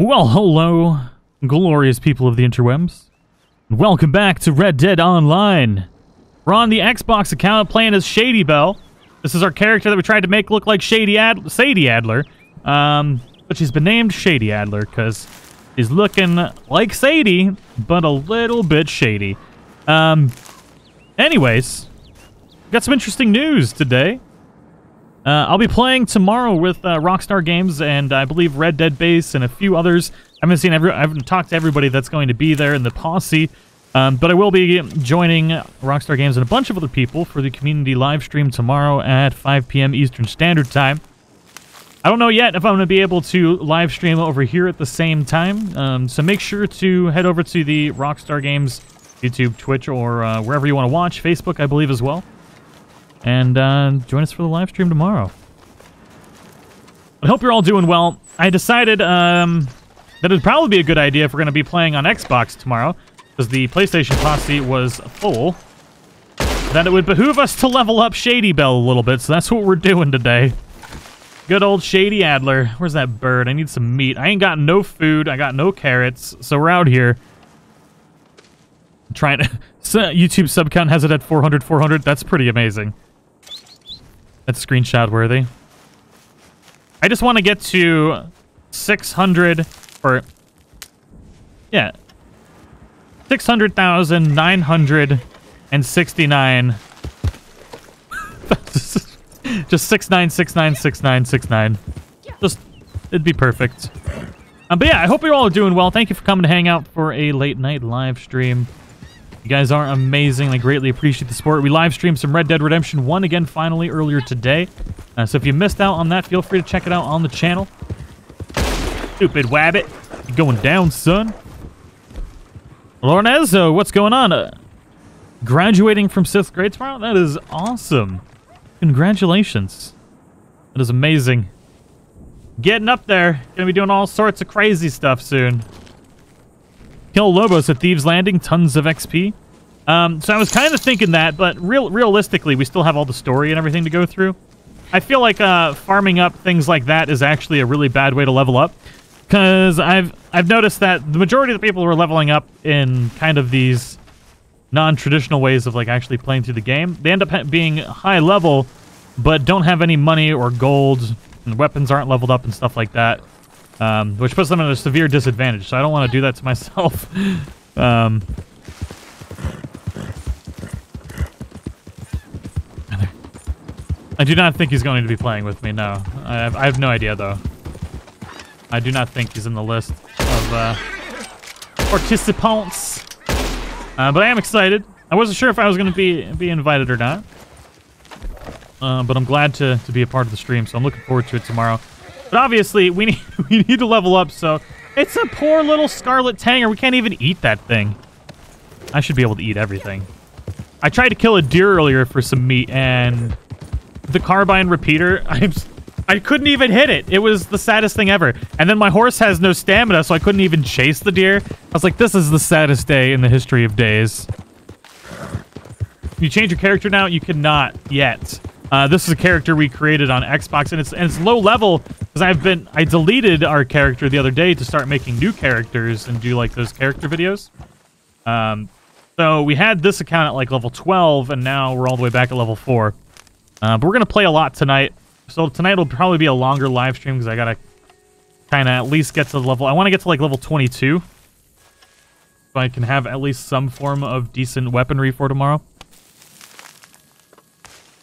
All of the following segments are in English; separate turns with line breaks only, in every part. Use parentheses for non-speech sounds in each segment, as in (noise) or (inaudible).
Well, hello, glorious people of the interwebs. Welcome back to Red Dead Online. We're on the Xbox account playing as Shady Belle. This is our character that we tried to make look like Shady Ad Sadie Adler. Um, but she's been named Shady Adler because she's looking like Sadie, but a little bit shady. Um, anyways, got some interesting news today. Uh, I'll be playing tomorrow with uh, Rockstar Games and I believe Red Dead Base and a few others. I haven't seen every, I haven't talked to everybody that's going to be there in the posse, um, but I will be joining Rockstar Games and a bunch of other people for the community live stream tomorrow at 5 p.m. Eastern Standard Time. I don't know yet if I'm going to be able to live stream over here at the same time, um, so make sure to head over to the Rockstar Games YouTube, Twitch, or uh, wherever you want to watch, Facebook, I believe, as well and uh, join us for the live stream tomorrow. I hope you're all doing well. I decided um, that it'd probably be a good idea if we're going to be playing on Xbox tomorrow, because the PlayStation posse was full, that it would behoove us to level up Shady Belle a little bit, so that's what we're doing today. Good old Shady Adler. Where's that bird? I need some meat. I ain't got no food. I got no carrots, so we're out here. trying to... (laughs) YouTube sub count has it at 400, 400. That's pretty amazing. That's screenshot worthy. I just want to get to 600 or yeah. 600,969 (laughs) just 69696969. Just it'd be perfect. Um, but yeah, I hope you're all doing well. Thank you for coming to hang out for a late night live stream. You guys are amazing. I greatly appreciate the support. We live streamed some Red Dead Redemption 1 again finally earlier today. Uh, so if you missed out on that, feel free to check it out on the channel. Stupid wabbit. You going down, son? Lornezo, what's going on? Uh, graduating from 6th grade tomorrow? That is awesome. Congratulations. That is amazing. Getting up there. Gonna be doing all sorts of crazy stuff soon. Kill Lobos at Thieves Landing, tons of XP. Um, so I was kind of thinking that, but real realistically, we still have all the story and everything to go through. I feel like uh, farming up things like that is actually a really bad way to level up, because I've I've noticed that the majority of the people who are leveling up in kind of these non-traditional ways of like actually playing through the game, they end up being high level, but don't have any money or gold, and weapons aren't leveled up and stuff like that um, which puts them at a severe disadvantage. So I don't want to do that to myself. (laughs) um, I do not think he's going to be playing with me, no. I have, I have no idea, though. I do not think he's in the list of uh, participants. Uh, but I am excited. I wasn't sure if I was going to be be invited or not. Uh, but I'm glad to, to be a part of the stream, so I'm looking forward to it tomorrow. But obviously, we (laughs) need we need to level up, so... It's a poor little Scarlet Tanager. We can't even eat that thing. I should be able to eat everything. I tried to kill a deer earlier for some meat, and... The carbine repeater, (laughs) I'm... I couldn't even hit it. It was the saddest thing ever. And then my horse has no stamina, so I couldn't even chase the deer. I was like, this is the saddest day in the history of days. You change your character now? You cannot yet. Uh, this is a character we created on Xbox, and it's and it's low level because I've been I deleted our character the other day to start making new characters and do like those character videos. Um, so we had this account at like level 12, and now we're all the way back at level four. Uh, but we're gonna play a lot tonight. So tonight will probably be a longer live stream because I gotta kind of at least get to the level. I want to get to like level 22, so I can have at least some form of decent weaponry for tomorrow.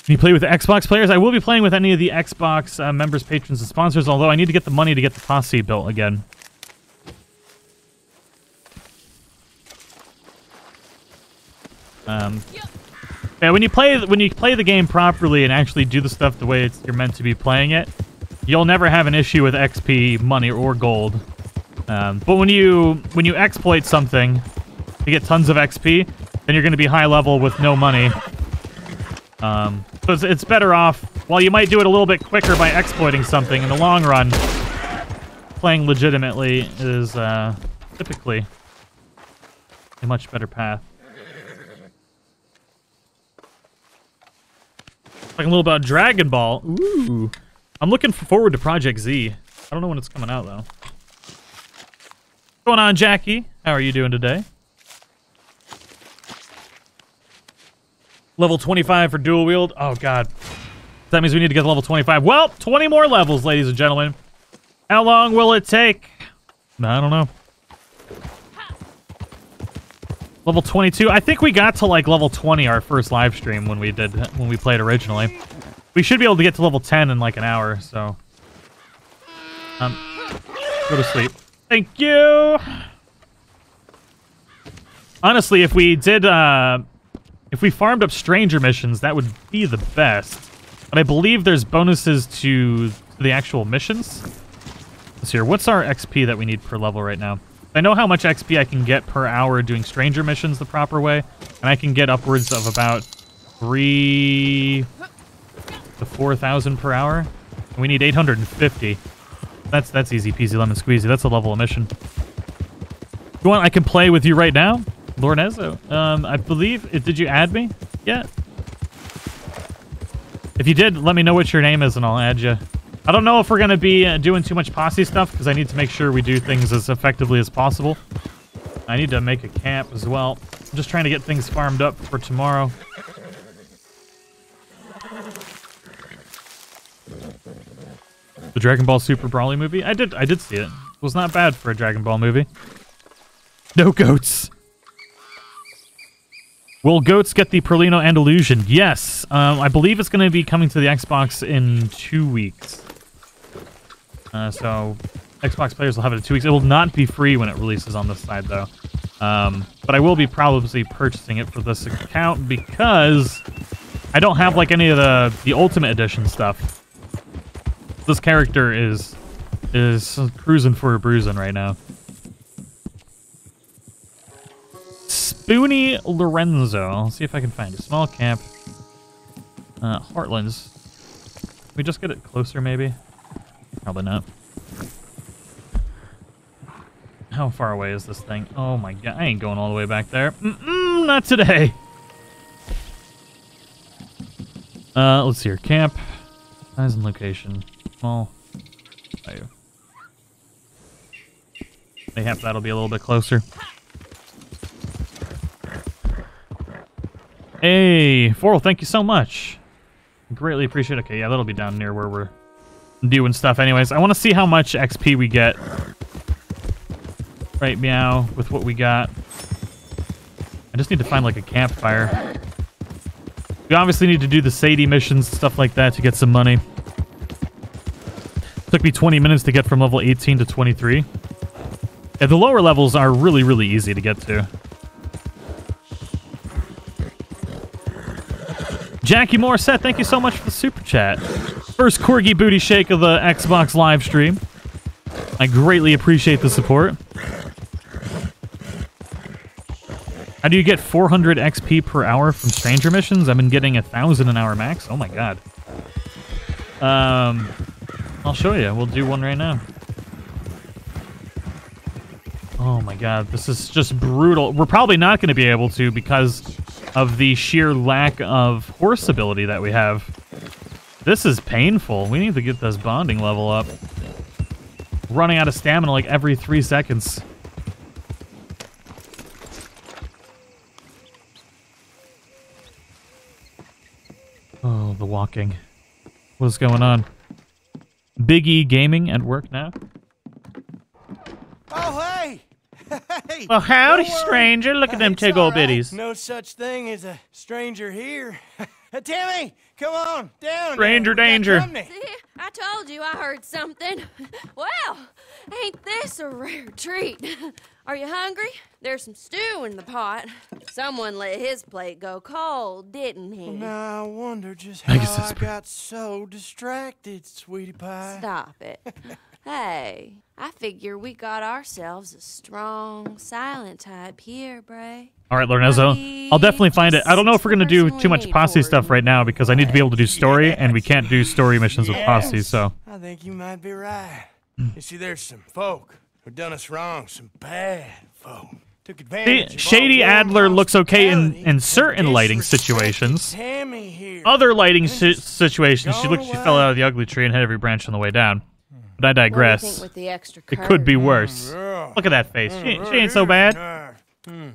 Can you play with Xbox players? I will be playing with any of the Xbox uh, members, patrons, and sponsors, although I need to get the money to get the posse built again. Um, yeah, when you play when you play the game properly and actually do the stuff the way it's, you're meant to be playing it, you'll never have an issue with XP, money, or gold. Um, but when you when you exploit something to get tons of XP, then you're going to be high level with no money. Um, so it's, it's better off, while you might do it a little bit quicker by exploiting something, in the long run, playing legitimately is uh, typically a much better path. Talking a little about Dragon Ball. Ooh. I'm looking forward to Project Z. I don't know when it's coming out, though. What's going on, Jackie? How are you doing today? Level 25 for dual wield. Oh, God. That means we need to get to level 25. Well, 20 more levels, ladies and gentlemen. How long will it take? I don't know. Level 22. I think we got to like level 20 our first live stream when we did when we played originally. We should be able to get to level 10 in like an hour, so um go to sleep. Thank you. Honestly, if we did uh if we farmed up stranger missions, that would be the best. But I believe there's bonuses to the actual missions. Let's see here. What's our XP that we need per level right now? I know how much XP I can get per hour doing stranger missions the proper way, and I can get upwards of about three to four thousand per hour. And we need 850. That's that's easy peasy lemon squeezy. That's a level of mission. You want? I can play with you right now, Lord Ezzo. Um, I believe. It, Did you add me? Yeah. If you did, let me know what your name is, and I'll add you. I don't know if we're going to be uh, doing too much posse stuff because I need to make sure we do things as effectively as possible. I need to make a camp as well. I'm just trying to get things farmed up for tomorrow. The Dragon Ball Super Broly movie? I did I did see it. It was not bad for a Dragon Ball movie. No goats. Will goats get the Perlino Andalusian? Yes. Um, I believe it's going to be coming to the Xbox in two weeks. Uh, so Xbox players will have it in two weeks. It will not be free when it releases on this side, though. Um, but I will be probably purchasing it for this account because I don't have like any of the the Ultimate Edition stuff. This character is is cruising for a bruising right now. Spoony Lorenzo. See if I can find a small camp. Uh, Heartlands. Can we just get it closer, maybe? Probably not. How far away is this thing? Oh my god, I ain't going all the way back there. Mm-mm, not today. Uh, let's see here. Camp. Size and location. Small. Mayhap that'll be a little bit closer. Hey, Foral, thank you so much. Greatly appreciate it. Okay, yeah, that'll be down near where we're doing stuff anyways. I want to see how much XP we get. Right, meow, with what we got. I just need to find, like, a campfire. We obviously need to do the Sadie missions, stuff like that, to get some money. Took me 20 minutes to get from level 18 to 23. Yeah, the lower levels are really, really easy to get to. Jackie Morissette, thank you so much for the super chat. First Corgi Booty Shake of the Xbox live stream. I greatly appreciate the support. How do you get 400 XP per hour from stranger missions? I've been getting a thousand an hour max. Oh my god. Um, I'll show you. We'll do one right now. Oh my god, this is just brutal. We're probably not going to be able to because of the sheer lack of horse ability that we have. This is painful. We need to get this bonding level up. Running out of stamina like every three seconds. Oh, the walking. What's going on? Big E Gaming at work now?
Oh, hey! (laughs) Hey!
Well, howdy, stranger. Look at them
It's
old
right.
biddies.
No such thing as a stranger here. (laughs) Tammy, come on down.
Stranger
We
danger.
See, I told you I heard something. (laughs) Well, ain't this a rare treat? (laughs) Are you hungry? There's some stew in the pot. Someone let his plate go cold, didn't he?
Now I wonder just
I
how
guess that's
I got so distracted, sweetie pie.
Stop it. (laughs) hey, I figure we got ourselves a strong, silent type here, Bray.
All right, Lorenzo. I'll definitely find it. I don't know if we're going to do too much posse stuff right now because I need to be able to do story, and we can't do story missions with posse, so...
I think you might be right. Hmm. You see, there's some folk who done us wrong, some bad folk. Took advantage. of
Shady Adler looks okay in, in certain lighting situations. Other lighting si- situations, she looked, she fell out of the ugly tree and hit every branch on the way down. But I
What do you
digress.
think with the extra
It could be
curve?
worse. Look at that face. She, ain't- she ain't so bad.
Hmm.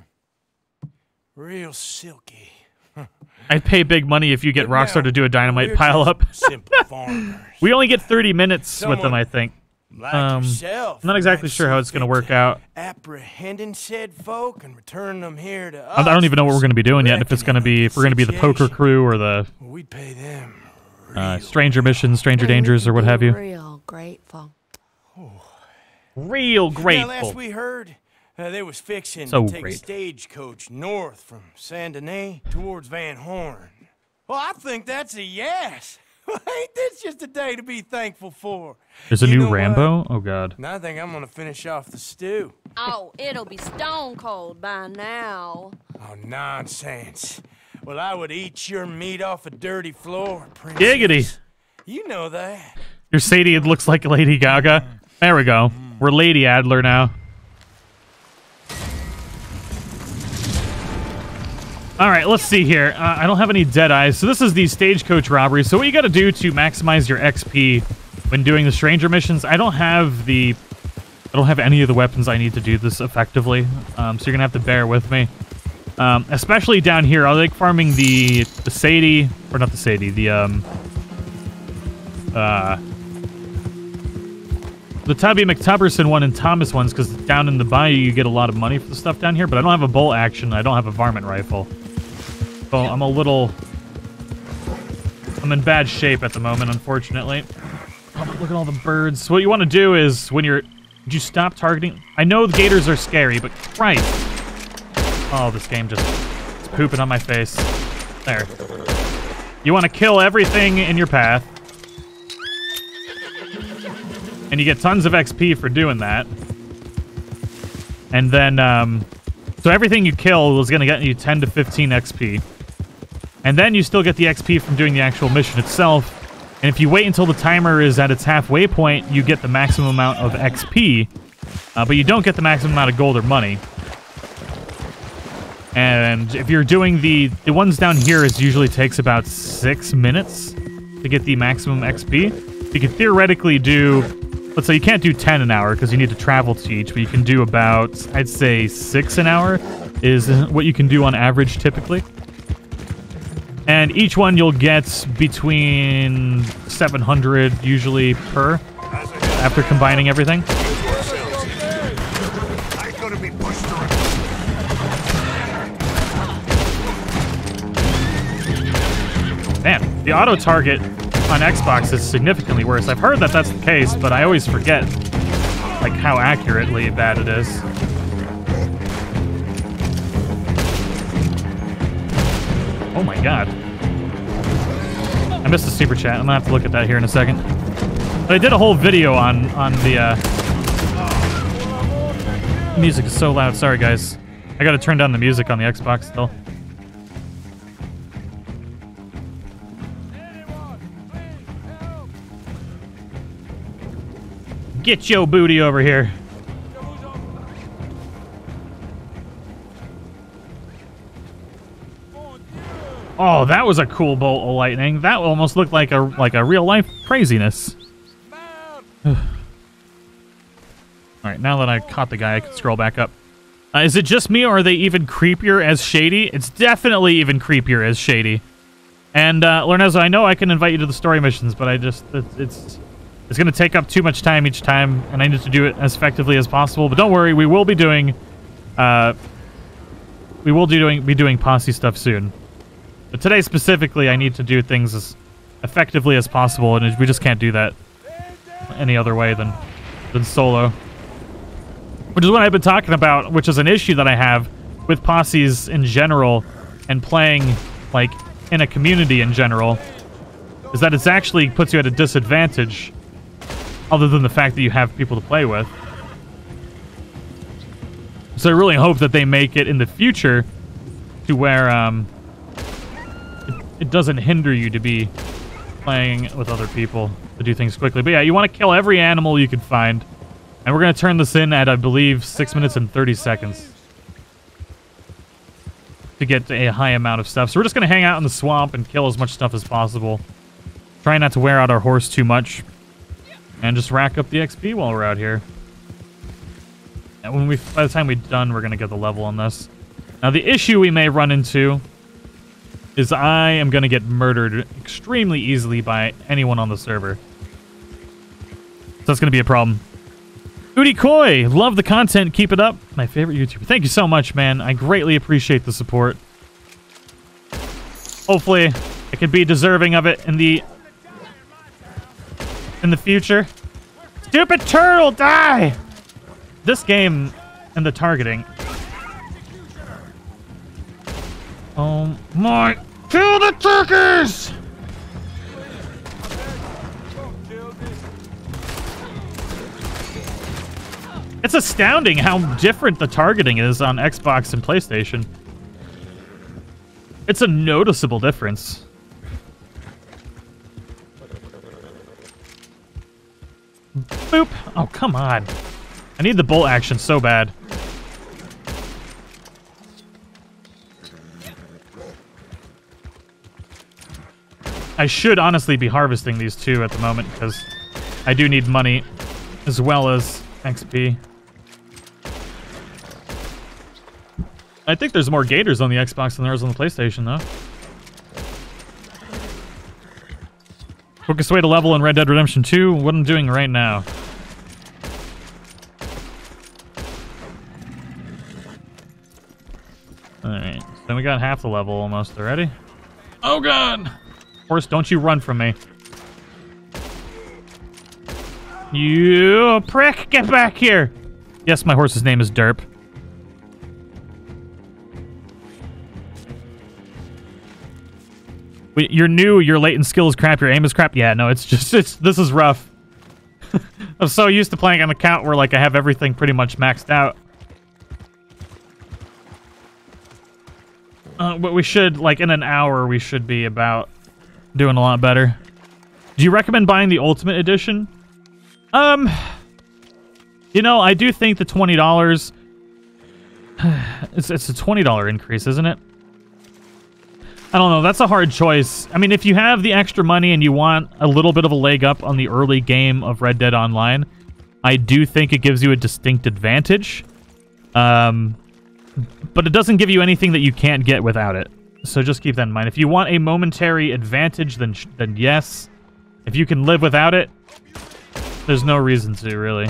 Real silky. (laughs)
I'd pay big money if you get
But
Rockstar
now,
to do a dynamite
we're
pile
just
up. (laughs)
Simple farmers.
We only get 30 minutes with them, I think.
Like
Um,
yourself.
Not exactly sure how it's going to work out.
Apprehending said folk and returning them here to us.
I don't even know what we're going to be doing yet. If it's going to be, if we're going to be the poker crew or the
We'd pay them.
uh, stranger missions, stranger dangers, or what have you.
Real grateful.
Real
Now,
grateful.
last we heard, uh, they was fixing
So
to take
great.
a stagecoach north from Saint Denis towards Van Horn. Well, I think that's a yes. (laughs) Ain't this just a day to be thankful for?
There's a
You
new
know what?
Rambo. Oh God.
And I think I'm gonna finish off the stew.
Oh, it'll be stone cold by now.
Oh, nonsense. Well, I would eat your meat off a dirty floor, princess.
Giggity.
You know that.
Your Sadie looks like Lady Gaga. There we go. We're Lady Adler now. All right, let's see here. Uh, I don't have any dead eyes, so this is the stagecoach robbery. So what you got to do to maximize your XP when doing the stranger missions? I don't have the, I don't have any of the weapons I need to do this effectively. Um, so you're gonna have to bear with me. Um, especially down here, I like farming the the Sadie, or not the Sadie, the um, uh, the Tabby McTubberson one and Thomas ones, because down in the bayou you get a lot of money for the stuff down here, but I don't have a bolt action. I don't have a varmint rifle. So I'm a little... I'm in bad shape at the moment, unfortunately. Oh, look at all the birds. What you want to do is, when you're... Did you stop targeting? I know the gators are scary, but Christ. Oh, this game just... It's pooping on my face. There. You want to kill everything in your path. And you get tons of XP for doing that. And then, um, so everything you kill is going to get you 10 to 15 XP. And then you still get the XP from doing the actual mission itself. And if you wait until the timer is at its halfway point, you get the maximum amount of XP. Uh, but you don't get the maximum amount of gold or money. And if you're doing the the ones down here, it usually takes about six minutes to get the maximum XP. You could theoretically do, say you can't do 10 an hour because you need to travel to each, but you can do about, I'd say six an hour is what you can do on average typically. And each one you'll get between 700 usually per after combining everything. Man, the auto target on Xbox is significantly worse. I've heard that that's the case, but I always forget like how accurately bad it is. Oh my god. I missed the super chat. I'm gonna have to look at that here in a second. But I did a whole video on on the uh music is so loud. Sorry guys. I gotta turn down the music on the Xbox still. Get your booty over here. Oh, that was a cool bolt of lightning. That almost looked like a like a real life craziness. (sighs) All right, now that I caught the guy, I can scroll back up. Uh, is it just me, or are they even creepier as Shady? It's definitely even creepier as Shady. And uh, I know I can invite you to the story missions, but I just it's it's, it's going to take up too much time each time, and I need to do it as effectively as possible. But don't worry, we will be doing, uh, we will do doing be doing posse stuff soon. But today specifically, I need to do things as effectively as possible, and we just can't do that any other way than than solo. Which is what I've been talking about, which is an issue that I have with posses in general and playing like in a community in general, is that it actually puts you at a disadvantage other than the fact that you have people to play with. So I really hope that they make it in the future to where um, it, it doesn't hinder you to be playing with other people to do things quickly. But yeah, you want to kill every animal you can find. And we're going to turn this in at, I believe, 6 minutes and 30 seconds. To get a high amount of stuff. So we're just going to hang out in the swamp and kill as much stuff as possible. Try not to wear out our horse too much. And just rack up the XP while we're out here. And when we, by the time we're done, we're gonna get the level on this. Now the issue we may run into is I am gonna get murdered extremely easily by anyone on the server. So that's gonna be a problem. Udi Koi, love the content, keep it up. My favorite YouTuber. Thank you so much, man. I greatly appreciate the support. Hopefully, I can be deserving of it in the in the future. Stupid turtle, die! This game and the targeting. Oh my! Kill the turkeys! It's astounding how different the targeting is on Xbox and PlayStation. It's a noticeable difference. Boop. Oh, come on. I need the bolt action so bad. I should honestly be harvesting these two at the moment because I do need money as well as XP. I think there's more gators on the Xbox than there is on the PlayStation, though. Quickest way to level in Red Dead Redemption 2, what I'm doing right now. Alright, so we got half the level almost already. Oh god! Horse, don't you run from me. You prick, get back here! Yes, my horse's name is Derp. You're new, your latent skill is crap, your aim is crap. Yeah, no, it's just, (laughs) it's this is rough. (laughs) I'm so used to playing on account where, like, I have everything pretty much maxed out. Uh, but we should, like, in an hour, we should be about doing a lot better. Do you recommend buying the Ultimate Edition? Um, you know, I do think the $20... (sighs) It's, it's a $20 increase, isn't it? I don't know. That's a hard choice. I mean, if you have the extra money and you want a little bit of a leg up on the early game of Red Dead Online, I do think it gives you a distinct advantage. Um, but it doesn't give you anything that you can't get without it. So just keep that in mind. If you want a momentary advantage, then then yes. If you can live without it, there's no reason to, really.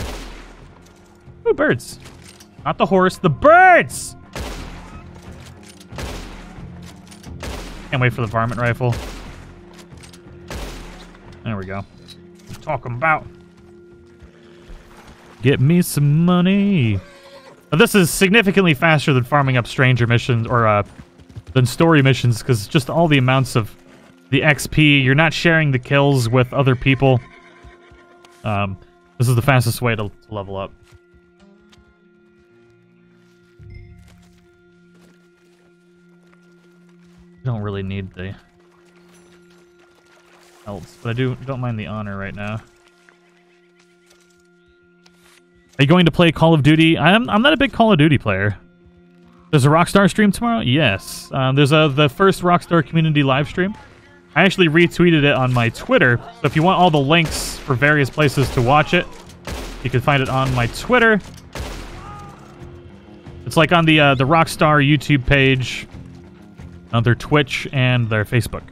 Ooh, birds. Not the horse, the birds! Can't wait for the varmint rifle. There we go. Talking about. Get me some money. This is significantly faster than farming up stranger missions or uh, than story missions because just all the amounts of the XP. You're not sharing the kills with other people. Um, this is the fastest way to level up. Don't really need the else, but I do don't mind the honor right now. Are you going to play Call of Duty? I'm I'm not a big Call of Duty player. There's a Rockstar stream tomorrow. Yes, um, there's a the first Rockstar community live stream. I actually retweeted it on my Twitter. So if you want all the links for various places to watch it, you can find it on my Twitter. It's like on the uh, the Rockstar YouTube page on their Twitch and their Facebook.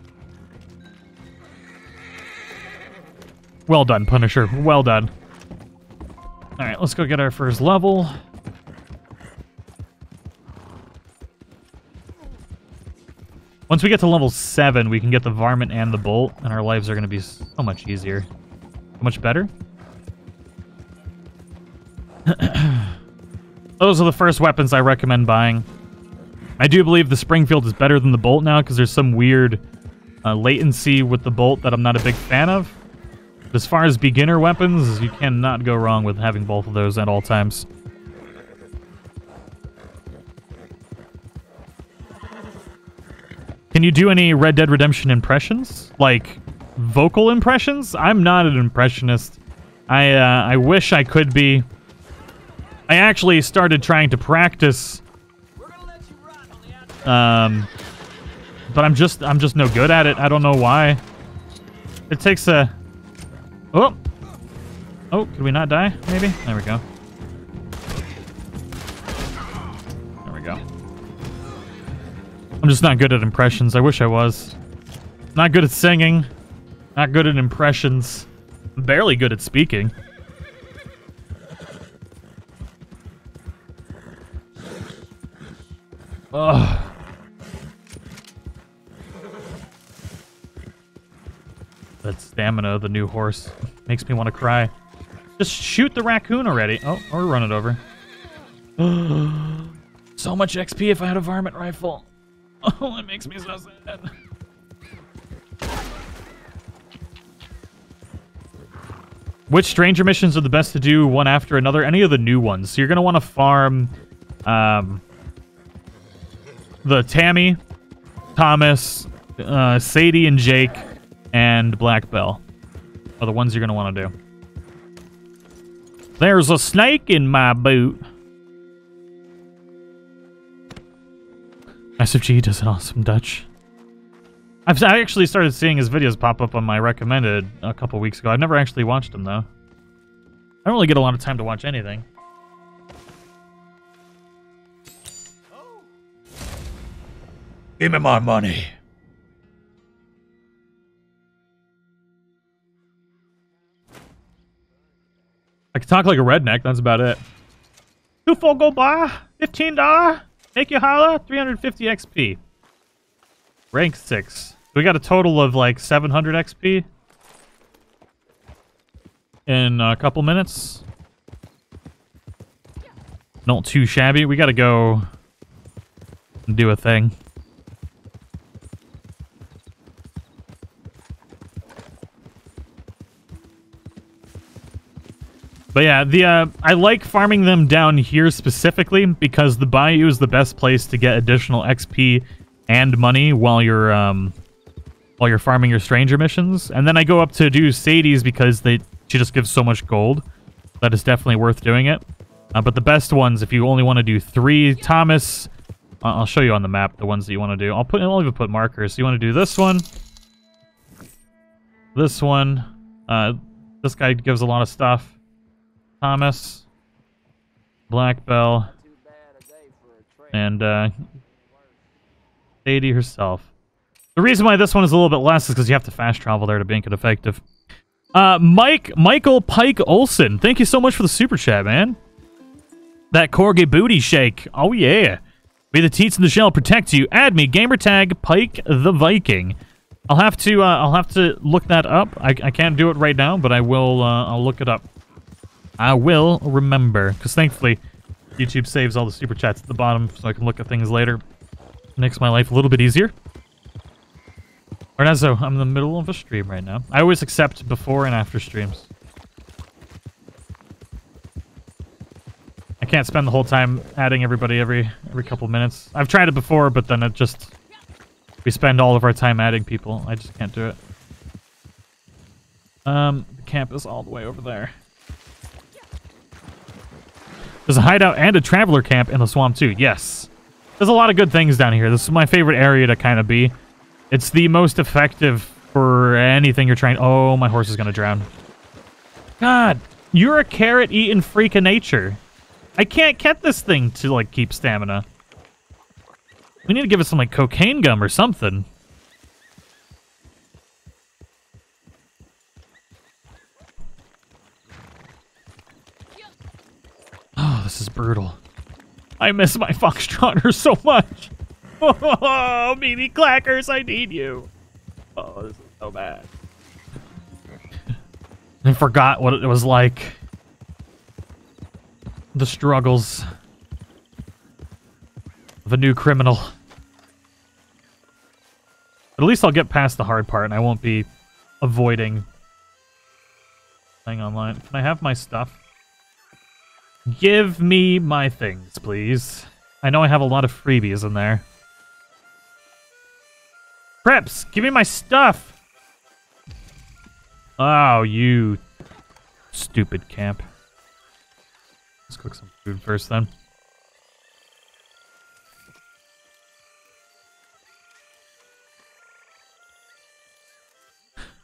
Well done, Punisher. Well done. Alright, let's go get our first level. Once we get to level 7, we can get the Varmint and the Bolt, and our lives are going to be so much easier. So much better. (clears throat) Those are the first weapons I recommend buying. I do believe the Springfield is better than the Bolt now because there's some weird uh, latency with the Bolt that I'm not a big fan of. But as far as beginner weapons, you cannot go wrong with having both of those at all times. Can you do any Red Dead Redemption impressions? Like, vocal impressions? I'm not an impressionist. I, uh, I wish I could be. I actually started trying to practice um, but I'm just I'm just no good at it. I don't know why. It takes a. Oh. Oh, could we not die? Maybe? There we go. There we go. I'm just not good at impressions. I wish I was. Not good at singing. Not good at impressions. Barely good at speaking. Ugh. That stamina, of the new horse, makes me want to cry. Just shoot the raccoon already. Oh, or run it over. (gasps) so much XP if I had a varmint rifle. (laughs) Oh, it makes me so sad. Which stranger missions are the best to do one after another? Any of the new ones. So you're going to want to farm um, the Tammy, Thomas, uh, Sadie and Jake, and Black Belle are the ones you're going to want to do. There's a snake in my boot. SFG does an awesome Dutch. I've I actually started seeing his videos pop up on my recommended a couple weeks ago. I've never actually watched them though. I don't really get a lot of time to watch anything. Give me my money. I can talk like a redneck. That's about it. Two full go bar, fifteen dollar. Make you holla, three hundred fifty XP. Rank six. We got a total of like seven hundred XP in a couple minutes. Not too shabby. We got to go do a thing. But yeah, the uh, I like farming them down here specifically because the bayou is the best place to get additional XP and money while you're um, while you're farming your stranger missions. And then I go up to do Sadie's because they she just gives so much gold that is definitely worth doing it. Uh, but the best ones, if you only want to do three, Thomas, I'll show you on the map the ones that you want to do. I'll put I'll even put markers. So you want to do this one, this one. Uh, this guy gives a lot of stuff. Thomas, Black Belle, and uh, Sadie herself. The reason why this one is a little bit less is because you have to fast travel there to make it effective. Uh, Mike, Michael Pike Olson, thank you so much for the super chat, man. That Corgi booty shake. Oh, yeah. May the teats in the shell protect you. Add me, gamertag Pike the Viking. I'll have to, uh, I'll have to look that up. I, I can't do it right now, but I will, uh, I'll look it up. I will remember, because thankfully YouTube saves all the super chats at the bottom so I can look at things later. Makes my life a little bit easier. Ornezzo, I'm in the middle of a stream right now. I always accept before and after streams. I can't spend the whole time adding everybody every every couple minutes. I've tried it before, but then it just... We spend all of our time adding people. I just can't do it. Um, the camp is all the way over there. There's a hideout and a traveler camp in the swamp too. Yes. There's a lot of good things down here. This is my favorite area to kind of be. It's the most effective for anything you're trying. Oh, my horse is going to drown. God, you're a carrot-eating freak of nature. I can't get this thing to, like, keep stamina. We need to give it some, like, cocaine gum or something. Oh, this is brutal. I miss my Foxtrotter so much. (laughs) Oh, Meaty Clackers, I need you. Oh, this is so bad. I forgot what it was like. The struggles of a new criminal. At least I'll get past the hard part and I won't be avoiding playing online. Can I have my stuff? Give me my things, please. I know I have a lot of freebies in there. Preps, give me my stuff! Oh, you stupid camp. Let's cook some food first, then.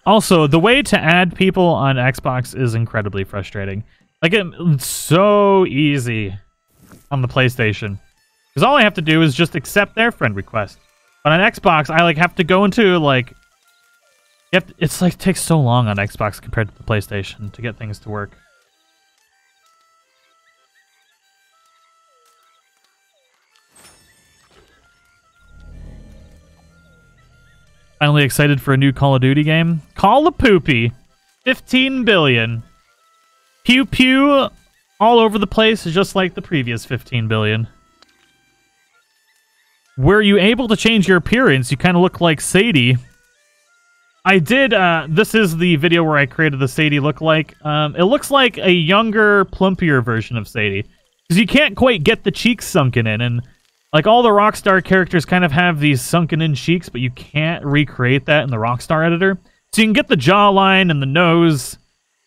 Also, the way to add people on Xbox is incredibly frustrating. Like, it- it's so easy on the PlayStation. Because all I have to do is just accept their friend request. But on Xbox, I like have to go into like, to- it's like takes so long on Xbox compared to the PlayStation to get things to work. Finally excited for a new Call of Duty game. Call of Poopy. 15 billion. Pew pew all over the place, just like the previous 15 billion. Were you able to change your appearance? You kind of look like Sadie. I did, uh, this is the video where I created the Sadie look like. Um, it looks like a younger, plumpier version of Sadie. Because you can't quite get the cheeks sunken in, and like all the Rockstar characters kind of have these sunken in cheeks, but you can't recreate that in the Rockstar editor. So you can get the jawline and the nose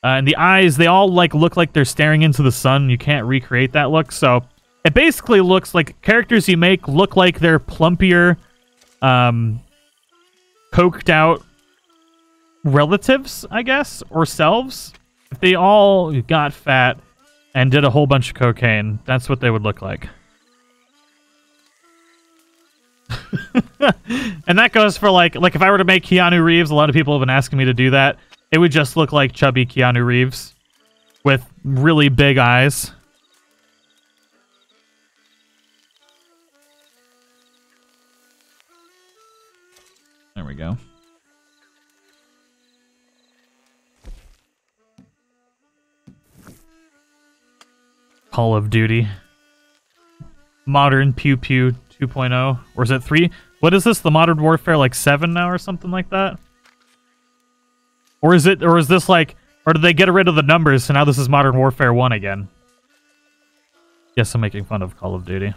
uh, and the eyes. They all like look like they're staring into the sun. You can't recreate that look. So it basically looks like characters you make look like they're plumpier, um, coked out relatives, I guess, or selves. If they all got fat and did a whole bunch of cocaine, that's what they would look like. (laughs) and that goes for like like if I were to make Keanu Reeves, a lot of people have been asking me to do that. It would just look like chubby Keanu Reeves with really big eyes. There we go. Call of Duty. Modern Pew Pew 2.0 or is it 3? What is this? The Modern Warfare like 7 now or something like that? Or is it or is this like or did they get rid of the numbers so now this is Modern Warfare 1 again? Yes, I'm making fun of Call of Duty.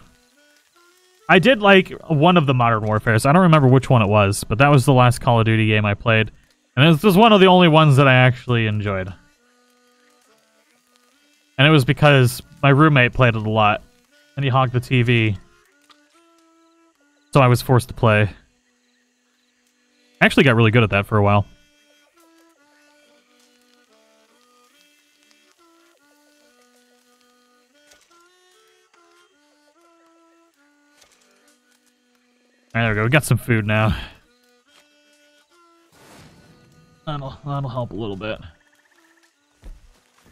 I did like one of the Modern Warfares. I don't remember which one it was, but that was the last Call of Duty game I played. And this was one of the only ones that I actually enjoyed. And it was because my roommate played it a lot. And he hogged the TV. So I was forced to play. I actually got really good at that for a while. There we go. We got some food now. That'll, that'll help a little bit.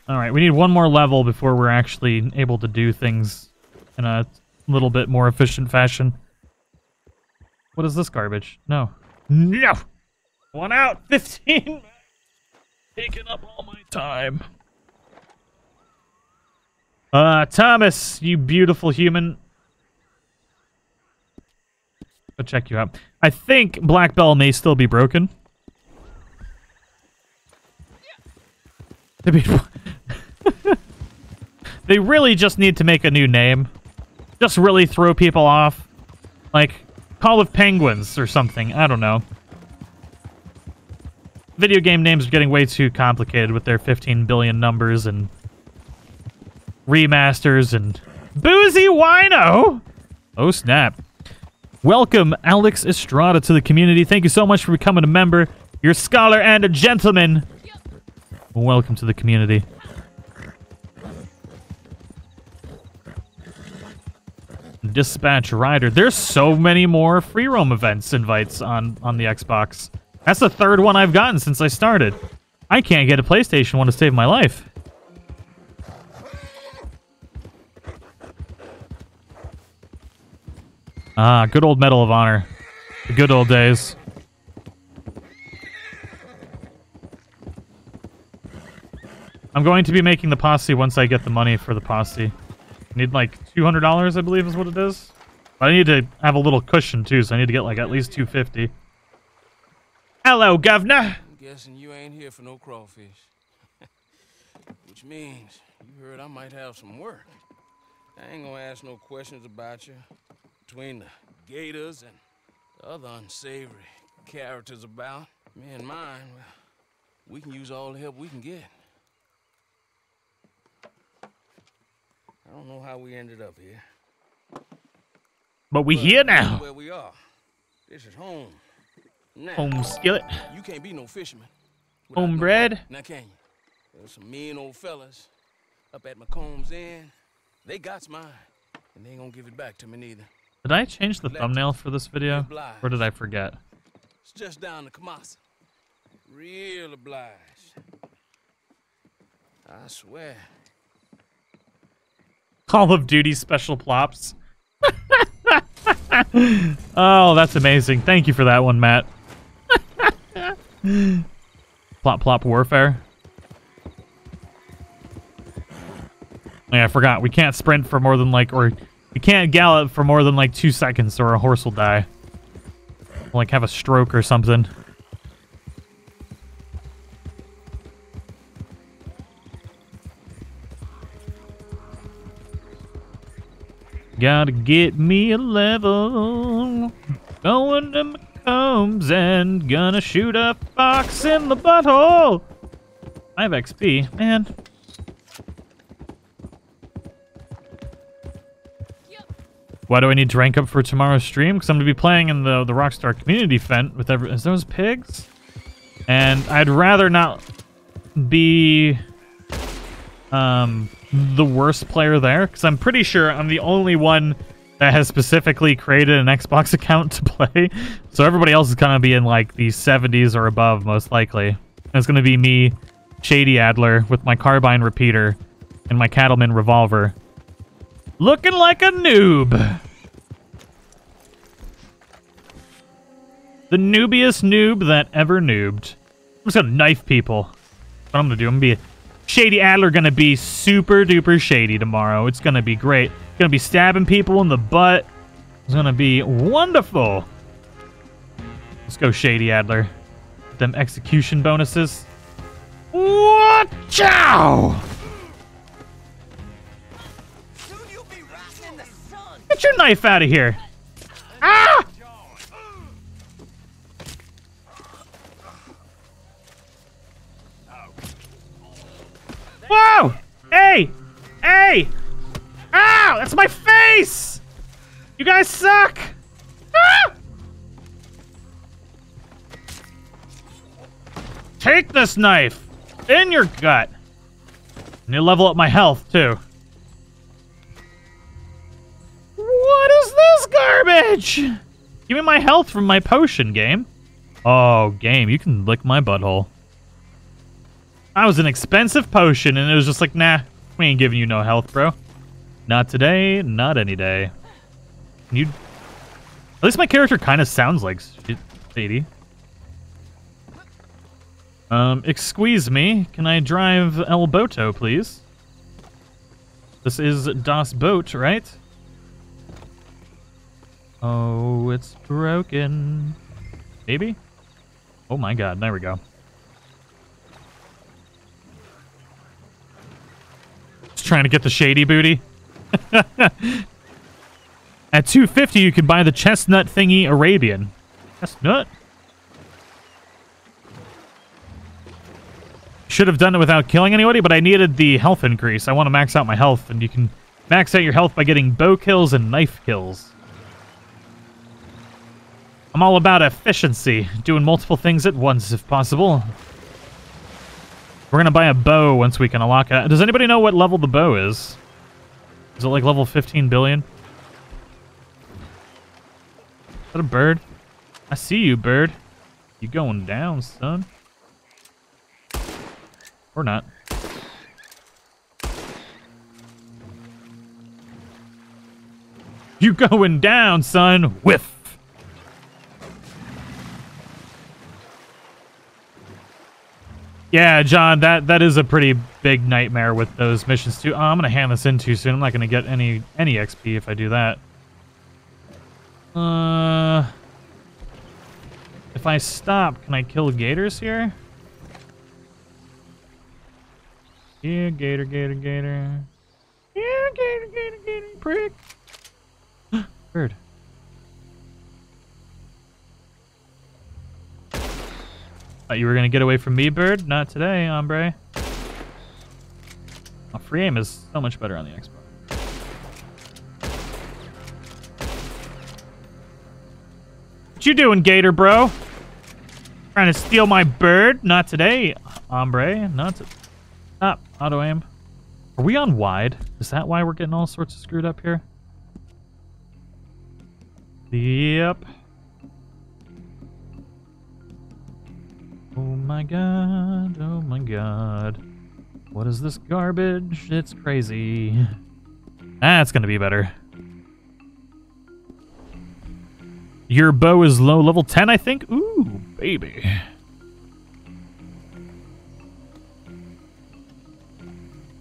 Alright, we need one more level before we're actually able to do things in a little bit more efficient fashion. What is this garbage? No. No! One out! (laughs) 15! Taking up all my time. Uh, Thomas, you beautiful human. Go check you out. I think Black Belle may still be broken. They (laughs) They really just need to make a new name. Just really throw people off. Like, Call of Penguins or something. I don't know. Video game names are getting way too complicated with their 15 billion numbers and remasters and boozy wino. Oh snap! Welcome, Alex Estrada, to the community. Thank you so much for becoming a member. You're a scholar and a gentleman. Welcome to the community. Dispatch Rider. There's so many more free roam events invites on on the Xbox. That's the third one I've gotten since I started. I can't get a PlayStation one to save my life. Ah, good old Medal of Honor. The good old days. I'm going to be making the posse once I get the money for the posse. Need like $200, I believe is what it is. But I need to have a little cushion too, so I need to get like at least 250. Hello, governor.
I'm guessing you ain't here for no crawfish. (laughs) Which means you heard I might have some work. I ain't gonna ask no questions about you. Between the gators and other unsavory characters about, me and mine, well, we can use all the help we can get. I don't know how we ended up here.
But we
but
here now.
Where we are. This is home. Now,
Home skillet.
you can't be no fisherman. no
Homebred?
Now can you? There's some mean old fellas up at McComb's Inn. They got mine, and they ain't gonna give it back to me neither.
Did I change the thumbnail for this video? Or did I forget?
It's just down to Kamasa. Real obliged. I swear.
Call of Duty special plops. (laughs) oh, that's amazing. Thank you for that one, Matt. (laughs) plop plop warfare. Yeah, I forgot. We can't sprint for more than like, or we can't gallop for more than like two seconds, or a horse will die. Like have a stroke or something. Gotta get me a level. Going to McCombs and gonna shoot a fox in the butthole. I have XP, man. Why do I need to rank up for tomorrow's stream? Because I'm gonna be playing in the the Rockstar Community event with every. Is those pigs? And I'd rather not be um the worst player there because I'm pretty sure I'm the only one that has specifically created an Xbox (laughs) account to play. So everybody else is gonna be in like the 70s or above, most likely. And it's gonna be me, Shady Adler, with my carbine repeater and my cattleman revolver, looking like a noob. The noobiest noob that ever noobed. I'm just gonna knife people. That's what I'm gonna do. I'm gonna be Shady Adler gonna be super duper shady tomorrow. It's gonna be great. Gonna be stabbing people in the butt. It's gonna be wonderful. Let's go, Shady Adler. Them execution bonuses. Watch out! Get your knife out of here. Ah! Whoa! Hey! Hey! Ow! That's my face! You guys suck! Ah! Take this knife! In your gut! And you level up my health, too. What is this garbage? Give me my health from my potion, game. Oh, game, you can lick my butthole. I was an expensive potion, and it was just like, nah, we ain't giving you no health, bro. Not today, not any day. You, at least my character kind of sounds like sh- Shady. Um, excuse me, can I drive El Boto, please? This is Das Boat, right? Oh, it's broken. Maybe? Oh my god, there we go. Just trying to get the shady booty. (laughs) At 250 you can buy the chestnut thingy Arabian. Chestnut? Should have done it without killing anybody, but I needed the health increase. I want to max out my health, and you can max out your health by getting bow kills and knife kills. I'm all about efficiency, doing multiple things at once if possible. We're gonna buy a bow once we can unlock it. Does anybody know what level the bow is? Is it like level 15 billion? Is that a bird? I see you, bird. You going down, son. Or not. You going down, son. Whiff. Yeah, John, that that is a pretty big nightmare with those missions too. Oh, I'm gonna hand this in too soon. I'm not gonna get any any XP if I do that. Uh, if I stop, can I kill gators here? Yeah, gator, gator, gator. Yeah, gator, gator, gator, prick. (gasps) Bird. Thought you were gonna get away from me, bird? Not today, hombre. Oh, free aim is so much better on the Xbox. What you doing, Gator, bro? Trying to steal my bird? Not today, hombre. Not to... Stop. Auto aim. Are we on wide? Is that why we're getting all sorts of screwed up here? Yep. Oh my god, oh my god. What is this garbage? It's crazy. That's gonna be better. Your bow is low, level 10, I think? Ooh, baby.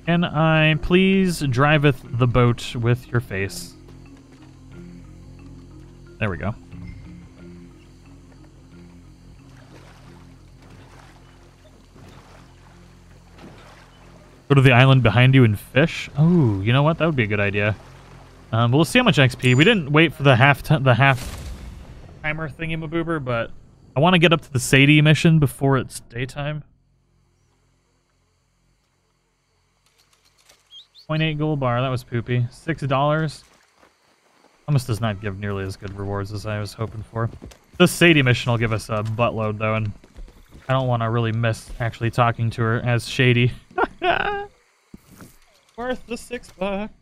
Can I please driveth the boat with your face? There we go. Go to the island behind you and fish. Oh, you know what? That would be a good idea. Um, we'll see how much XP. We didn't wait for the half the half timer thingy maboober, but I want to get up to the Sadie mission before it's daytime. 0.8 gold bar. That was poopy. Six dollars. Almost does not give nearly as good rewards as I was hoping for. This Sadie mission will give us a buttload though, and I don't want to really miss actually talking to her as Shady. (laughs) Worth the six bucks.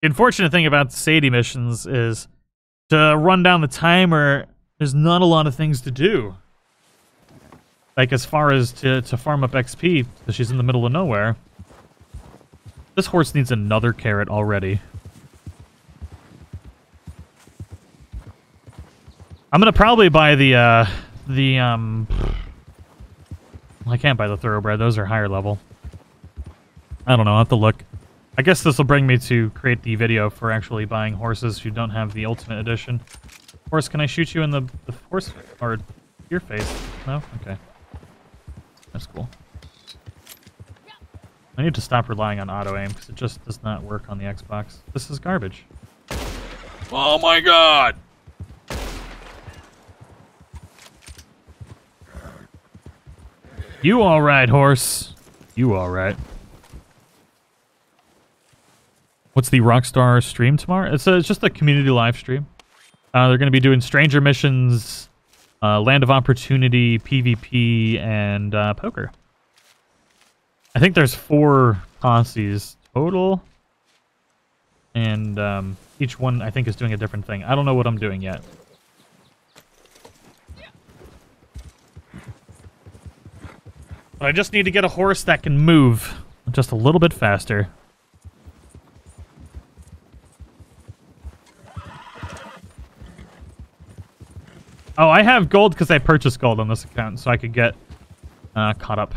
The unfortunate thing about the Sadie missions is to run down the timer, there's not a lot of things to do. Like as far as to, to farm up XP, because she's in the middle of nowhere. This horse needs another carrot already. I'm gonna probably buy the, uh, the, um... I can't buy the thoroughbred, those are higher level. I don't know, I'll have to look. I guess this will bring me to create the video for actually buying horses who don't have the Ultimate Edition. Horse, can I shoot you in the, the horse, or your face? No? Okay. That's cool. I need to stop relying on auto aim because it just does not work on the Xbox. This is garbage. Oh my god! You alright, horse. You alright. What's the Rockstar stream tomorrow? It's, a, it's just a community live stream. Uh, they're going to be doing Stranger Missions, uh, Land of Opportunity, PvP, and uh, Poker. I think there's four posses total. And um, each one, I think, is doing a different thing. I don't know what I'm doing yet. I just need to get a horse that can move just a little bit faster. Oh, I have gold because I purchased gold on this account, so I could get uh, caught up.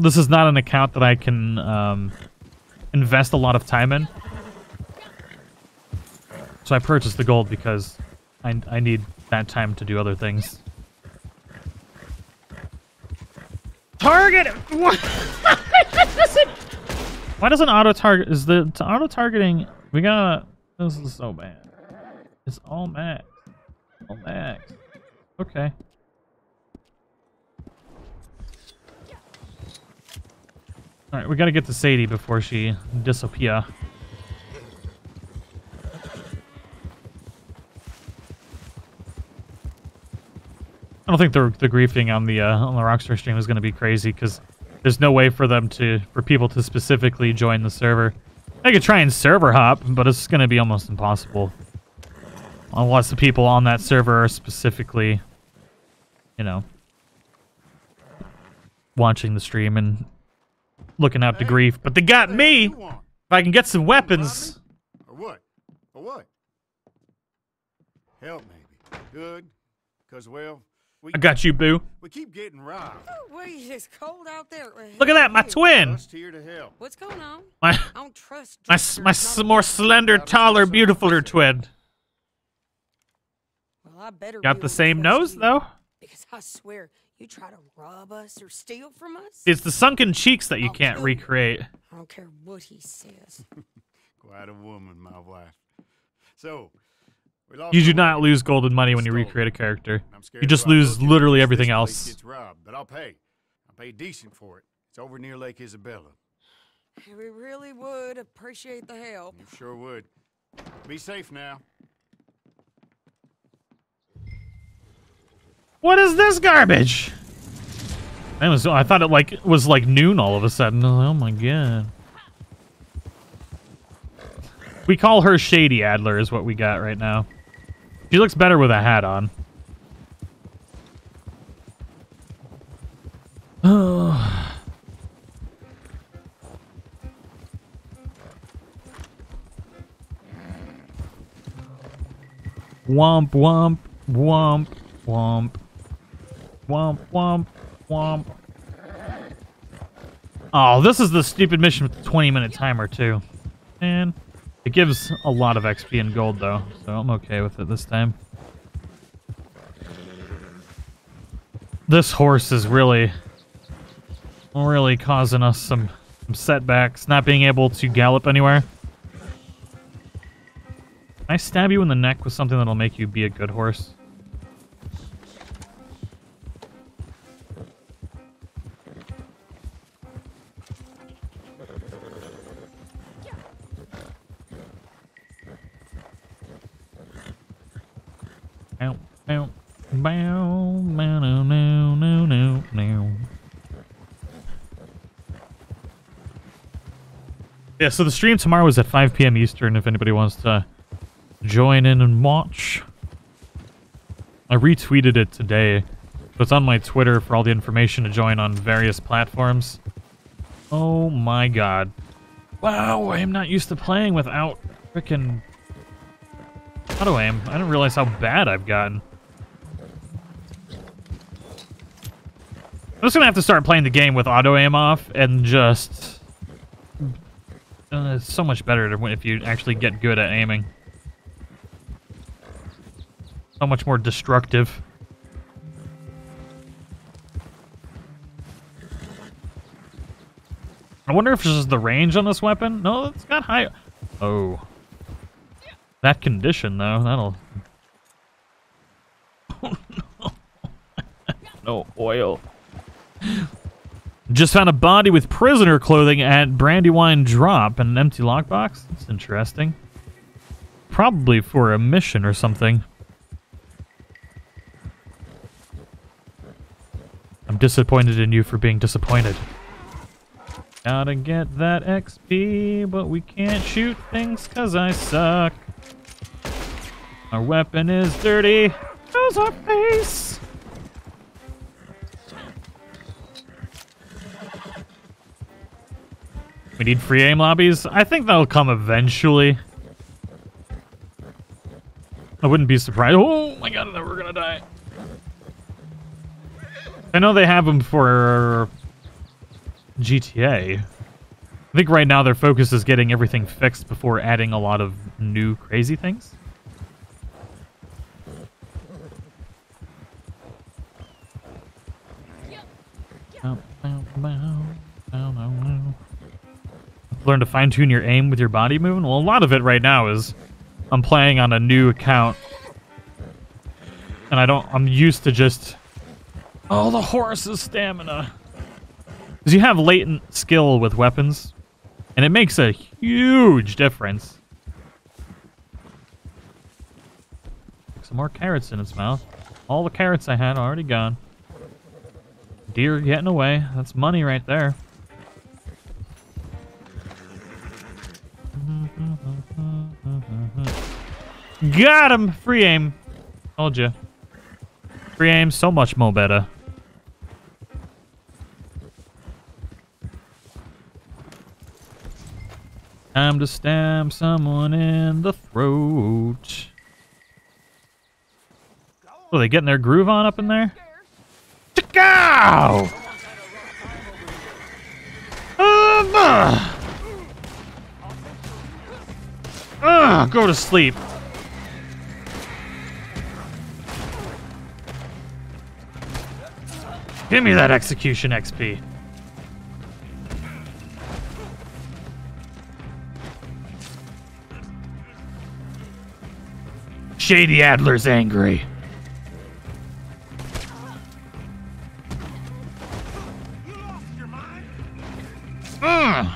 This is not an account that I can um, invest a lot of time in. So I purchased the gold because I, I need that time to do other things. Target! What? (laughs) Why doesn't auto target? Is the auto targeting? We gotta. This is so bad. It's all max. All max. Okay. All right, we gotta get to Sadie before she disappear. I don't think the the griefing on the uh, on the Rockstar stream is going to be crazy because there's no way for them to for people to specifically join the server. I could try and server hop, but it's going to be almost impossible unless the people on that server are specifically, you know, watching the stream and looking out to grief. But they got me. If I can get some weapons.
Or what? Or what? Help, maybe. Good. Because, well, we,
I got you, boo.
We keep getting robbed.
Oh, wait, it's cold out there.
Look at that, my twin.
Here to help.
What's going on?
My,
I don't trust
my, my
not
s-
a
more slender, taller, beautifuler twin.
Well, I better
Got
be
the same nose,
you,
though.
Because I swear, you try to rob us or steal from us.
It's the sunken cheeks that you
I'll
can't
kill you.
recreate.
I don't care what he says. (laughs)
Quite a woman, my wife. So, we lost
You do not
wagon.
lose golden money when you recreate a character. You just lose literally everything else.
Gets robbed, but I'll pay. I'll pay decent for it. It's over near Lake Isabella.
We really would appreciate the help.
You sure would. Be safe now.
What is this garbage? I was I thought it like was like noon all of a sudden. Oh my god. We call her Shady Adler is what we got right now. She looks better with a hat on. (sighs) womp womp womp womp womp womp womp. Oh, this is the stupid mission with the 20 minute timer too. And it gives a lot of XP and gold though, so I'm okay with it this time. This horse is really, really causing us some, some setbacks, not being able to gallop anywhere. Can I stab you in the neck with something that'll make you be a good horse? Yeah, so the stream tomorrow is at 5 p.m. Eastern if anybody wants to join in and watch. I retweeted it today. So it's on my Twitter for all the information to join on various platforms. Oh my god. Wow, I am not used to playing without freaking auto aim. I didn't realize how bad I've gotten. I'm just gonna have to start playing the game with auto aim off and just. Uh, it's so much better if you actually get good at aiming. So much more destructive. I wonder if this is the range on this weapon. No, it's got high. Oh. That condition, though, that'll... (laughs) no oil. Just found a body with prisoner clothing at Brandywine Drop and an empty lockbox. That's interesting. Probably for a mission or something. I'm disappointed in you for being disappointed. Gotta get that XP, but we can't shoot things cause I suck. Our weapon is dirty. How's our face? We need free aim lobbies. I think that'll come eventually. I wouldn't be surprised. Oh my god, we're gonna die. I know they have them for GTA. I think right now their focus is getting everything fixed before adding a lot of new crazy things. Learn to fine tune your aim with your body movement. Well, a lot of it right now is I'm playing on a new account, and I don't. I'm used to just oh the horse's stamina because you have latent skill with weapons, and it makes a huge difference. Some more carrots in its mouth. All the carrots I had already gone. Deer getting away. That's money right there. Got him! Free aim. Told you. Free aim, so much more better. Time to stab someone in the throat. What, are they getting their groove on up in there? Uh, uh, go to sleep. Give me that execution XP. Shady Adler's angry. Hmm.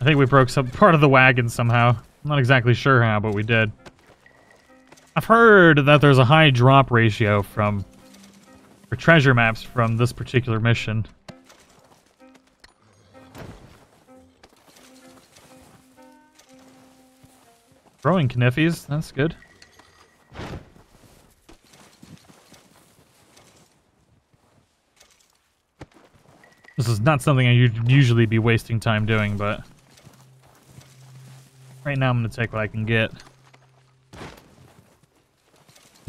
I think we broke some part of the wagon somehow. I'm not exactly sure how, but we did. I've heard that there's a high drop ratio from for treasure maps from this particular mission. Growing Kniffies, that's good. This is not something I usually be wasting time doing, but right now I'm going to take what I can get.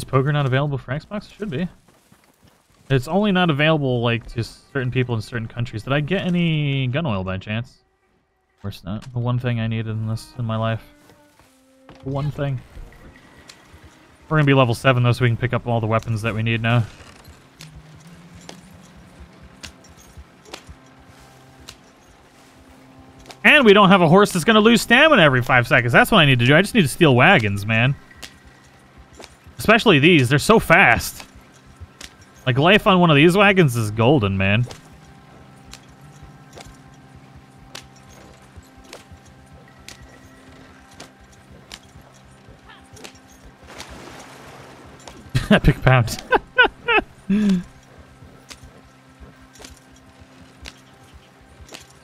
Is poker not available for Xbox? It should be. It's only not available like to certain people in certain countries. Did I get any gun oil by chance? Of course not. The one thing I needed in this in my life. The one thing. We're gonna be level seven though, so we can pick up all the weapons that we need now. And we don't have a horse that's gonna lose stamina every five seconds. That's what I need to do. I just need to steal wagons, man. Especially these. They're so fast. Like, life on one of these wagons is golden, man. (laughs) Epic. (laughs)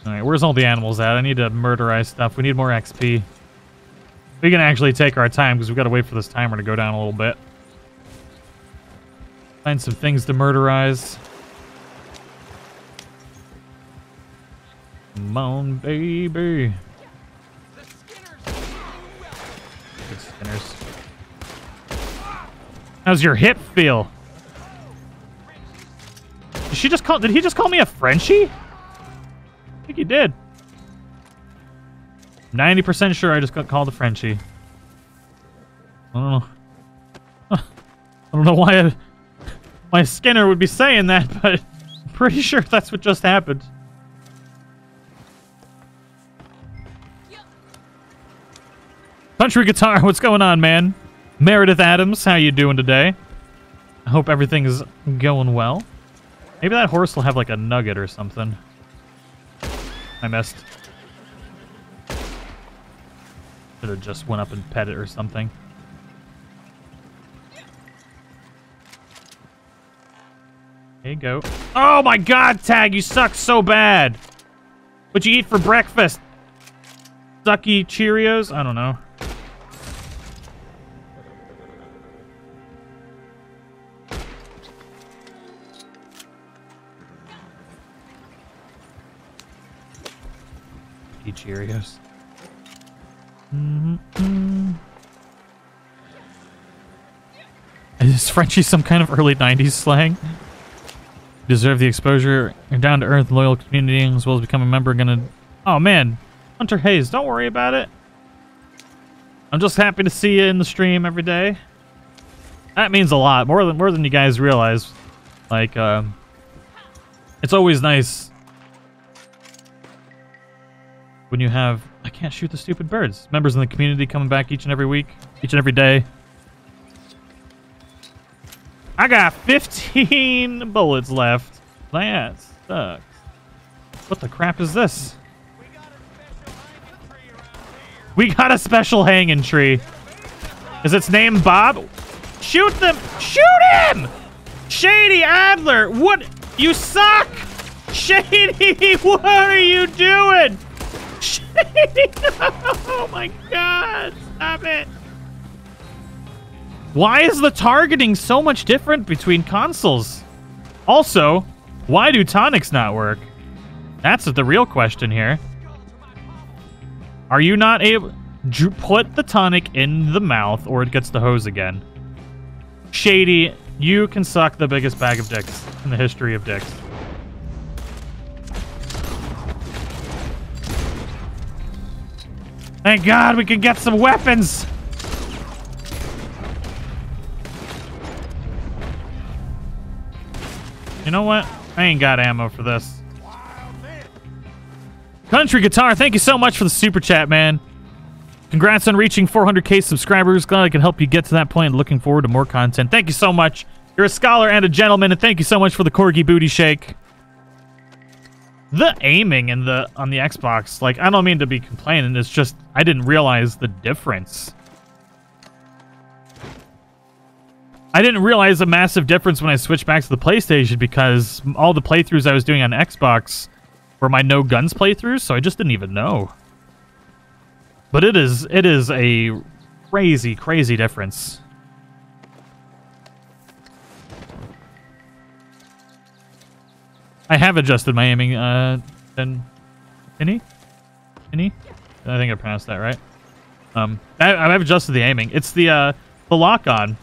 Alright, where's all the animals at? I need to murderize stuff. We need more XP. We can actually take our time because we've got to wait for this timer to go down a little bit. Find some things to murderize. Come on, baby. Good spinners. How's your hip feel? Did she just call? Did he just call me a Frenchie? I think he did. 90% sure I just got called a Frenchie. I don't know. I don't know why I, my Skinner would be saying that, (laughs) but I'm pretty sure that's what just happened. Country guitar, (laughs) what's going on, man? Meredith Adams, how you doing today? I hope everything is going well. Maybe that horse will have like a nugget or something. I missed. Should have just went up and pet it or something. Go. Oh my god, Tag, you suck so bad. What'd you eat for breakfast? Sucky Cheerios? I don't know. Sucky Cheerios. Mm -hmm. Is Frenchie some kind of early 90s slang? Deserve the exposure. You're down to earth, loyal community, as well as become a member. Gonna. Oh man, Hunter Hayes, don't worry about it. I'm just happy to see you in the stream every day. That means a lot, more than more than you guys realize. Like, um, it's always nice when you have I can't shoot the stupid birds. Members in the community coming back each and every week, each and every day. I got 15 (laughs) bullets left. That sucks. What the crap is this? We got a special hanging tree. Is its name Bob? Shoot them! Shoot him! Shady Adler! What? You suck! (laughs) Shady, what are you doing? (laughs) Shady! Oh my god! Stop it! Why is the targeting so much different between consoles? Also, why do tonics not work? That's the real question here. Are you not able... To put the tonic in the mouth or it gets the hose again. Shady, you can suck the biggest bag of dicks in the history of dicks. Thank God we can get some weapons! You know what? I ain't got ammo for this. Country Guitar, thank you so much for the super chat, man. Congrats on reaching 400k subscribers. Glad I can help you get to that point. Looking forward to more content. Thank you so much. You're a scholar and a gentleman, and thank you so much for the Corgi Booty Shake. The aiming in the on the Xbox, like I don't mean to be complaining, it's just I didn't realize the difference. I didn't realize a massive difference when I switched back to the PlayStation because all the playthroughs I was doing on Xbox were my no guns playthroughs, so I just didn't even know. But it is it is a crazy, crazy difference. I have adjusted my aiming, uh, then, Penny? Penny? I think I pronounced that right. Um, I, I've adjusted the aiming. It's the, uh, the lock-on.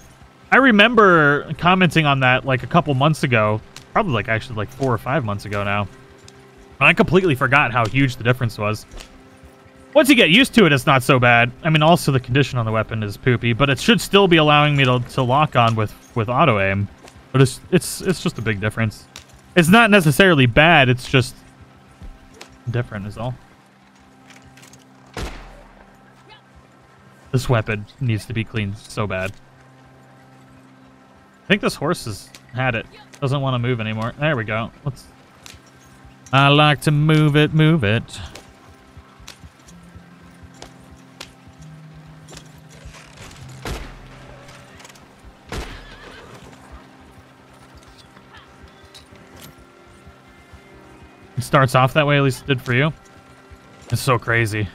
I remember commenting on that, like, a couple months ago. Probably, like, actually, like, four or five months ago now. And I completely forgot how huge the difference was. Once you get used to it, it's not so bad. I mean, also the condition on the weapon is poopy, but it should still be allowing me to, to lock on with, with auto aim. But it's, it's, it's just a big difference. It's not necessarily bad, it's just different is all. This weapon needs to be cleaned so bad. I think this horse has had it. Doesn't want to move anymore. There we go. Let's... I like to move it, move it. It starts off that way, at least it did for you. It's so crazy.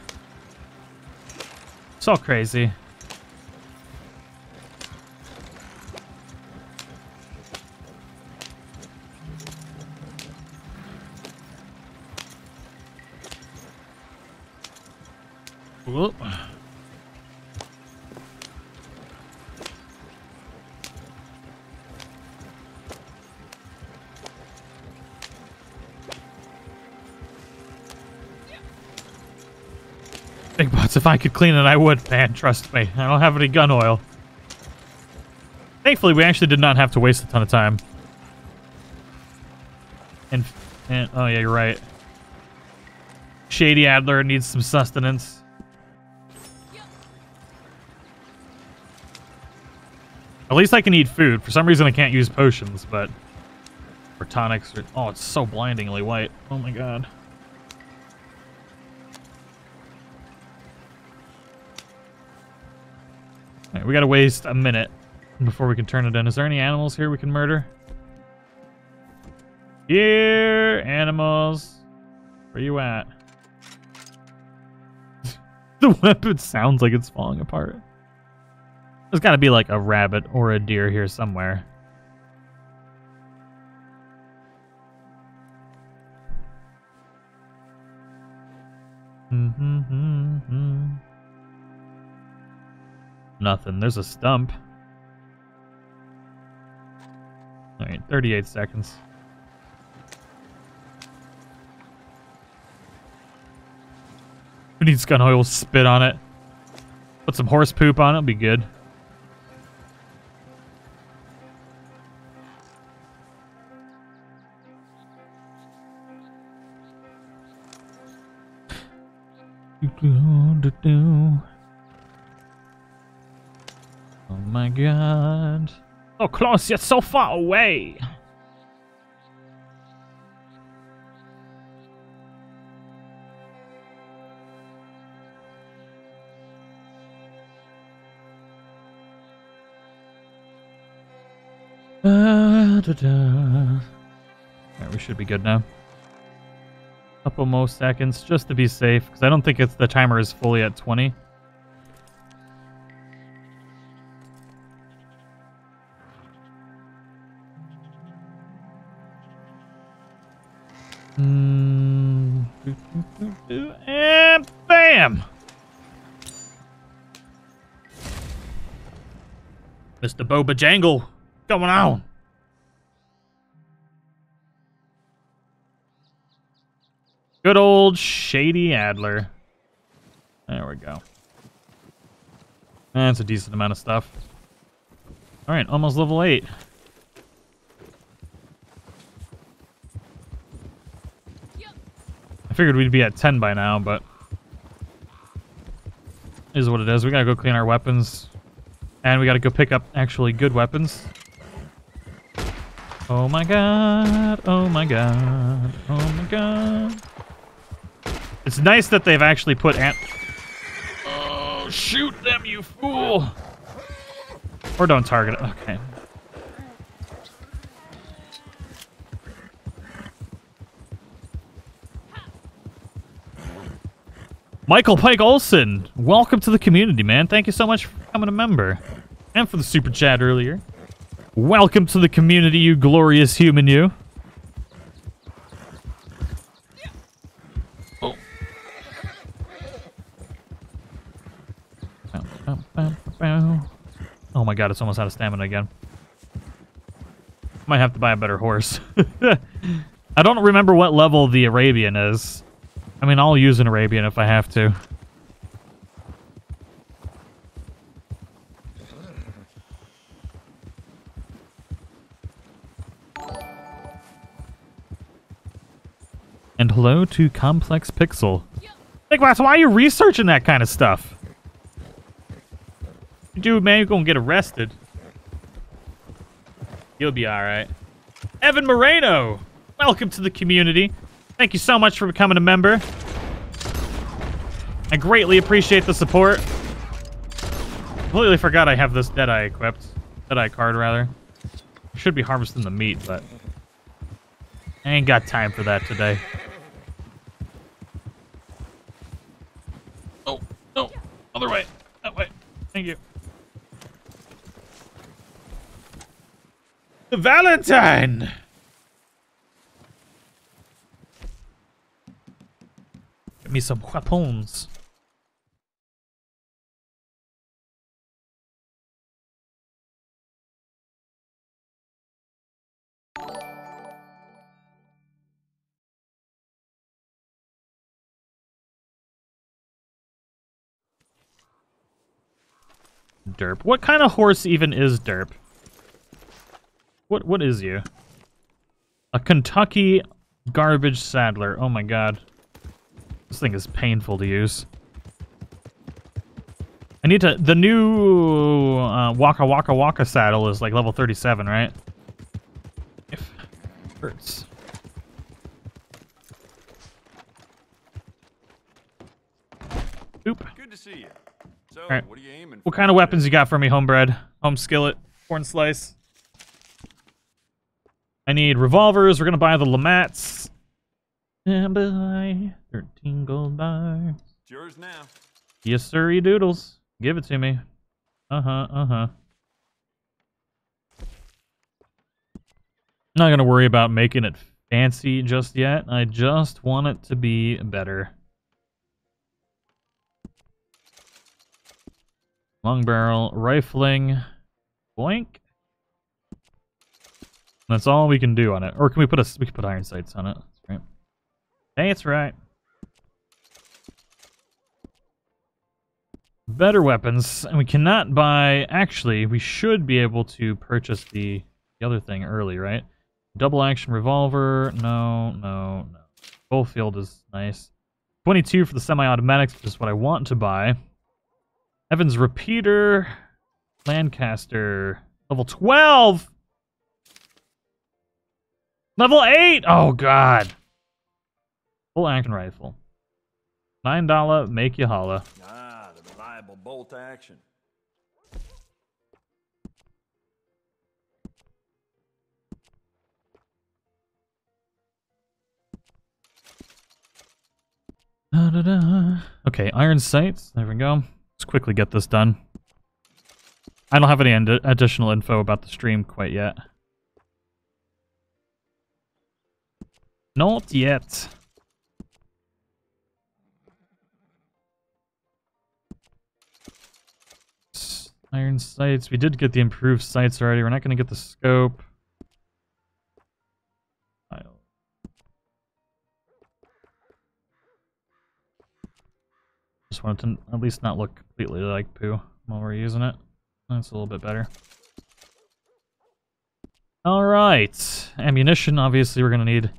So crazy. Whoop. Big butts, if I could clean it, I would, man. Trust me. I don't have any gun oil. Thankfully, we actually did not have to waste a ton of time. And, and oh yeah, you're right. Shady Adler needs some sustenance. At least I can eat food. For some reason, I can't use potions, but... Or tonics. Or, oh, it's so blindingly white. Oh my god. We gotta waste a minute before we can turn it in. Is there any animals here we can murder? Here, animals. Where you at? (laughs) the weapon sounds like it's falling apart. There's gotta be like a rabbit or a deer here somewhere. Nothing. There's a stump. Alright, 38 seconds. Who needs gun oil? Spit on it. Put some horse poop on it. It'll be good. Oh my god. So close yet so far away. Uh, da, da. Alright, we should be good now. Couple more seconds just to be safe, because I don't think it's the timer is fully at 20. Mm, do, do, do, do, and bam! Mr. Boba Jangle, going on? Good old Shady Adler. There we go. That's a decent amount of stuff. Alright, almost level 8. I figured we'd be at 10 by now, but... Is what it is. We gotta go clean our weapons. And we gotta go pick up actually good weapons. Oh my god. Oh my god. Oh my god. It's nice that they've actually put ant. Oh, shoot them, you fool! Or don't target it. Okay. Michael Pike Olson, welcome to the community, man. Thank you so much for becoming a member. And for the super chat earlier. Welcome to the community, you glorious human, you. Oh. Bow, bow, bow, bow. Oh my god, it's almost out of stamina again. Might have to buy a better horse. (laughs) I don't remember what level the Arabian is. I mean, I'll use an Arabian if I have to. And hello to Complex Pixel. Like, why are you researching that kind of stuff? Dude, man, you're gonna get arrested. You'll be alright. Evan Moreno! Welcome to the community. Thank you so much for becoming a member. I greatly appreciate the support. Completely forgot I have this Deadeye equipped. Deadeye card, rather. I should be harvesting the meat, but... I ain't got time for that today. Oh, no. Other way. That way. Thank you. Valentine! Give me some weapons. Derp. What kind of horse even is Derp? What what is you? A Kentucky garbage saddler. Oh my god. This thing is painful to use. I need to... The new uh, Waka Waka Waka saddle is like level 37, right? If hurts. Oop.
Good to see you. So,
right.
what are you aiming
What kind of weapons you got for me, homebred? Home skillet, corn slice. I need revolvers. We're gonna buy the LeMats. And buy 13 gold bars.
It's yours now.
Yes, sir, you doodles. Give it to me. Uh-huh, uh-huh. Not gonna worry about making it fancy just yet. I just want it to be better. Long barrel rifling. Boink. That's all we can do on it. Or can we put a we can put iron sights on it. That's right. That's right. Better weapons, and we cannot buy. Actually, we should be able to purchase the the other thing early, right? Double action revolver. No, no, no. Full field is nice. 22 for the semi-automatics, which is what I want to buy. Evans repeater. Lancaster. Level 12! Level 8! Oh, God. Bolt action rifle. $9, make you holla.
Ah, the reliable bolt action.
Da-da-da. Okay, iron sights. There we go. Let's quickly get this done. I don't have any additional info about the stream quite yet. Not yet. Iron sights. We did get the improved sights already. We're not going to get the scope. Just wanted to at least not look completely like poo while we're using it. That's a little bit better. Alright. Ammunition, obviously we're gonna need...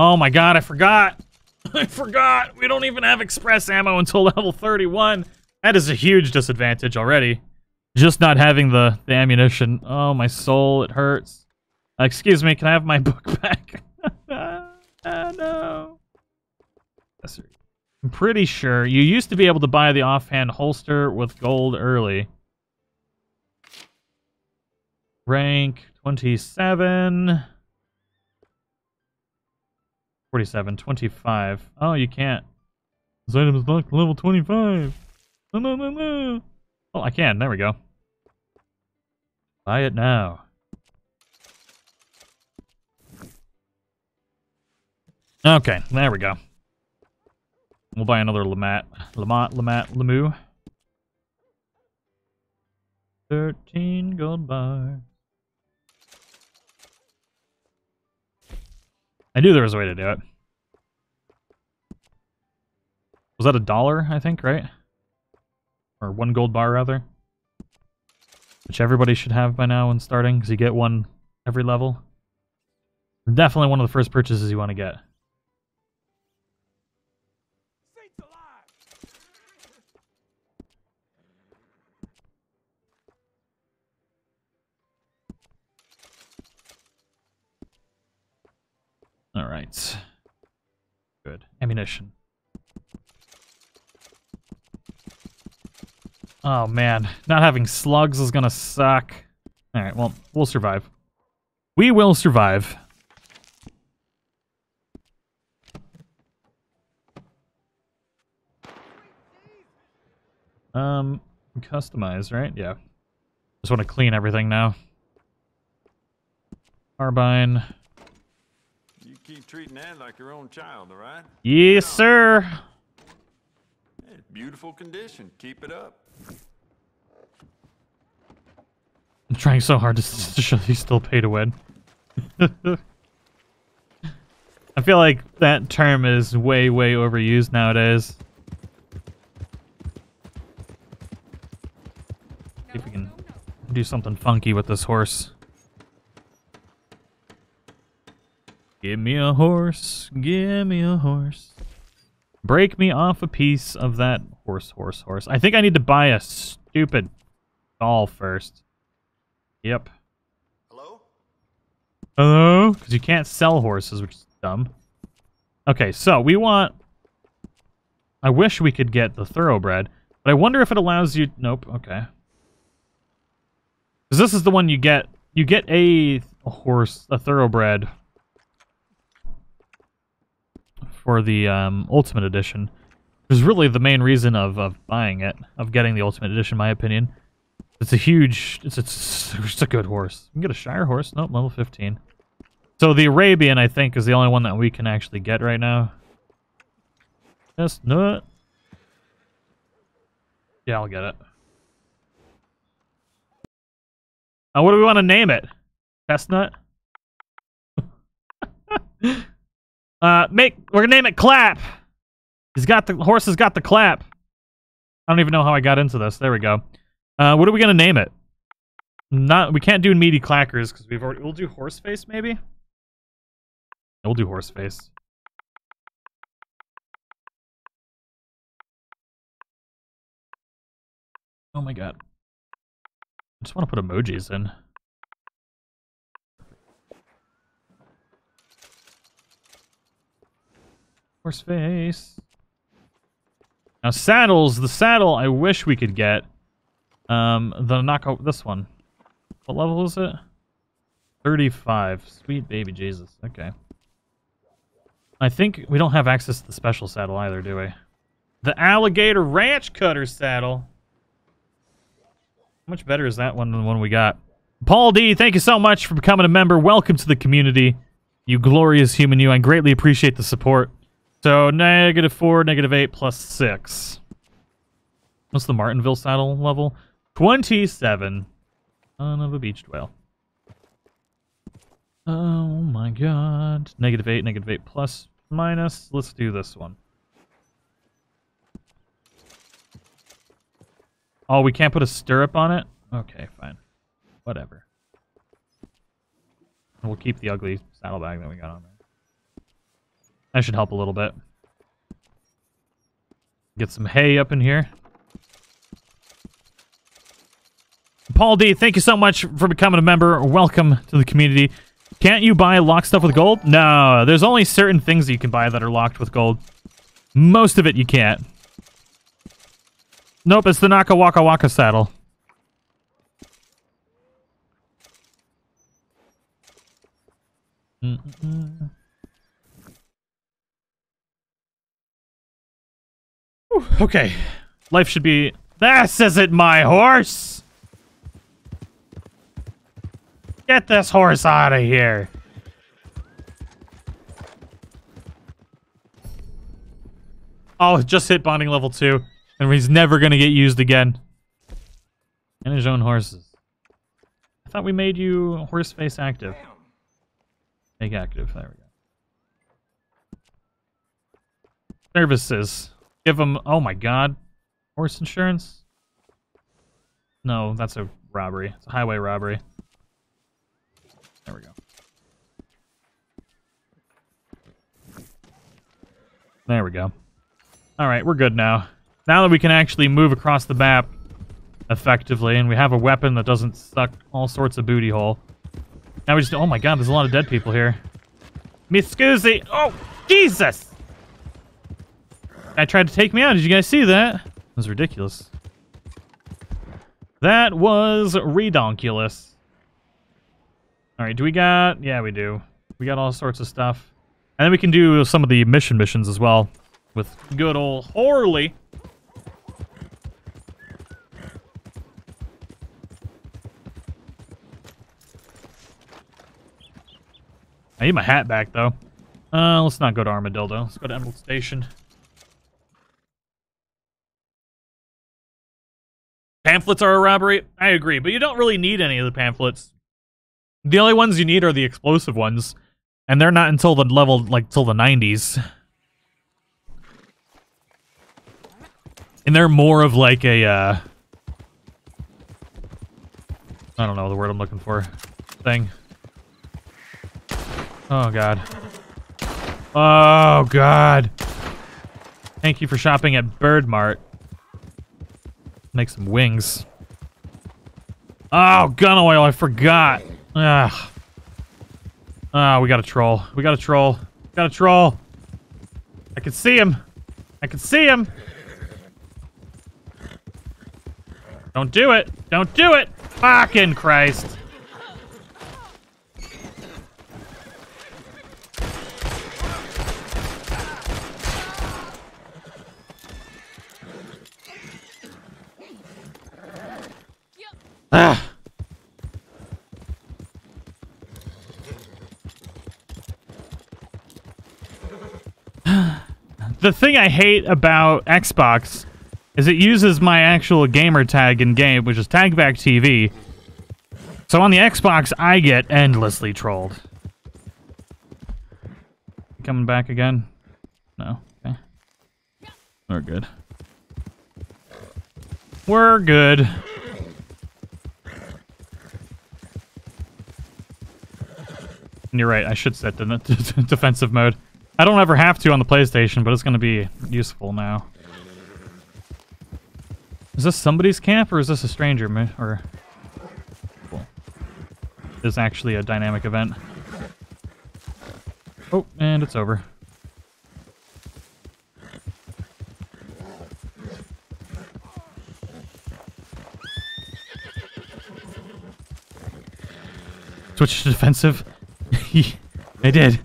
Oh my god, I forgot! (laughs) I forgot! We don't even have express ammo until (laughs) level 31! That is a huge disadvantage already. Just not having the, the ammunition. Oh, my soul, it hurts. Uh, excuse me, can I have my (laughs) book back? uh, no. I'm pretty sure you used to be able to buy the offhand holster with gold early. Rank 27. 47, 25. Oh, you can't. This item is locked level 25. No, no, no, no. Oh, I can. There we go. Buy it now. Okay, there we go. We'll buy another LeMat. LeMat, LeMat, Lemu. 13 gold bars. I knew there was a way to do it. Was that a dollar, I think, right? Or one gold bar, rather? Which everybody should have by now when starting, because you get one every level. Definitely one of the first purchases you want to get. All right. Good. Ammunition. Oh man, not having slugs is gonna suck. All right, well, we'll survive. We will survive. Um, customize, right? Yeah. Just want to clean everything now. Carbine.
Keep treating that like your own child, all right?
Yes, sir.
It's beautiful condition. Keep it up.
I'm trying so hard to, to show he's still pay to win. (laughs) I feel like that term is way, way overused nowadays. See if we can do something funky with this horse. Give me a horse, give me a horse. Break me off a piece of that horse, horse, horse. I think I need to buy a stupid doll first. Yep.
Hello?
Hello? Because you can't sell horses, which is dumb. Okay, so we want... I wish we could get the thoroughbred, but I wonder if it allows you... Nope, okay. Because this is the one you get... You get a horse, a thoroughbred, for the um, Ultimate Edition. Which is really the main reason of, of buying it, of getting the Ultimate Edition, in my opinion. It's a huge. It's it's, it's a good horse. You can get a Shire horse. Nope, level 15. So the Arabian, I think, is the only one that we can actually get right now. Chestnut. Yeah, I'll get it. Uh, what do we want to name it? Chestnut. (laughs) uh, make. We're gonna name it Clap. He's got the horse. Has got the clap. I don't even know how I got into this. There we go. Uh, what are we gonna name it? Not we can't do meaty clackers because we've already. We'll do horse face maybe. We'll do horse face. Oh my god. I just want to put emojis in. Horse face. Now saddles, the saddle I wish we could get. Um, the knockout, this one. What level is it? 35. Sweet baby Jesus. Okay. I think we don't have access to the special saddle either, do we? The alligator ranch cutter saddle. How much better is that one than the one we got? Paul D, thank you so much for becoming a member. Welcome to the community. You glorious human you. I greatly appreciate the support. So, negative 4, negative 8, plus 6. What's the Martinville saddle level? 27. Son of a beach whale. Oh my god. Negative 8, negative 8, plus, minus. Let's do this one. Oh, we can't put a stirrup on it? Okay, fine. Whatever. We'll keep the ugly saddlebag that we got on there. That should help a little bit. Get some hay up in here. Paul D, thank you so much for becoming a member. Welcome to the community. Can't you buy locked stuff with gold? No, there's only certain things that you can buy that are locked with gold. Most of it you can't. Nope, it's the Naka Waka Waka saddle. Mm-mm. Okay. Life should be... This isn't my horse! Get this horse out of here. Oh, just hit bonding level 2. And he's never going to get used again. And his own horses. I thought we made you horse face active. Make active. There we go. Services. Give him... Oh my god. Horse insurance? No, that's a robbery. It's a highway robbery. There we go. There we go. Alright, we're good now. Now that we can actually move across the map effectively, and we have a weapon that doesn't suck all sorts of booty hole. Now we just... Oh my god, there's a lot of dead people here. Me scusi! Oh, Jesus! I tried to take me out. Did you guys see that? That was ridiculous. That was redonkulous. Alright, do we got... Yeah, we do. We got all sorts of stuff. And then we can do some of the mission missions as well. With good old Horley. I need my hat back, though. Uh, let's not go to Armadillo. Let's go to Emerald Station. Pamphlets are a robbery? I agree, but you don't really need any of the pamphlets. The only ones you need are the explosive ones, and they're not until the level, like, till the 90s. And they're more of like a, uh... I don't know the word I'm looking for. Thing. Oh, God. Oh, God. Thank you for shopping at Bird Mart. Make some wings. Oh, gun oil, I forgot. Ah, Ah, we got a troll. We got a troll. Got a troll. I can see him. I can see him. Don't do it. Don't do it. Fucking Christ. Ah. the thing I hate about Xbox is it uses my actual gamer tag in game, which is Tagback TV. So on the Xbox, I get endlessly trolled. Coming back again? No. Okay. We're good. We're good. And you're right, I should set the (laughs) defensive mode. I don't ever have to on the PlayStation, but it's going to be useful now. Is this somebody's camp, or is this a stranger? Or... Cool. This is actually a dynamic event. Oh, and it's over. Switch to defensive. (laughs) I did.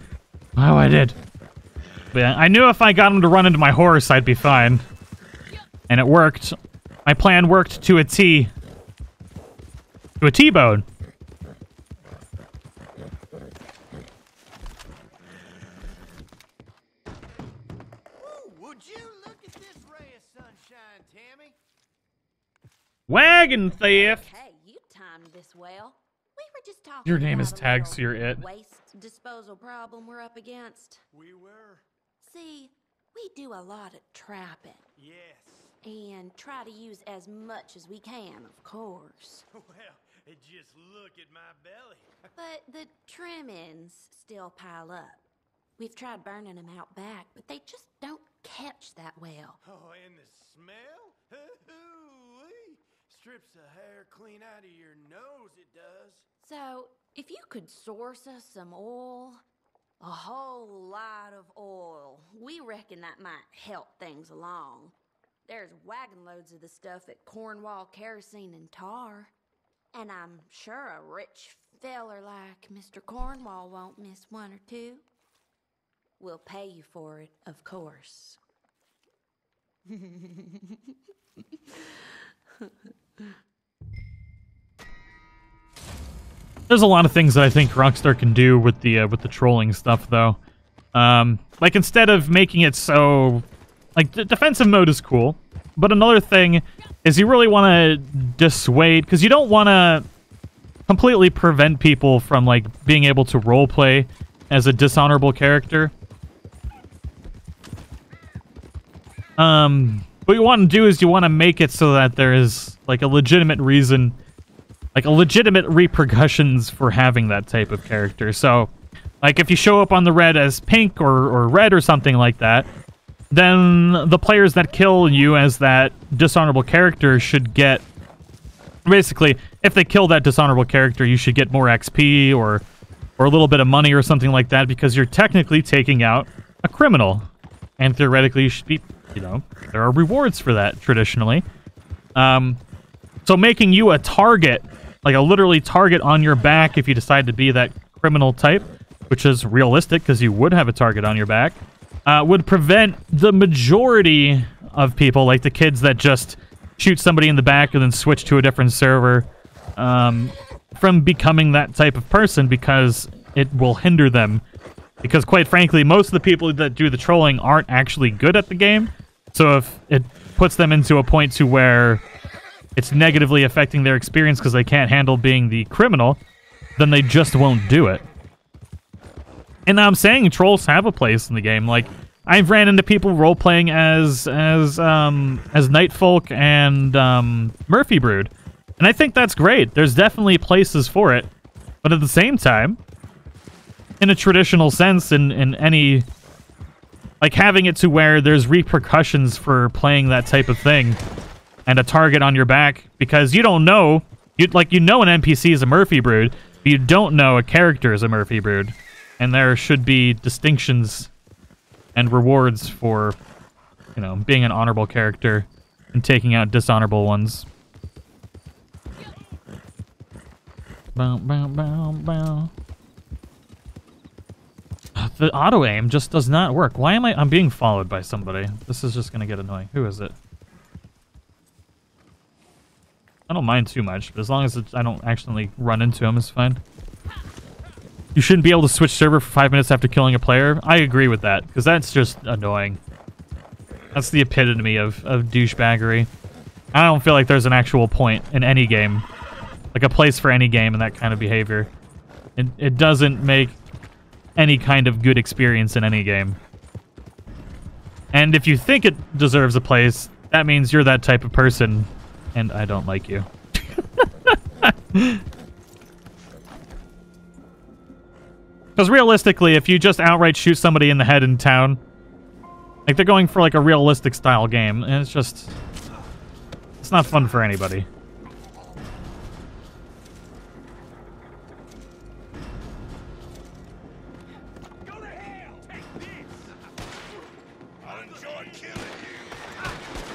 Oh, I did. But yeah, I knew if I got him to run into my horse, I'd be fine. And it worked. My plan worked to a T. To a T-bone. Wagon theft.
Hey, you timed this well. We were just talking.
Your name
about
is
a
tagged, so you're it.
Waste disposal problem we're up against.
We were.
See, we do a lot of trapping
Yes.
and try to use as much as we can, of course. (laughs)
Well, just look at my belly. (laughs)
But the trimmings still pile up. We've tried burning them out back, but they just don't catch that well.
Oh, and the smell? (laughs) Ooh-wee. strips the hair clean out of your nose, it does.
So, if you could source us some oil, a whole lot of oil, we reckon that might help things along. There's wagon loads of the stuff at Cornwall Kerosene and Tar. And I'm sure a rich feller like Mr. Cornwall won't miss one or two. We'll pay you for it, of course. (laughs)
There's a lot of things that I think Rockstar can do with the uh, with the trolling stuff, though. Um, like instead of making it so, like the defensive mode is cool, but another thing is you really want to dissuade because you don't want to completely prevent people from like being able to roleplay as a dishonorable character. Um, what you want to do is you want to make it so that there is like a legitimate reason, like a legitimate repercussions for having that type of character. So, like if you show up on the red as pink or, or red or something like that, then the players that kill you as that dishonorable character should get basically if they kill that dishonorable character you should get more xp or or a little bit of money or something like that because you're technically taking out a criminal and theoretically you should be you know there are rewards for that traditionally um so making you a target like a literally target on your back if you decide to be that criminal type which is realistic because you would have a target on your back uh, would prevent the majority of people, like the kids that just shoot somebody in the back and then switch to a different server, um, from becoming that type of person because it will hinder them. Because quite frankly, most of the people that do the trolling aren't actually good at the game. So if it puts them into a point to where it's negatively affecting their experience because they can't handle being the criminal, then they just won't do it. And I'm saying trolls have a place in the game. Like I've ran into people role playing as as um as Nightfolk and um Murfree Brood. And I think that's great. There's definitely places for it. But at the same time, in a traditional sense in in any like having it to where there's repercussions for playing that type of thing and a target on your back because you don't know you like you know an NPC is a Murfree Brood, but you don't know a character is a Murfree Brood and there should be distinctions and rewards for, you know, being an honorable character and taking out dishonorable ones. Bow, bow, bow, bow. The auto aim just does not work. Why am I? I'm being followed by somebody. This is just gonna get annoying. Who is it? I don't mind too much, but as long as I don't accidentally run into him, it's fine. You shouldn't be able to switch server for five minutes after killing a player. I agree with that, because that's just annoying. That's the epitome of, of douchebaggery. I don't feel like there's an actual point in any game. Like a place for any game in that kind of behavior. It, it doesn't make any kind of good experience in any game. And if you think it deserves a place, that means you're that type of person, and I don't like you. (laughs) Because realistically, if you just outright shoot somebody in the head in town, like they're going for like a realistic style game, and it's just, it's not fun for anybody.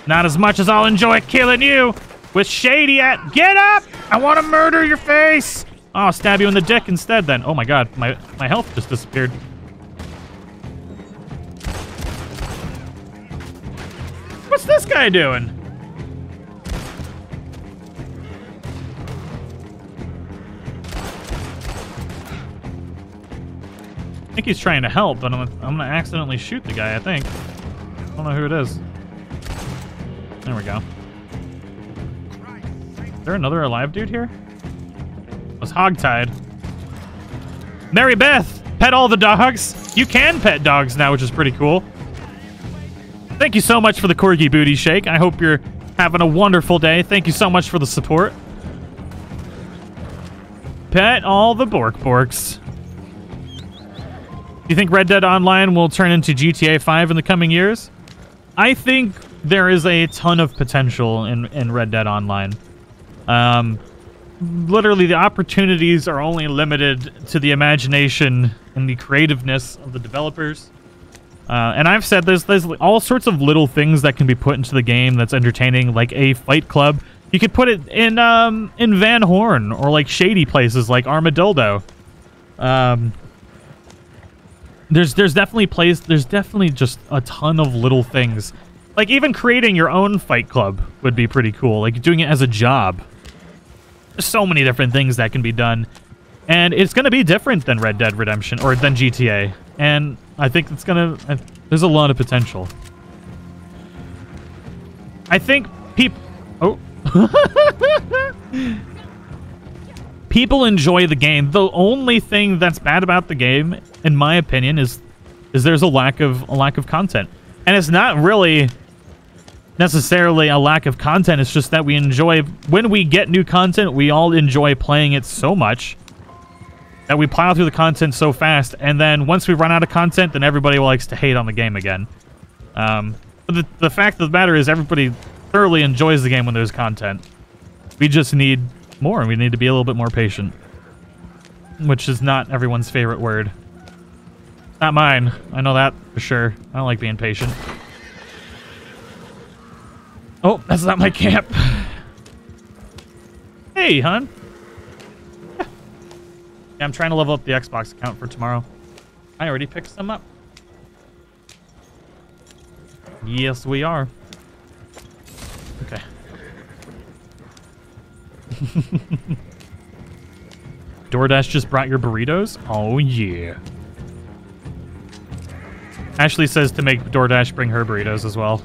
Not as much as I'll enjoy killing you with Shady at. Get up! I want to murder your face! Oh, I'll stab you in the dick instead then. Oh my god, my, my health just disappeared. What's this guy doing? I think he's trying to help, but I'm, I'm gonna accidentally shoot the guy, I think. I don't know who it is. There we go. Is there another alive dude here? Was hogtied. Mary Beth, pet all the dogs. You can pet dogs now, which is pretty cool. Thank you so much for the Corgi Booty Shake. I hope you're having a wonderful day. Thank you so much for the support. Pet all the Bork Borks. Do you think Red Dead Online will turn into GTA 5 in the coming years? I think there is a ton of potential in, in Red Dead Online. Um, literally, the opportunities are only limited to the imagination and the creativeness of the developers. Uh, and I've said there's there's all sorts of little things that can be put into the game that's entertaining, like a fight club. You could put it in um in Van Horn or like shady places like Armadillo. Um, there's there's definitely place there's definitely just a ton of little things. Like even creating your own fight club would be pretty cool. Like doing it as a job. There's so many different things that can be done. And it's going to be different than Red Dead Redemption or than GTA. And I think it's going to there's a lot of potential. I think people Oh. (laughs) people enjoy the game. The only thing that's bad about the game, in my opinion, is is there's a lack of a lack of content, and it's not really necessarily a lack of content. It's just that we enjoy when we get new content. We all enjoy playing it so much that we plow through the content so fast, and then once we run out of content, then everybody likes to hate on the game again. Um, but the, the fact of the matter is, everybody thoroughly enjoys the game when there's content. We just need more. And we need to be a little bit more patient. Which is not everyone's favorite word. Not mine. I know that for sure. I don't like being patient. Oh, that's not my camp. Hey, hon. Yeah, I'm trying to level up the Xbox account for tomorrow. I already picked some up. Yes, we are. Okay. (laughs) DoorDash just brought your burritos? Oh, yeah. Ashley says to make DoorDash bring her burritos as well.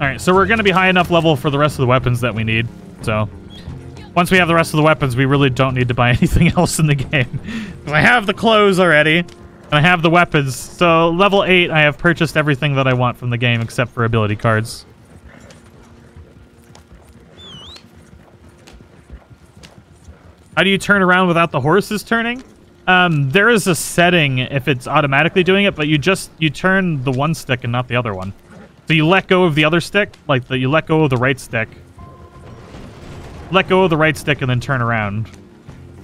Alright, so we're going to be high enough level for the rest of the weapons that we need. So, once we have the rest of the weapons, we really don't need to buy (laughs) anything else in the game. (laughs) I have the clothes already, and I have the weapons. So, level 8, I have purchased everything that I want from the game except for ability cards. How do you turn around without the horses turning? Um, there is a setting if it's automatically doing it, but you just you turn the one stick and not the other one. So you let go of the other stick, like the, you let go of the right stick. Let go of the right stick and then turn around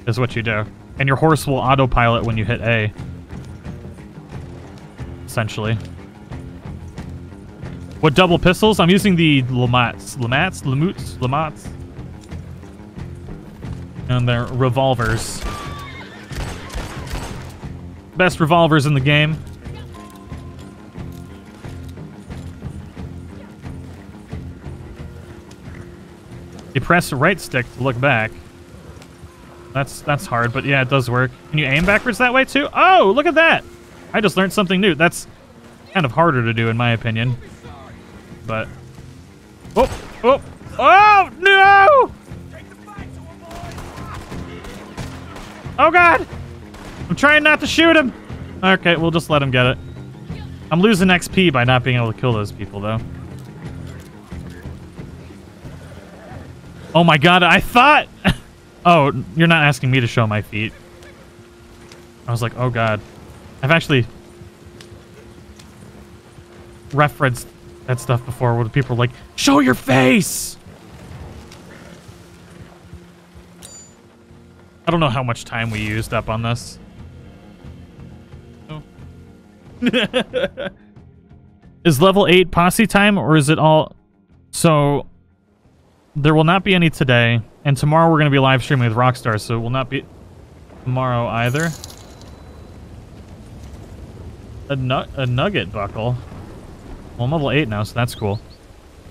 is what you do. And your horse will autopilot when you hit A. Essentially. What double pistols? I'm using the LeMats. LeMats? Lamoots? LeMats? And they're revolvers. Best revolvers in the game. You press right stick to look back. That's that's hard, but yeah, it does work. Can you aim backwards that way too? Oh, look at that! I just learned something new. That's kind of harder to do in my opinion. But Oh, oh, oh no! Oh god! I'm trying not to shoot him! Okay, we'll just let him get it. I'm losing XP by not being able to kill those people, though. Oh my god, I thought... (laughs) oh, you're not asking me to show my feet. I was like, oh god. I've actually referenced that stuff before where people are like, show your face! I don't know how much time we used up on this. Oh. (laughs) is level 8 posse time or is it all... So, there will not be any today. And tomorrow we're going to be live streaming with Rockstar, so it will not be tomorrow either. A, nu a nugget buckle. Well, I'm level 8 now, so that's cool.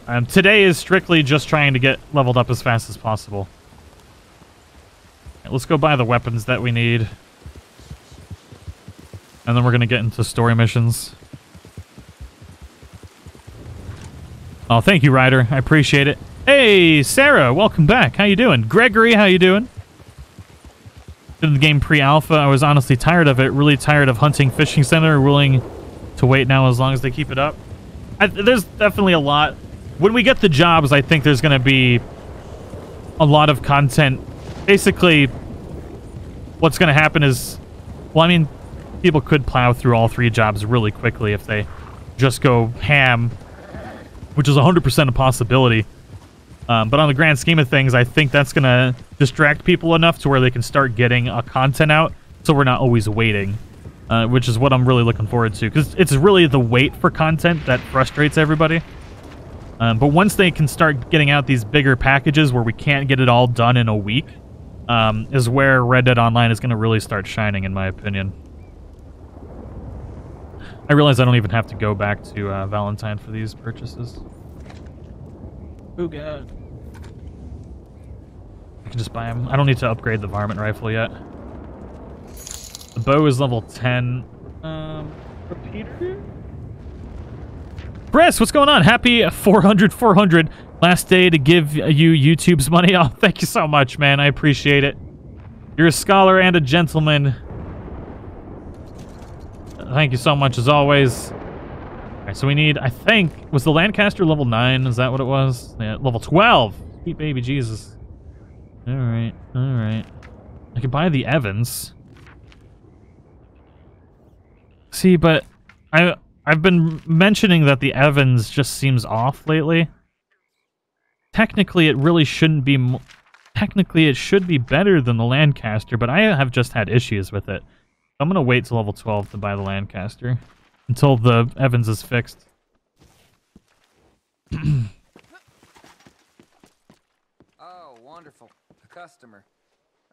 Um, today is strictly just trying to get leveled up as fast as possible. Let's go buy the weapons that we need. And then we're going to get into story missions. Oh, thank you, Ryder. I appreciate it. Hey, Sarah, welcome back. How you doing? Gregory, how you doing? In the game pre-alpha, I was honestly tired of it. Really tired of hunting fishing center. Willing to wait now as long as they keep it up. I, there's definitely a lot. When we get the jobs, I think there's going to be a lot of content. Basically, what's going to happen is, well, I mean, people could plow through all three jobs really quickly if they just go ham which is 100% a possibility. Um, but on the grand scheme of things, I think that's going to distract people enough to where they can start getting a content out so we're not always waiting, uh, which is what I'm really looking forward to because it's really the wait for content that frustrates everybody. Um, but once they can start getting out these bigger packages where we can't get it all done in a week, um, is where Red Dead Online is going to really start shining, in my opinion. I realize I don't even have to go back to uh, Valentine for these purchases. Oh god. I can just buy them. I don't need to upgrade the varmint rifle yet. The bow is level 10. Um, repeater? Briss, what's going on? Happy 400 400. Last day to give you YouTube's money. (laughs) Oh, thank you so much, man. I appreciate it. You're a scholar and a gentleman. Thank you so much, as always. Alright, so we need, I think, was the Lancaster level 9? Is that what it was? Yeah, level 12. Sweet baby Jesus. Alright, alright. I could buy the Evans. See, but I, I've been mentioning that the Evans just seems off lately. Technically, it really shouldn't be... Technically, it should be better than the Lancaster, but I have just had issues with it. I'm gonna wait till level 12 to buy the Lancaster. Until the Evans is fixed. (clears throat)
Oh, wonderful. A customer.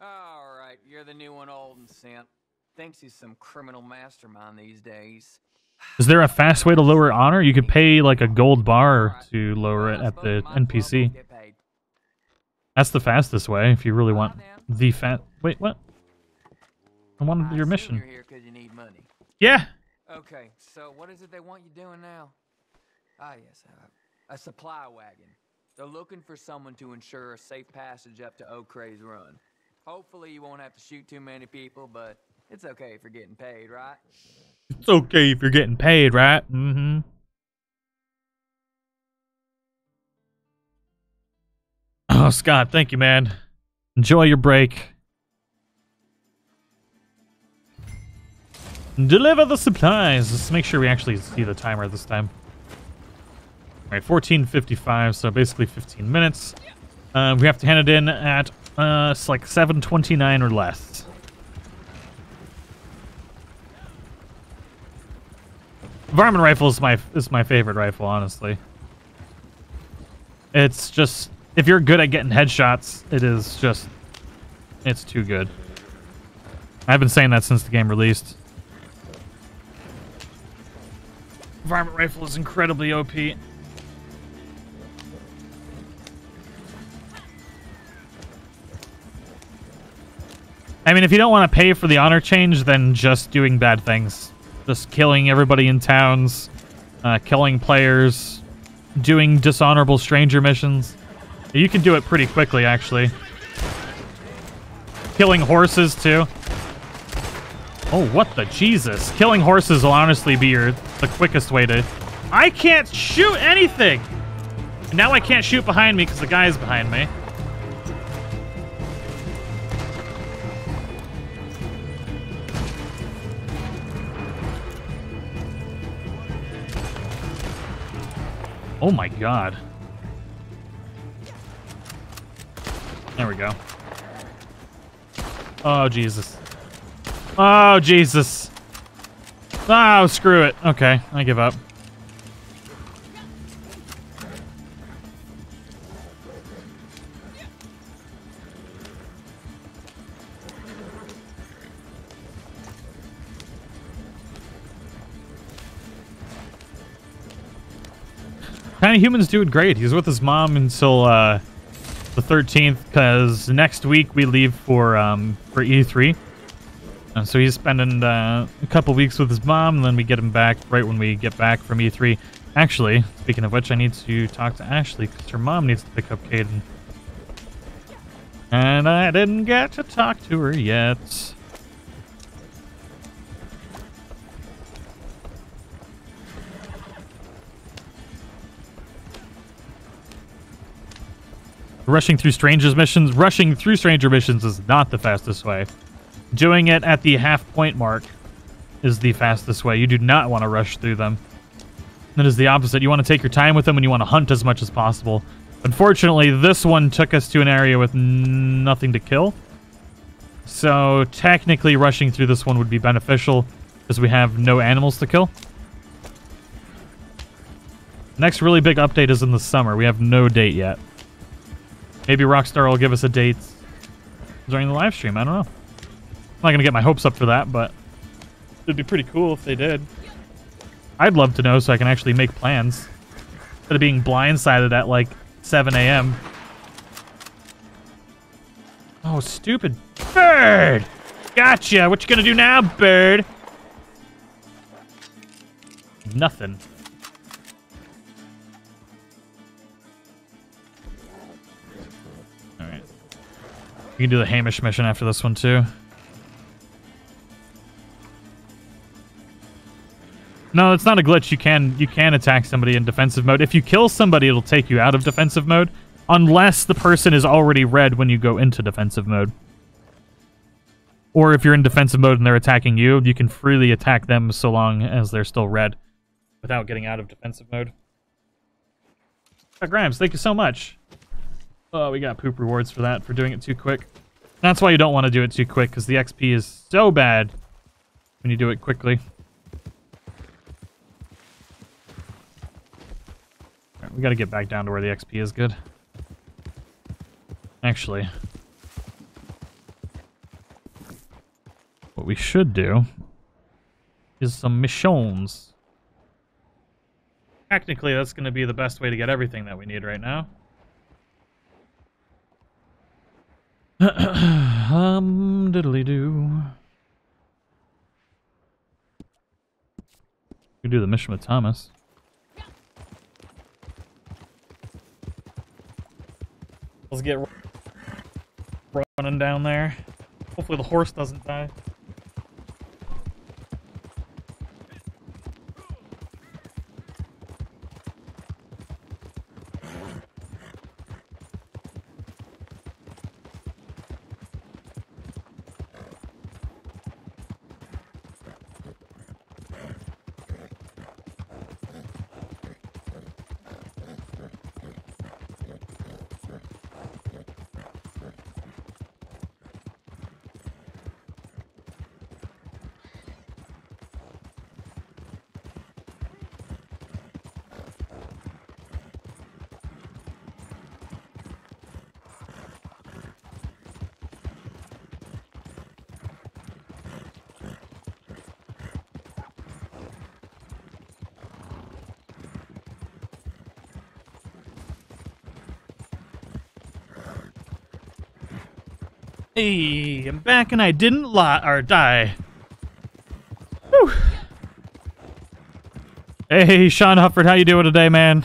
All right, you're the new one old and sent. Thinks he's some criminal mastermind these days. (sighs)
Is there a fast way to lower honor? You could pay like a gold bar to lower it at the
might as well
NPC.
both get paid.
That's the fastest way if you really want the fat. Wait, what? I wanted your mission.
You're here 'cause you need money.
Yeah.
Okay, so what is it they want you doing now? Ah, yes, uh, a supply wagon. They're looking for someone to ensure a safe passage up to O'Creagh's Run. Hopefully, you won't have to shoot too many people, but it's okay if you're getting paid, right?
It's okay if you're getting paid, right? Mm-hmm. Oh, Scott, thank you, man. Enjoy your break. Deliver the supplies. Let's make sure we actually see the timer this time. All right, 14:55, so basically 15 minutes. Uh, we have to hand it in at uh, like 7:29 or less. Varmint rifle is my is my favorite rifle, honestly. It's just if you're good at getting headshots, it is just it's too good. I've been saying that since the game released. Varmint rifle is incredibly OP. I mean, if you don't want to pay for the honor change, then just doing bad things. Just killing everybody in towns, uh, killing players, doing dishonorable stranger missions. You can do it pretty quickly, actually. Killing horses, too. Oh, what the Jesus. Killing horses will honestly be your the quickest way to... I can't shoot anything! And now I can't shoot behind me because the guy's behind me. Oh my god. There we go. Oh, Jesus. Oh, Jesus. Oh, screw it. Okay, I give up. Tiny Human's doing great. He's with his mom until uh, the 13th, because next week we leave for um, for E3. And so he's spending uh, a couple weeks with his mom, and then we get him back right when we get back from E3. Actually, speaking of which, I need to talk to Ashley because her mom needs to pick up Caden. And I didn't get to talk to her yet. Rushing through strangers missions, rushing through stranger missions is not the fastest way. Doing it at the half point mark is the fastest way. You do not want to rush through them. That is the opposite. You want to take your time with them and you want to hunt as much as possible. Unfortunately, this one took us to an area with nothing to kill. So technically rushing through this one would be beneficial because we have no animals to kill. Next really big update is in the summer. We have no date yet. Maybe Rockstar will give us a date during the live stream. I don't know. I'm not going to get my hopes up for that, but it'd be pretty cool if they did. I'd love to know so I can actually make plans. Instead of being blindsided at like 7 a.m. Oh, stupid bird! Gotcha! What you gonna do now, bird? Nothing. Alright. We can do the Hamish mission after this one, too. No, it's not a glitch. You can you can attack somebody in defensive mode. If you kill somebody, it'll take you out of defensive mode, unless the person is already red when you go into defensive mode. Or if you're in defensive mode and they're attacking you, you can freely attack them so long as they're still red, without getting out of defensive mode. Oh, Grimes, thank you so much. Oh, we got poop rewards for that for doing it too quick. That's why you don't want to do it too quick because the XP is so bad when you do it quickly. Alright, we gotta get back down to where the XP is good. Actually, what we should do is some missions. Technically, that's gonna be the best way to get everything that we need right now. (clears throat) um, diddly do. We do the mission with Thomas. Let's get running down there. Hopefully the horse doesn't die. Hey, I'm back and I didn't lie or die. Whew. Hey, Sean Hufford, how you doing today, man?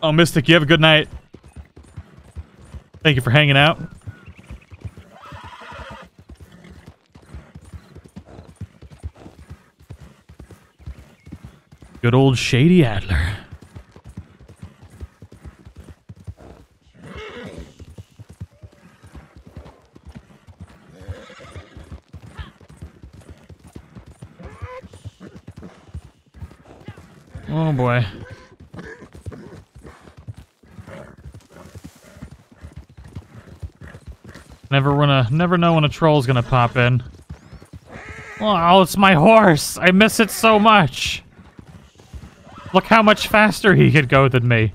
Oh, Mystic, you have a good night. Thank you for hanging out. Good old Sadie Adler. Oh boy. Never know when a troll's gonna pop in. Oh, it's my horse. I miss it so much. Look how much faster he could go than me.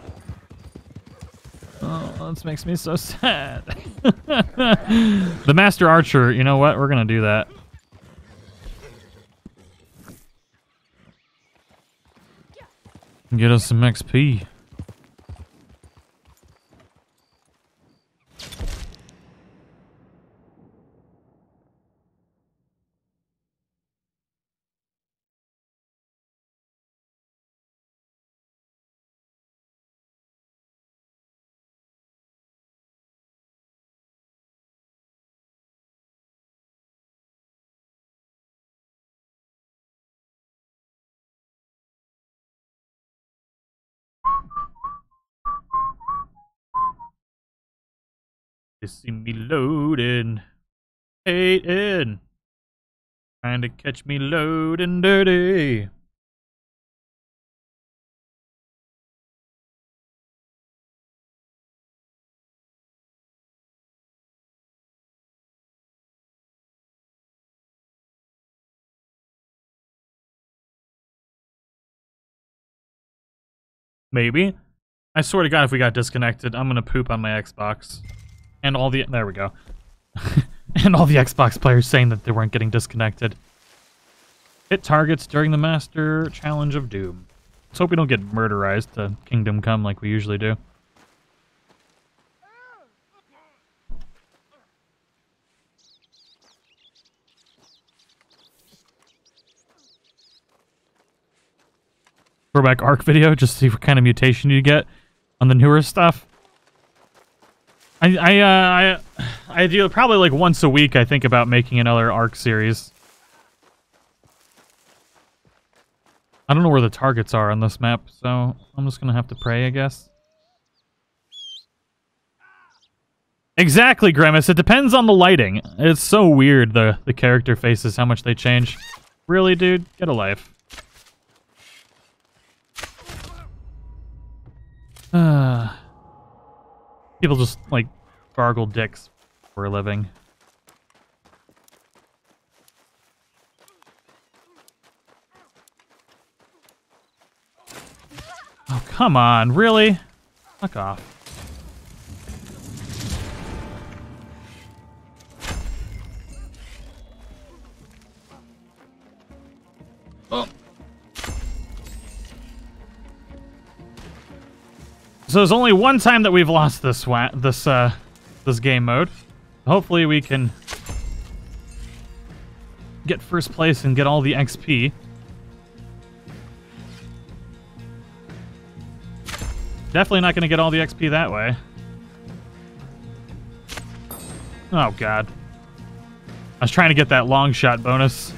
Oh, this makes me so sad. (laughs) the Master Archer, you know what? We're gonna do that. Get us some XP. They see me loading. Hey, in. Trying to catch me loading dirty. Maybe. I swear to God, if we got disconnected, I'm gonna poop on my Xbox. And all the there we go. (laughs) and all the Xbox players saying that they weren't getting disconnected. Hit targets during the Master Challenge of Doom. Let's hope we don't get murderized to Kingdom Come like we usually do. Throwback arc video, just to see what kind of mutation you get on the newer stuff. I I uh, I I do probably like once a week. I think about making another arc series. I don't know where the targets are on this map, so I'm just gonna have to pray, I guess. Exactly, Grimace. It depends on the lighting. It's so weird the the character faces, how much they change. Really, dude? Get a life. Uh, (sighs) people just like gargle dicks for a living. Oh, come on. Really? Fuck off. So there's only one time that we've lost this this uh this game mode. Hopefully we can get first place and get all the XP. Definitely not going to get all the XP that way. Oh, God. I was trying to get that long shot bonus.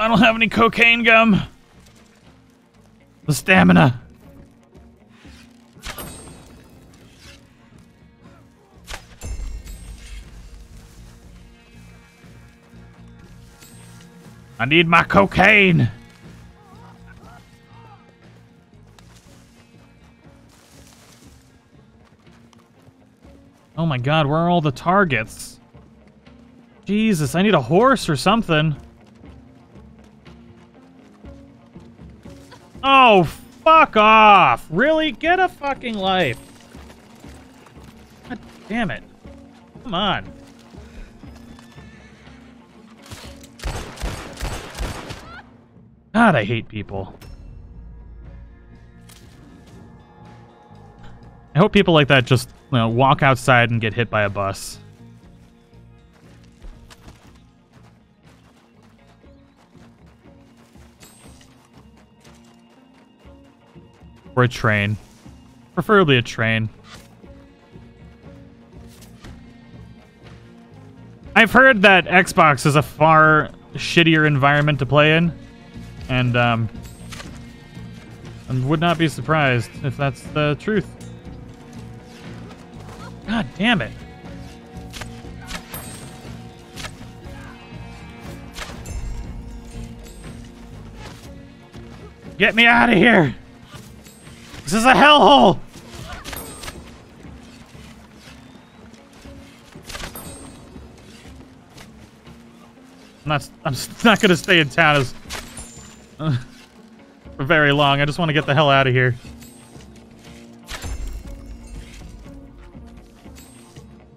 I don't have any cocaine gum. The stamina. I need my cocaine. Oh my god, where are all the targets? Jesus, I need a horse or something. Oh, fuck off. Really? Get a fucking life. God damn it. Come on. God, I hate people. I hope people like that just you know, walk outside and get hit by a bus. Or a train. Preferably a train. I've heard that Xbox is a far shittier environment to play in. And, um... I would not be surprised if that's the truth. God damn it. Get me out of here! This is a hellhole! I'm not, I'm (laughs) not gonna stay in town as, uh, for very long. I just want to get the hell out of here.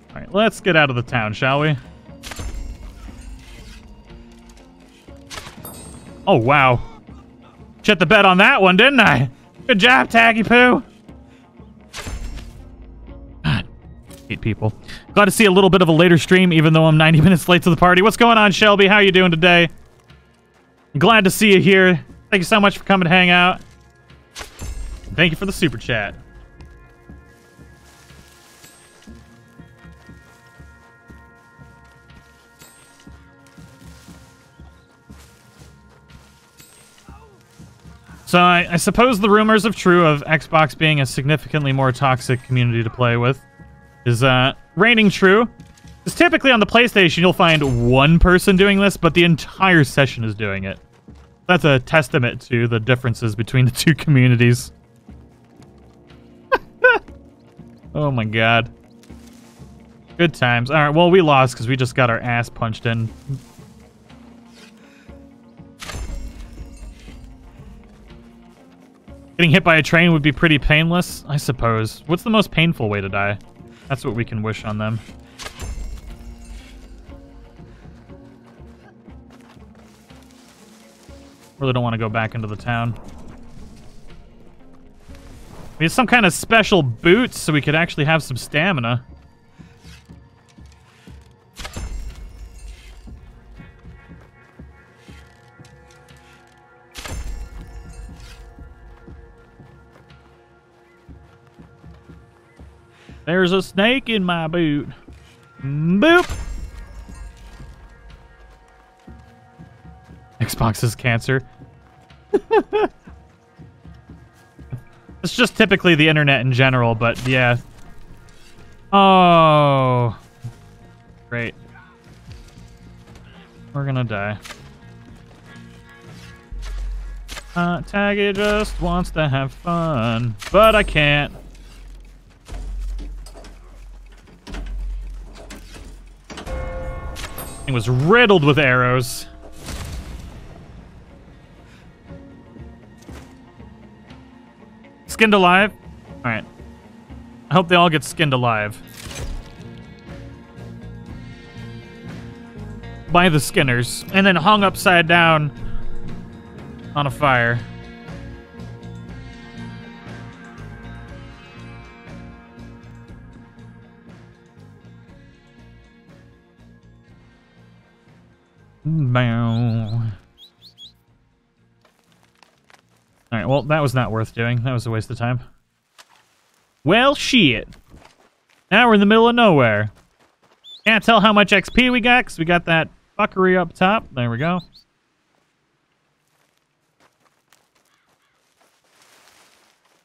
Alright, let's get out of the town, shall we? Oh, wow. Shit the bed on that one, didn't I? Good job, Taggy Poo. God, hate people. Glad to see a little bit of a later stream, even though I'm 90 (laughs) minutes late to the party. What's going on, Shelby? How are you doing today? Glad to see you here. Thank you so much for coming to hang out. Thank you for the super chat. So I, I suppose the rumors of true of Xbox being a significantly more toxic community to play with is uh, reigning true. Because typically on the PlayStation you'll find one person doing this, but the entire session is doing it. That's a testament to the differences between the (laughs) two communities. (laughs) oh my god. Good times. All right, well, we lost because we just got our ass punched in. Getting hit by a train would be pretty painless, I suppose. What's the most painful way to die? That's what we can wish on them. Really don't want to go back into the town. We need some kind of special boots so we could actually have some stamina. There's a snake in my boot. Boop. Xbox is cancer. (laughs) it's just typically the internet in general, but yeah. Oh. Great. We're gonna die. Uh, Taggy just wants to have fun, but I can't. It was riddled with arrows. Skinned alive? Alright. I hope they all get skinned alive. By the skinners. And then hung upside down on a fire. Bow. Alright, well, that was not worth doing. That was a waste of time. Well, shit. Now we're in the middle of nowhere. Can't tell how much XP we got, because we got that fuckery up top. There we go.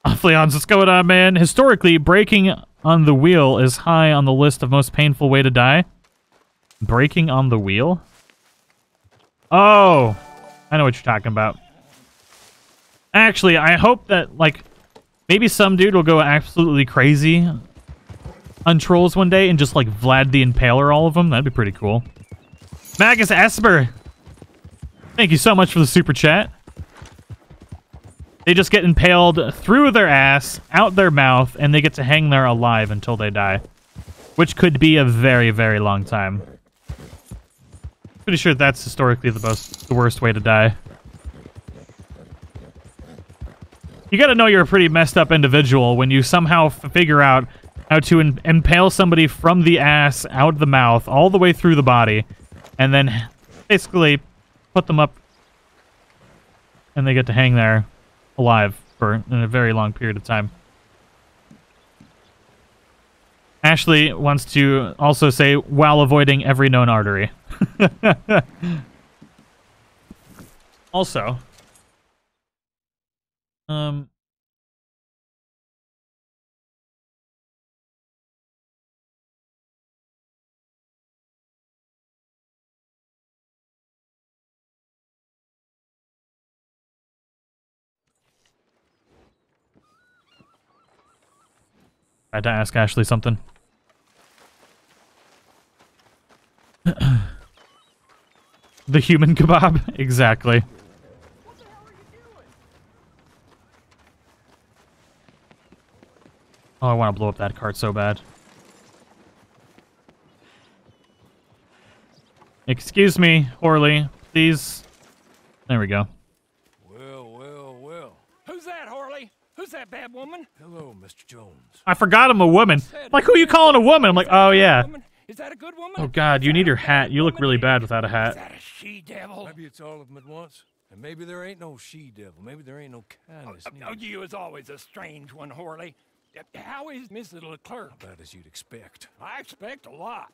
Leons, what's going on, man? Historically, breaking on the wheel is high on the list of most painful way to die. Breaking on the wheel? Oh, I know what you're talking about. Actually, I hope that, like, maybe some dude will go absolutely crazy on trolls one day and just, like, Vlad the Impaler all of them. That'd be pretty cool. Magus Esper, thank you so much for the super chat. They just get impaled through their ass, out their mouth, and they get to hang there alive until they die. Which could be a very, very long time. Pretty sure that's historically the most, the worst way to die. You gotta know you're a pretty messed up individual when you somehow figure out how to impale somebody from the ass, out the mouth, all the way through the body, and then basically put them up and they get to hang there alive for a very long period of time. Ashley wants to also say while avoiding every known artery. (laughs) also, um, I had to ask Ashley something. (clears throat) the human kebab? (laughs) exactly. Oh, I want to blow up that cart so bad. Excuse me, Horley, please. There we go.
Well, well, well.
Who's that, Horley? Who's that bad woman?
Hello, Mr. Jones.
I forgot I'm a woman. Like, who are you calling a woman? I'm like, oh, yeah.
Is that a good woman?
Oh, God, you need your hat. You look really bad without a hat.
Is that a she-devil?
Maybe it's all of them at once. And maybe there ain't no she-devil. Maybe there ain't no kindness
Oh,
neither.
you is always a strange one, Horley. Uh, How is Mrs. LeClerk?
About as you'd expect.
I expect a lot.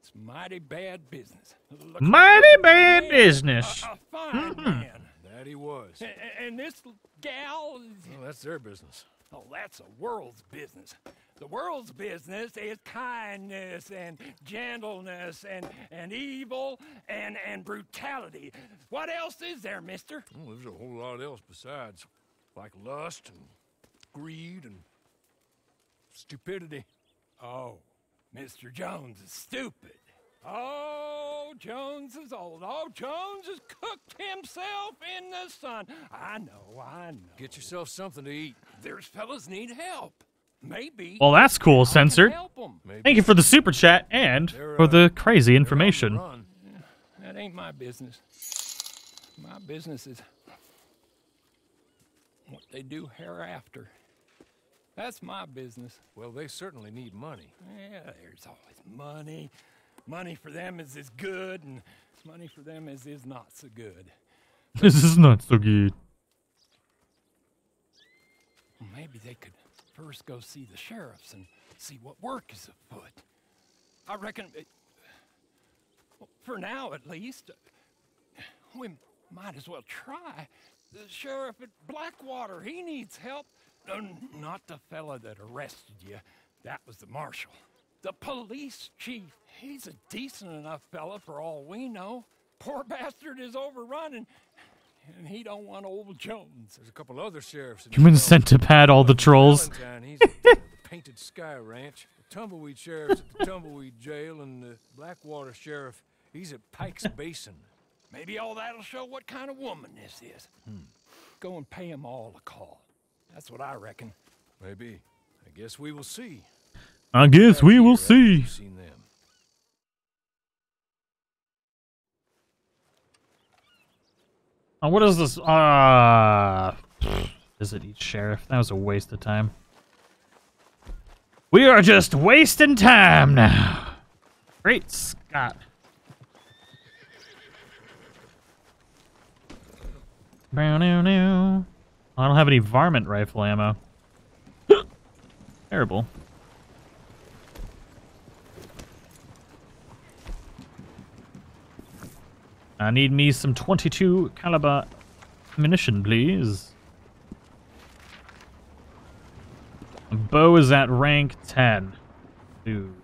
It's mighty bad business. LeClerk
Mighty bad
man,
business.
A, a fine man. That he was. And, this gal.
Well, that's their business.
Oh, that's the world's business. The world's business is kindness and gentleness and, and evil and, and brutality. What else is there, mister?
Well, there's a whole lot else besides, like lust and greed and stupidity.
Oh, Mr. Jones is stupid. Oh, Jones is old. Oh, Jones has cooked himself in the sun. I know, I know.
Get yourself something to eat.
There's fellas need help. Maybe.
Well, that's cool, censored.
help 'em.
Maybe.
Thank you for the super chat and
They're,
for
uh,
the crazy
they're the
information.
That ain't my business. My business is what they do hereafter. That's my business.
Well, they certainly need money.
Yeah, there's always money. Money for them is as good, and money for them is is not so good. (laughs)
This is not so good.
Maybe they could first go see the sheriffs and see what work is afoot. I reckon, it, well, for now at least, uh, we might as well try. The sheriff at Blackwater, he needs help. No, not the fella that arrested you. That was the marshal. The police chief, he's a decent enough fella for all we know. Poor (laughs) bastard is overrun and, and he don't want old Jones.
There's a couple other sheriffs. in
You've been sent to pad all the trolls.
He's at (laughs) Painted Sky Ranch. The Tumbleweed Sheriff's at the (laughs) Tumbleweed Jail, and the Blackwater Sheriff, he's at Pike's Basin.
Maybe all that'll show what kind of woman this is. Hmm. Go and pay pay 'em all a call. That's what I reckon.
Maybe. I guess we will see.
I guess we will see.
Seen them.
Oh, what is this? Ah, visit each sheriff. That was a waste of time. We are just wasting time now. Great Scott. I don't have any varmint rifle ammo. (gasps) Terrible. I need me some 22 caliber ammunition, please. Bow is at rank 10. Dude.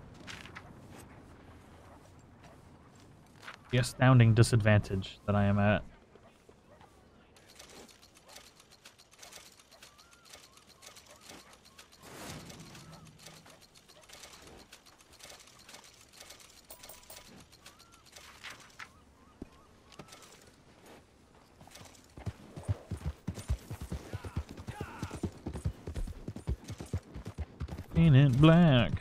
The astounding disadvantage that I am at. Painted black.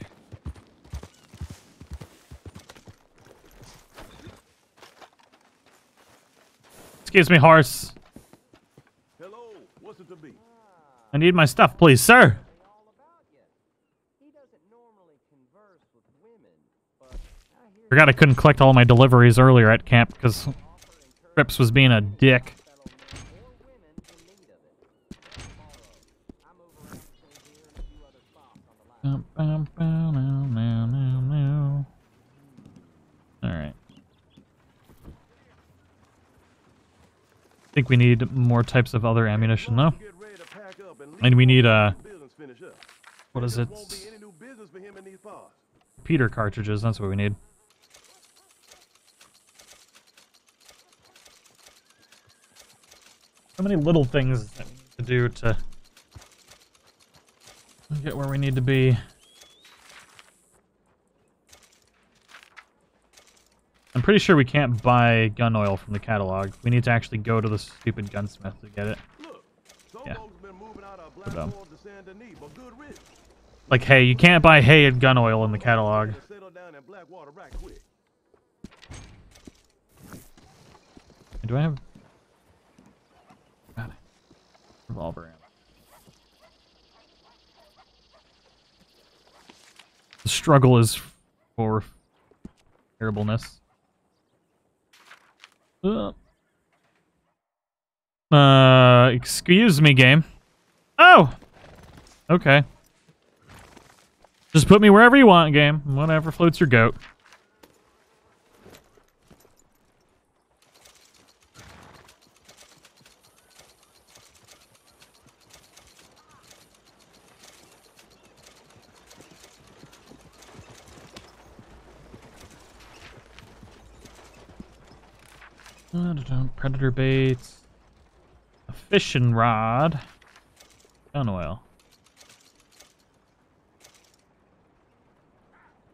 Excuse me, horse.
Hello, what's it to be?
I need my stuff, please, sir. Forgot I couldn't collect all my deliveries earlier at camp because Trips was being a dick. Alright. I think we need more types of other ammunition, though.
And
we need, uh, what is it? Peter cartridges, that's what we need. So many little things to do to get where we need to be. I'm pretty sure we can't buy gun oil from the catalog. We need to actually go to the stupid gunsmith to get it. Yeah.
folks been moving out of
dumb.
Blackmore to San Denis, but good.
Like, hey, you can't buy hay and gun oil in the catalog.
They Settle down in Blackwater right quick.
Do I have... It. Revolver ammo. The struggle is for terribleness. Uh, uh, excuse me, game. Oh! Okay. Just put me wherever you want, game. Whatever floats your goat. Predator baits. A fishing rod. Gun oil.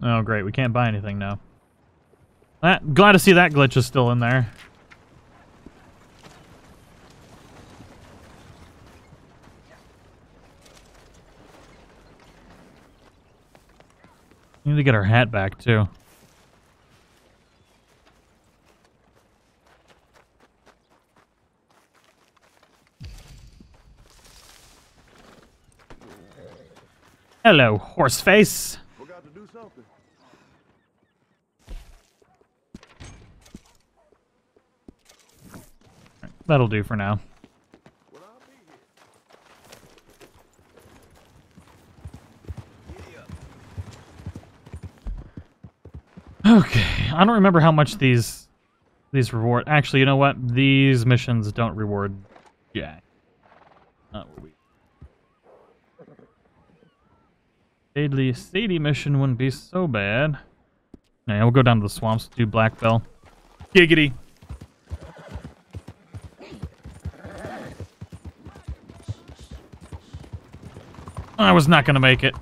Oh, great. We can't buy anything now. That, glad to see that glitch is still in there. Need to get our hat back, too. Hello, horseface. That'll do for now. Okay, I don't remember how much these these reward. Actually, you know what? These missions don't reward jack. Not what we. Sadly, Sadie mission wouldn't be so bad. Yeah, we'll go down to the swamps, to do Black Belle. Giggity. I was not gonna make it.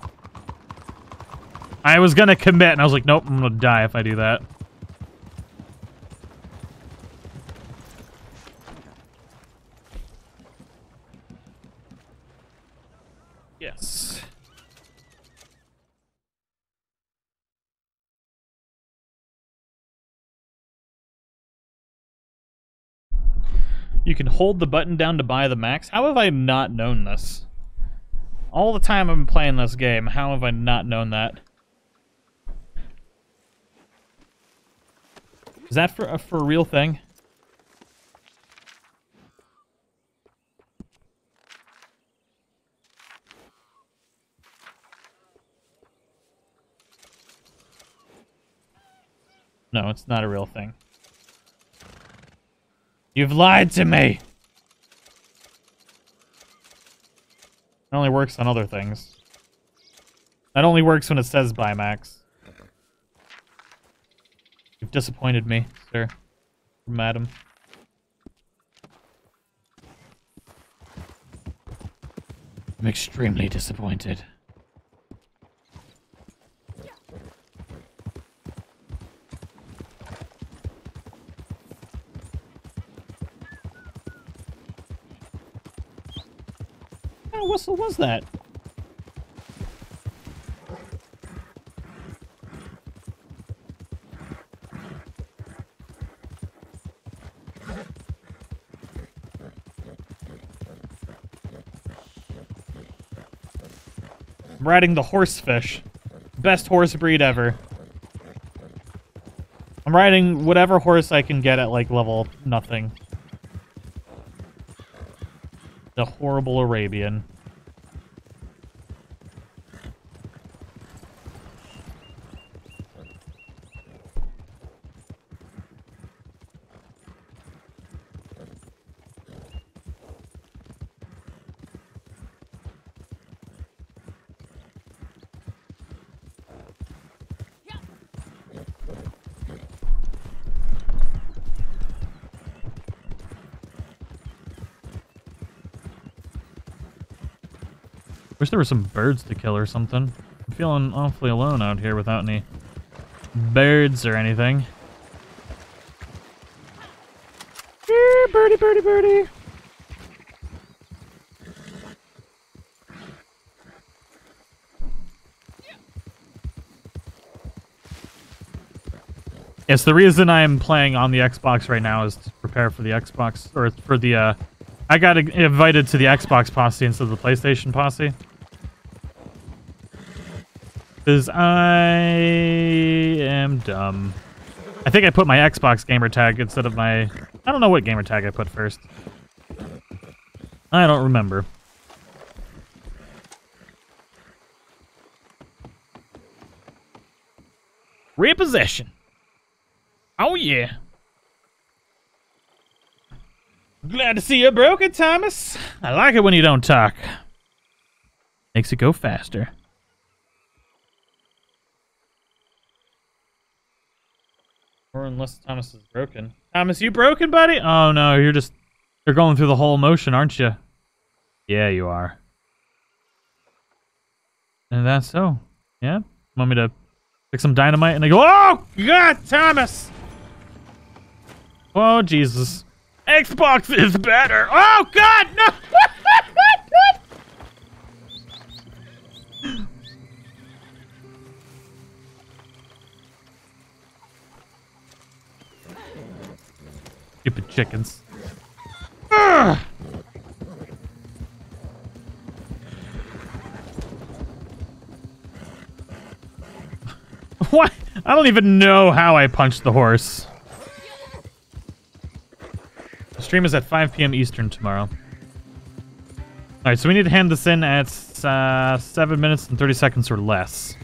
I was gonna commit, and I was like, nope, I'm gonna die if I do that. Yes. You can hold the button down to buy the max. How have I not known this? All the time I've been playing this game, how have I not known that? Is that for a for a real thing? No, it's not a real thing. You've lied to me! It only works on other things. That only works when it says buy max. You've disappointed me, sir. Madam. I'm extremely disappointed. What was that? I'm riding the horsefish. Best horse breed ever. I'm riding whatever horse I can get at like level nothing. The horrible Arabian. Wish there were some birds to kill or something. I'm feeling awfully alone out here without any birds or anything. Eh, birdie, birdie, birdie. Yes, the reason I'm playing on the Xbox right now is to prepare for the Xbox, or for the, uh, I got invited to the Xbox posse instead of the PlayStation posse. Because I am dumb. I think I put my Xbox gamer tag instead of my... I don't know what gamer tag I put first. I don't remember. Repossession. Oh, yeah. Glad to see you broken, Thomas. I like it when you don't talk. Makes it go faster. Or unless Thomas is broken. Thomas, you broken, buddy? Oh no, you're just you're going through the whole motion, aren't you? Yeah, you are. And that's so. Yeah? Want me to pick some dynamite and I go, Oh God, Thomas! Oh Jesus. Xbox is better. Oh God, no! (laughs) Stupid chickens. Ugh! (laughs) What? I don't even know how I punched the horse. The stream is at 5 p.m. Eastern tomorrow. Alright, so we need to hand this in at uh, 7 minutes and 30 seconds or less.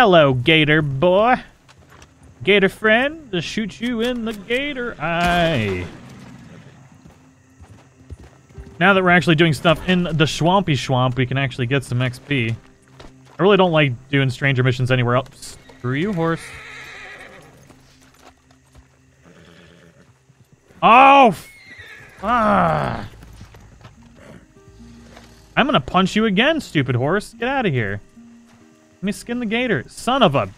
Hello, gator boy. Gator friend, to shoot you in the gator eye. Now that we're actually doing stuff in the swampy swamp, we can actually get some XP. I really don't like doing stranger missions anywhere else. Screw you, horse. Oh! Ah! I'm gonna punch you again, stupid horse. Get out of here. Let me skin the gator. Son of a...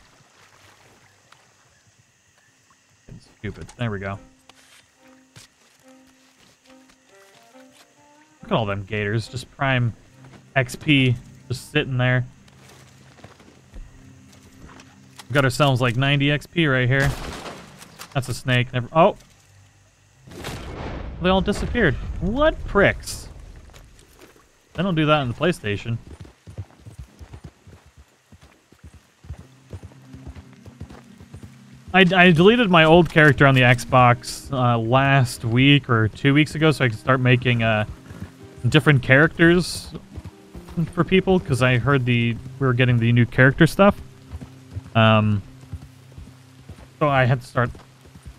Stupid. There we go. Look at all them gators. Just prime XP just sitting there. We got ourselves like 90 XP right here. That's a snake. Never. Oh! They all disappeared. What pricks? They don't do that in the PlayStation. I, I deleted my old character on the Xbox uh, last week or two weeks ago so I could start making uh, different characters for people because I heard the we were getting the new character stuff. Um, so I had to start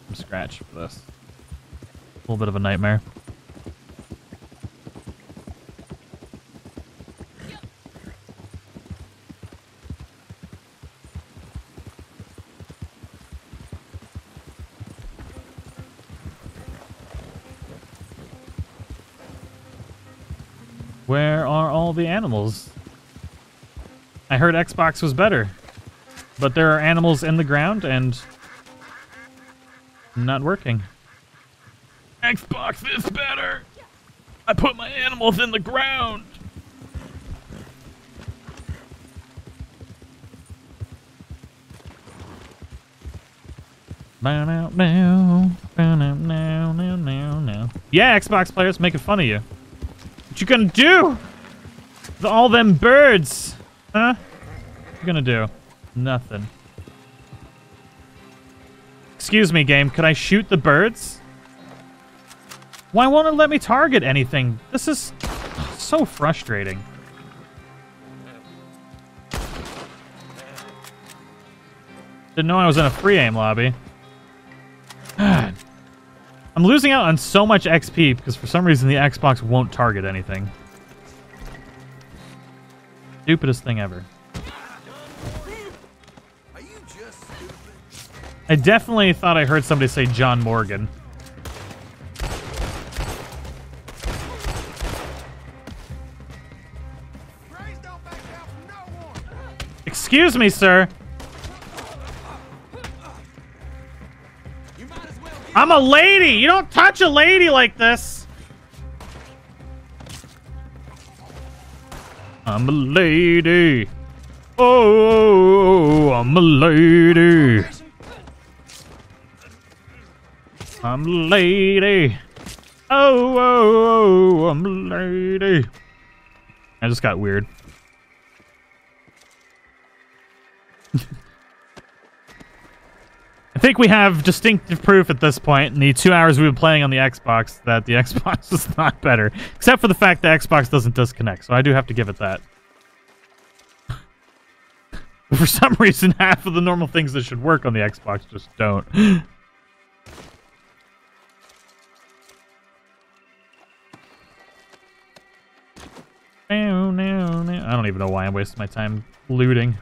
from scratch for this. A little bit of a nightmare. Where are all the animals? I heard Xbox was better, but there are animals in the ground and not working. Xbox is better. I put my animals in the ground. Now, now, now, now, now, now. Yeah, Xbox players making fun of you. What you gonna do? With all them birds, huh? What you gonna do? Nothing. Excuse me, game. Could I shoot the birds? Why won't it let me target anything? This is so frustrating. Didn't know I was in a free aim lobby. I'm losing out on so much XP because for some reason the Xbox won't target anything. Stupidest thing ever. I definitely thought I heard somebody say John Morgan. Excuse me, sir. A lady. You don't touch a lady like this. I'm a lady. Oh, oh, oh, I'm a lady. I'm a lady. Oh, oh, oh, I'm a lady. I just got weird. Think we have distinctive proof at this point in the two hours we've been playing on the Xbox that the (laughs) Xbox is not better. Except for the fact the Xbox doesn't disconnect, so I do have to give it that. (laughs) for some reason, half of the normal things that should work on the Xbox just don't. (laughs) I don't even know why I'm wasting my time looting.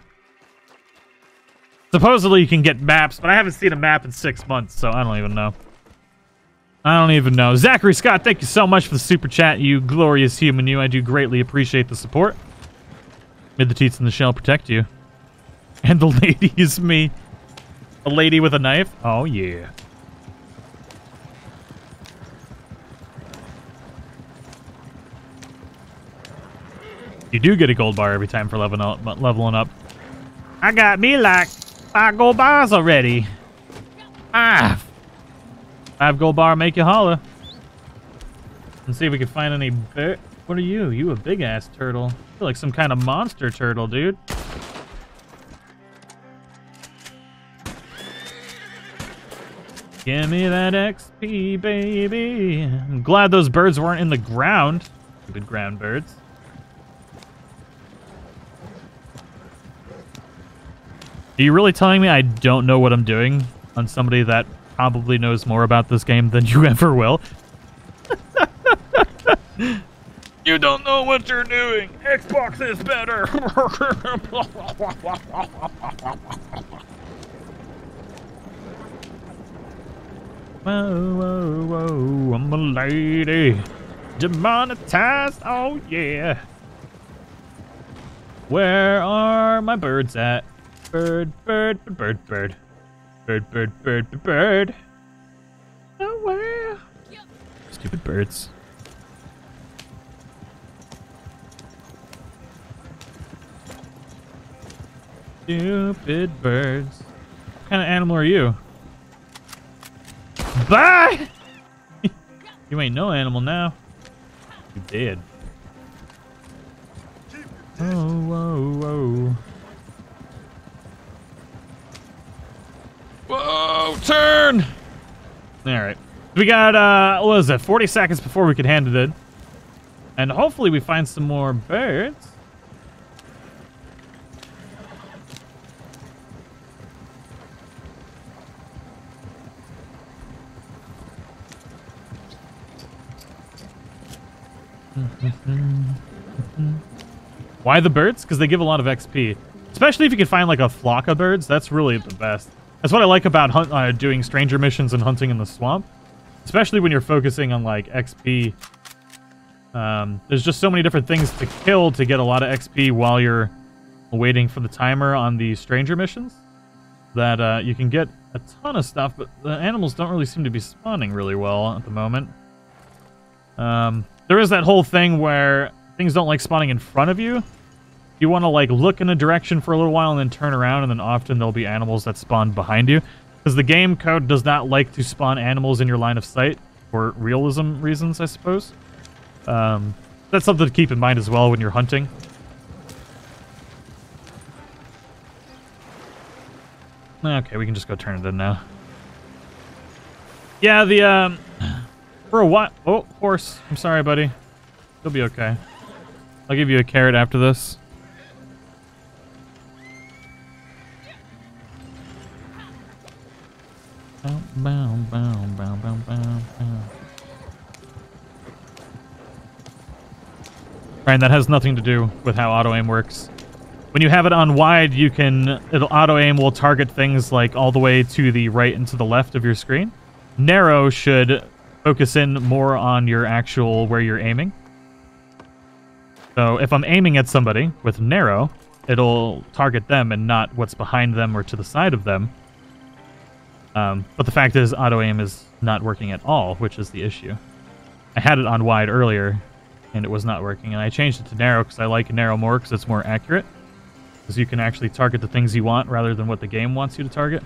Supposedly you can get maps, but I haven't seen a map in six months, so I don't even know. I don't even know. Zachary Scott, thank you so much for the super chat, you glorious human you. I do greatly appreciate the support. May the teats in the shell protect you. (laughs) And the lady is me. A lady with a knife? Oh, yeah. You do get a gold bar every time for leveling up. Leveling up. I got me like five gold bars already. Ah, five gold bar make you holler. Let's see if we can find any bear. What are you? You a big ass turtle? I feel like some kind of monster turtle, dude. Give me that XP, baby. I'm glad those birds weren't in the ground. Stupid ground birds. Are you really telling me I don't know what I'm doing on somebody that probably knows more about this game than you (laughs) ever will? (laughs) you don't know what you're doing. Xbox is better. (laughs) whoa, whoa, whoa, I'm a lady. Demonetized, oh yeah. Where are my birds at? Bird, bird, bird, bird. Bird, bird, bird, bird, bird. Nowhere. Stupid birds. Stupid birds. What kind of animal are you? Bye! (laughs) you ain't no animal now. You dead. Oh, whoa, whoa. Whoa, turn! Alright. We got, uh, what was it, 40 seconds before we could hand it in. And hopefully we find some more birds. (laughs) Why the birds? Because they give a lot of XP. Especially if you can find like a flock of birds, that's really the best. That's what I like about hunt, uh, doing stranger missions and hunting in the swamp. Especially when you're focusing on like XP. Um, there's just so many different things to kill to get a lot of XP while you're waiting for the timer on the stranger missions. That uh, you can get a ton of stuff, but the animals don't really seem to be spawning really well at the moment. Um, there is that whole thing where things don't like spawning in front of you. You want to like look in a direction for a little while and then turn around, and then often there'll be animals that spawn behind you. Because the game code does not like to spawn animals in your line of sight for realism reasons, I suppose. Um, that's something to keep in mind as well when you're hunting. Okay, we can just go turn it in now. Yeah, the, um... For a what? Oh, horse. I'm sorry, buddy. You'll be okay. I'll give you a carrot after this. Bow, bow, bow, bow, bow, bow, bow. Right, that has nothing to do with how auto aim works. When you have it on wide, you can it'll auto aim will target things like all the way to the right and to the left of your screen. Narrow should focus in more on your actual where you're aiming. So if I'm aiming at somebody with narrow, it'll target them and not what's behind them or to the side of them. Um, but the fact is, auto aim is not working at all, which is the issue. I had it on wide earlier, and it was not working, and I changed it to narrow because I like narrow more because it's more accurate. Because you can actually target the things you want rather than what the game wants you to target.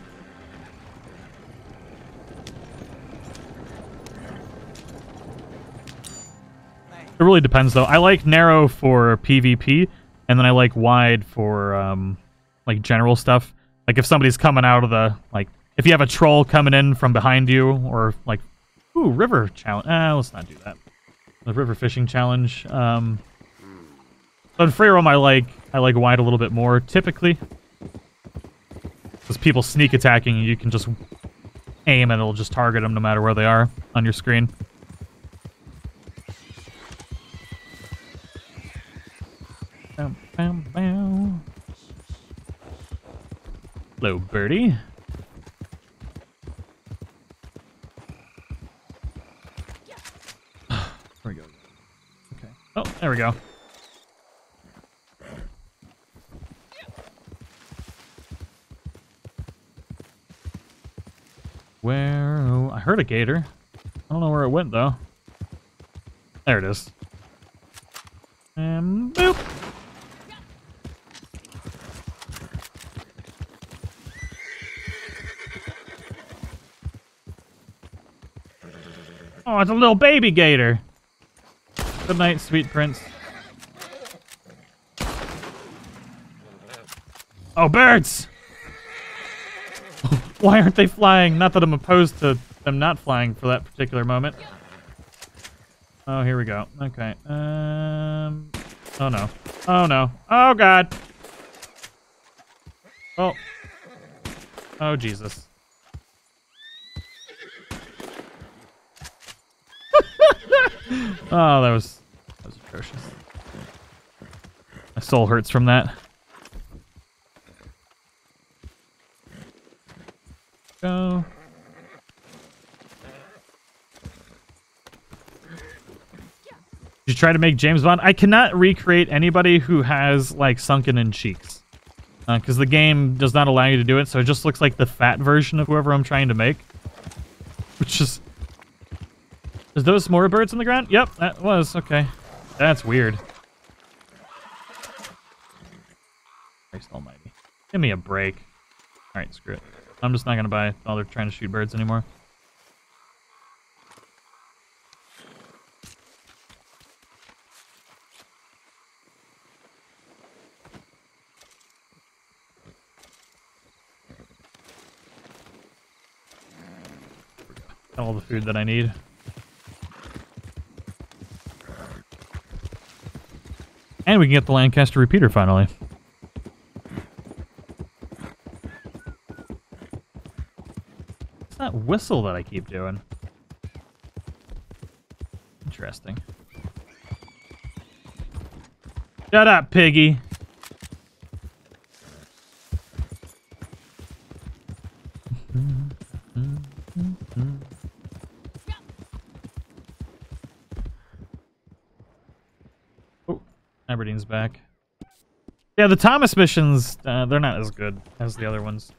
It really depends, though. I like narrow for PvP, and then I like wide for um, like general stuff. Like if somebody's coming out of the like, if you have a troll coming in from behind you, or like, ooh, river challenge. Ah, let's not do that. The river fishing challenge. Um, but in free roam, I like I like wide a little bit more typically, because people sneak attacking, you can just aim and it'll just target them no matter where they are on your screen. Bow, bow, bow. Hello, birdie. there we go. Okay. Oh, there we go. Where? oh, I heard a gator. I don't know where it went though. There it is. And boop. Oh, it's a little baby gator. Good night, sweet prince. Oh, birds! (laughs) Why aren't they flying? Not that I'm opposed to them not flying for that particular moment. Oh, here we go. Okay. Um. Oh no. Oh no. Oh god. Oh. Oh Jesus. (laughs) oh, that was that was atrocious. My soul hurts from that. Go. Did you try to make James Bond? I cannot recreate anybody who has like sunken in cheeks. Uh, because the game does not allow you to do it, so it just looks like the fat version of whoever I'm trying to make. Which is... Is those more birds on the ground? Yep, that was. Okay. That's weird. Christ almighty. Give me a break. Alright, screw it. I'm just not going to buy all they're trying to shoot birds anymore. All the food that I need. And we can get the Lancaster repeater finally. What's that whistle that I keep doing? Interesting. Shut up, piggy. Oh, Aberdeen's back. Yeah, the Thomas missions, uh, they're not as good as the other ones.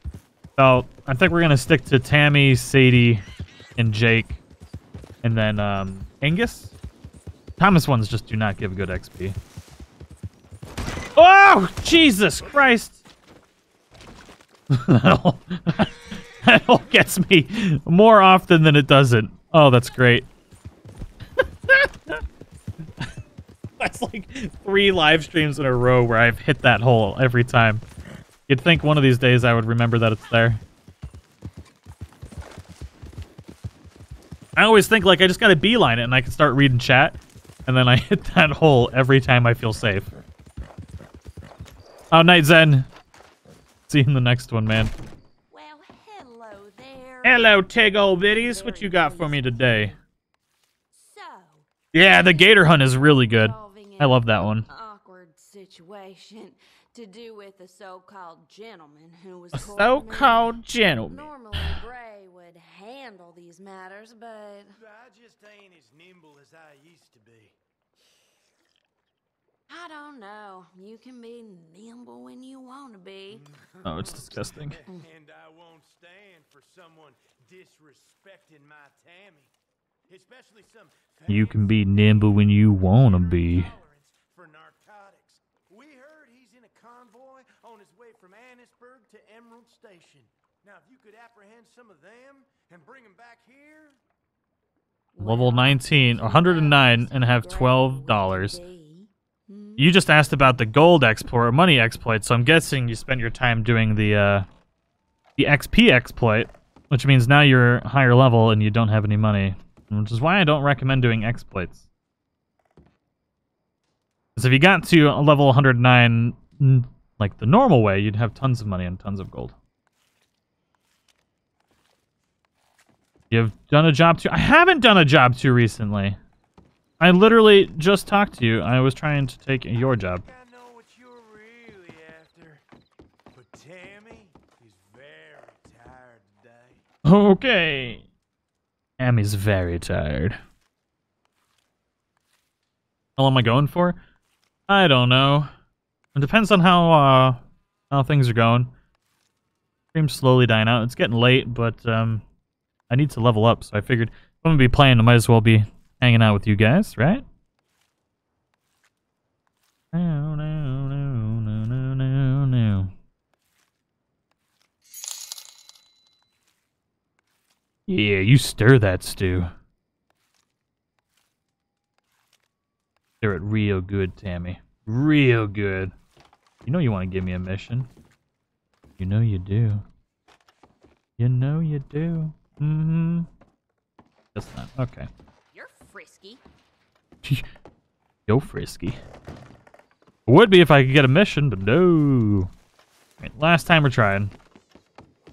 So, I think we're going to stick to Tammy, Sadie, and Jake. And then, um, Angus? Thomas ones just do not give good XP. Oh, Jesus Christ! (laughs) (laughs) that, all, gets me more often than it doesn't. Oh, that's great. (laughs) That's like three live streams in a row where I've hit that hole every time. You'd think one of these days I would remember that it's there. I always think like I just gotta beeline it and I can start reading chat, and then I (laughs) hit that hole every time I feel safe. Oh, Night Zen. See you in the next one, man.
Well, hello there.
Hello, Tig old biddies. What you got for me today?
So,
Yeah, the gator hunt is really good.
Involving
I love that one.
Awkward situation to do with a so-called gentleman who was
A so-called gentleman.
Normally, Bray would handle these matters, but
I just ain't as nimble as I used to be.
I don't know. You can be nimble when you want to be. (laughs)
Oh, it's disgusting. (laughs)
and I won't stand for someone disrespecting my Tammy. Especially some
You can be nimble when you wanna be.
For narcotics. We heard he's in a convoy on his way from Annesburg to Emerald Station. Now, if you could apprehend some of them and bring them back here,
Level 19, 109, and have $12. You just asked about the gold exploit money exploit, so I'm guessing you spent your time doing the uh, the XP exploit, which means now you're higher level and you don't have any money, which is why I don't recommend doing exploits. Because if you got to level 109 like the normal way, you'd have tons of money and tons of gold. You've done a job too. I haven't done a job too recently. I literally just talked to you. I was trying to take your job. Okay. Tammy's very tired. How long am I going for? I don't know. It depends on how uh how things are going. Stream's slowly dying out. It's getting late, but um I need to level up, so I figured if I'm gonna be playing, I might as well be hanging out with you guys, right? No, no. Yeah, you stir that stew. Stir it real good, Tammy. Real good. You know you want to give me a mission. You know you do. You know you do. Mm-hmm. That's not. Okay.
You're frisky. (laughs)
Yo, frisky. Would be if I could get a mission, but no. Right, last time we're trying.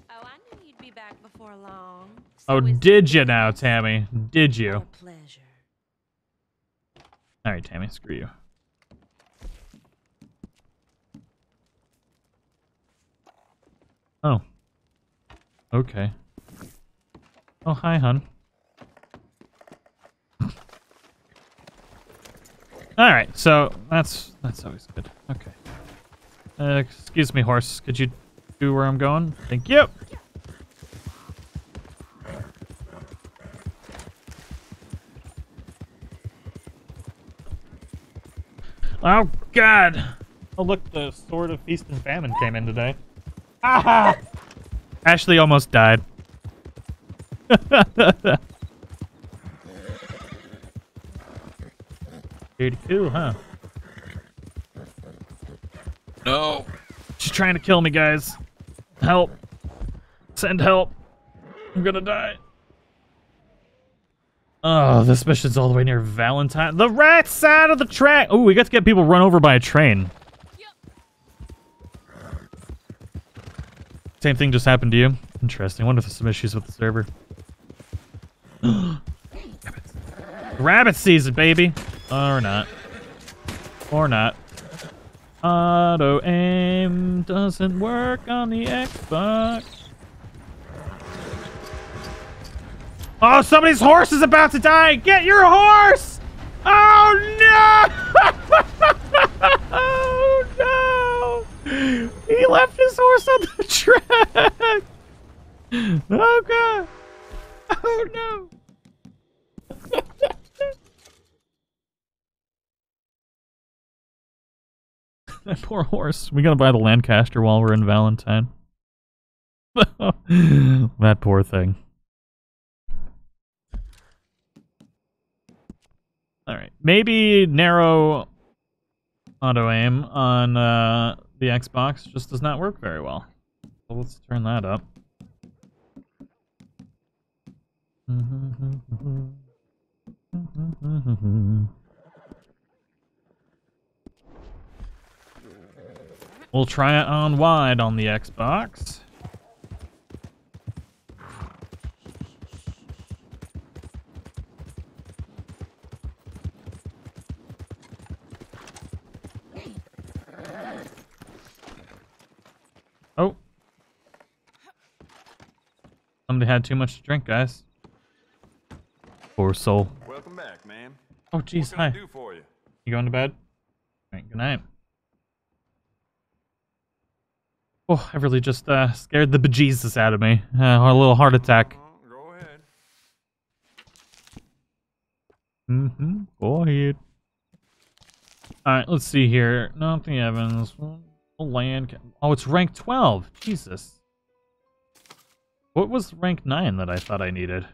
Oh, I knew you'd be back before long.
Oh,
So is
did you now, Tammy? Did you?
pleasure.
All right, Tammy, screw you. Oh. Okay. Oh, hi, hun. (laughs) All right, so that's that's always good. Okay. Uh, excuse me, horse. Could you do where I'm going? Thank you. Oh God! Oh look, the sword of feast and famine came in today. Ah! (laughs) Ashley almost died. (laughs) Pretty cool, huh? No. She's trying to kill me, guys. Help. Send help. I'm gonna die. Oh, this mission's all the way near Valentine. The right side of the track. Oh, we got to get people run over by a train. Yep. Same thing just happened to you. Interesting. wonder if there's some issues with the server. Rabbit. (gasps) Rabbit season, baby. Or not. Or not. Auto aim doesn't work on the Xbox. Oh, somebody's horse is about to die. Get your horse! Oh no! (laughs) oh no! He left his horse on the track. Oh god! Oh no! (laughs) that poor horse. We gotta buy the Lancaster while we're in Valentine. (laughs) that poor thing. All right, maybe narrow auto aim on uh, the Xbox just does not work very well. So let's turn that up. We'll try it on wide on the Xbox. Somebody had too much to drink, guys. Poor soul.
Welcome back, ma'am.
Oh, jeez, hi.
you?
You going to bed? Right, good night. Oh, I really just uh, scared the bejesus out of me. Uh, a little heart attack.
Go ahead.
Mm-hmm. Go ahead. All right, let's see here. Nothing Evans. Land. Oh, it's rank 12. Jesus. What was rank 9 that I thought I needed?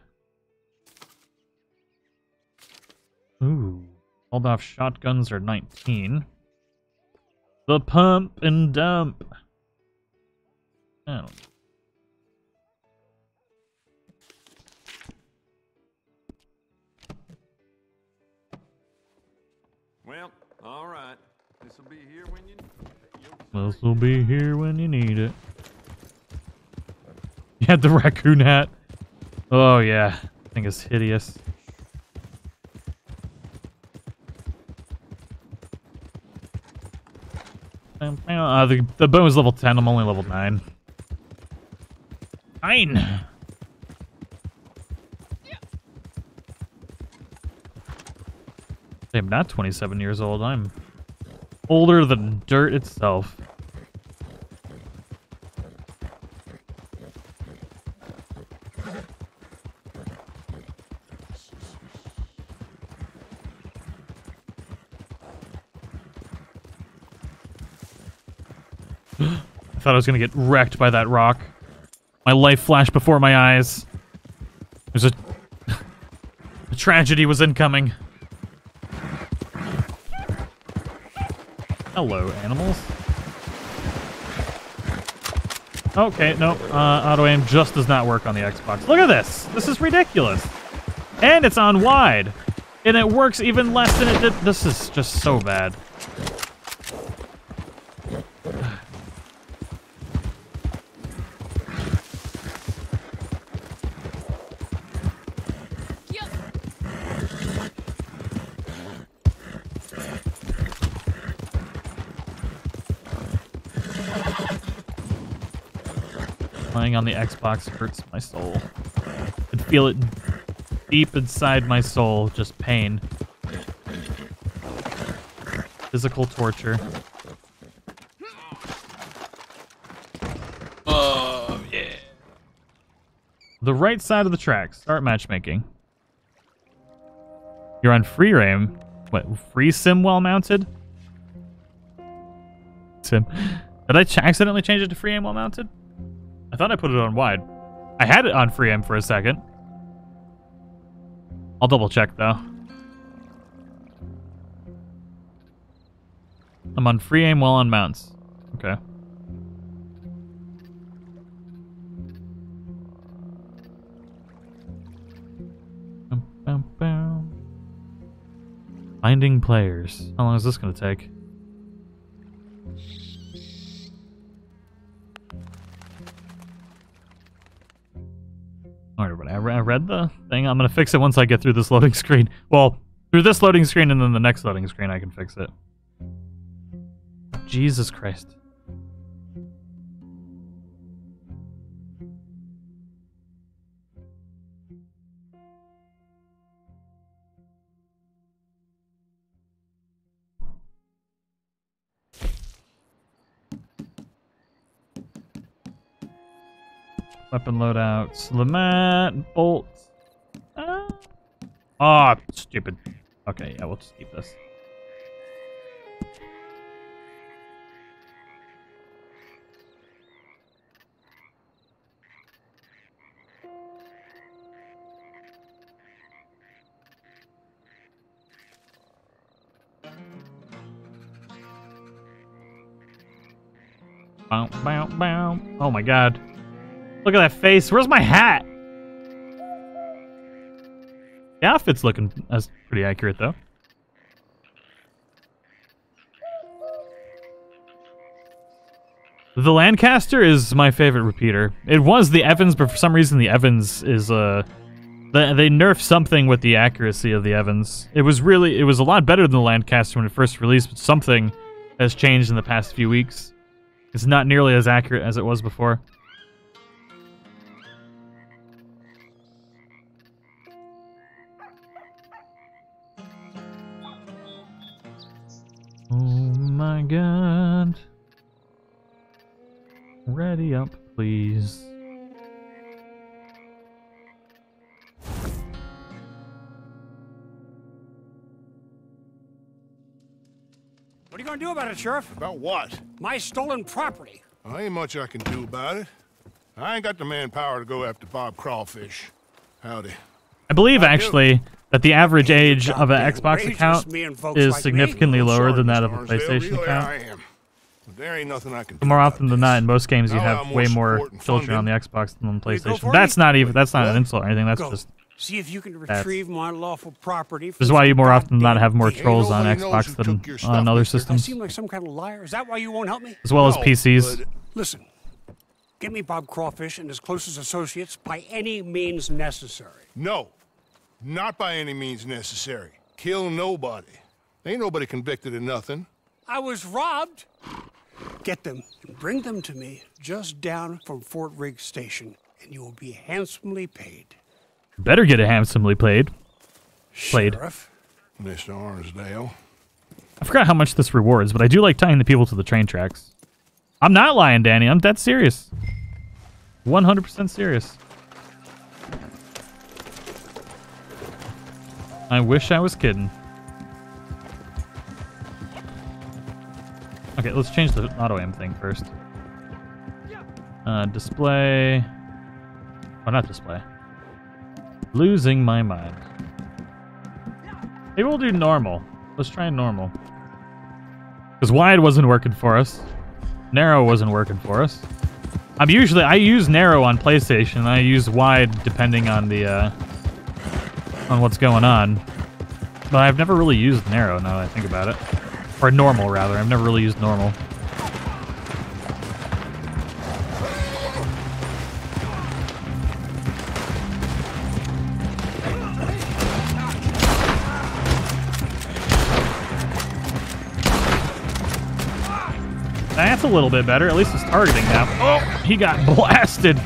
Ooh. Hold off shotguns are 19. The pump and dump. Don't
Well, all right. This will be here when you.
This will be here when you need it. (laughs) You had the raccoon hat. Oh, yeah. I think it's hideous. Uh, the, the bow is level 10. I'm only level 9. 9! I'm not 27 years old. I'm older than dirt itself. Thought I was gonna get wrecked by that rock. My life flashed before my eyes. There's a, (laughs) a tragedy was incoming. Hello, animals. Okay, no, uh, auto aim just does not work on the Xbox. Look at this. This is ridiculous. And it's on wide. And it works even less than it did. This is just so bad. On the Xbox hurts my soul. I feel it deep inside my soul, just pain. Physical torture.
Oh, yeah.
The right side of the track. Start matchmaking. You're on free aim. What, free sim well mounted? Sim. Did I ch- accidentally change it to free aim while mounted? I thought I put it on wide. I had it on free aim for a second. I'll double check though. I'm on free aim while on mounts. Okay. Bum. Finding players. How long is this going to take? I read the thing. I'm going to fix it once I get through this loading screen. Well, through this loading screen and then the next loading screen, I can fix it. Jesus Christ. Weapon loadouts. LeMat, bolts. Ah, oh, stupid. Okay, yeah, we'll just keep this. Bow, bow, bow. Oh my god. Look at that face. Where's my hat? The outfit's looking that's pretty accurate though. The Lancaster is my favorite repeater. It was the Evans, but for some reason the Evans is uh they, they nerfed something with the accuracy of the Evans. It was really it was a lot better than the Lancaster when it first released, but something has changed in the past few weeks. It's not nearly as accurate as it was before. My god. Ready up, please.
What are you gonna do about it, Sheriff?
About what?
My stolen property.
Well, ain't much I can do about it. I ain't got the manpower to go after Bob Crawfish. Howdy.
I believe
I do.
Actually that the average age of an Xbox account
me and folks
is significantly lower than that of a PlayStation account.
I am. But there ain't nothing I can do
more often than not, in most games, you have way
more
more
support and
children on the. Xbox than on the
Will you go
PlayStation. That's not even that's not an insult or anything. That's
Go.
just
See if you can
That's-
retrieve my lawful property.
this is why you more often than not have more
Ain't
trolls on Xbox than on other
mister.
I
systems,
seem like some kind of liar. Is that why you won't help me?
as well as PCs.
Listen, get me Bob Crawfish and his closest associates by any means necessary.
No, not by any means necessary. Kill nobody. Ain't nobody convicted of nothing.
I was robbed. Get them and bring them to me just down from Fort Riggs Station, and you will be handsomely paid.
Better get it handsomely paid. Played.
Sheriff,
Mr. Arnsdale.
I forgot how much this rewards, but I do like tying the people to the train tracks. I'm not lying, Danny. I'm dead serious. 100% serious. I wish I was kidding. Okay, let's change the auto aim thing first. Uh, display. Oh, not display. Losing my mind. Maybe we'll do normal. Let's try normal. Because wide wasn't working for us. Narrow wasn't working for us. I'm usually I use narrow on PlayStation. I use wide depending on the uh, on what's going on. But I've never really used narrow now that I think about it. Or normal rather. I've never really used normal. That's a little bit better. At least it's targeting now. Oh, he got (laughs) blasted.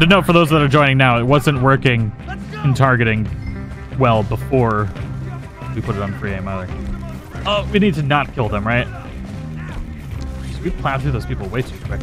To note for those that are joining now, it wasn't working in targeting well before we put it on free aim either. Oh, we need to not kill them, right? We plowed through those people way too quick.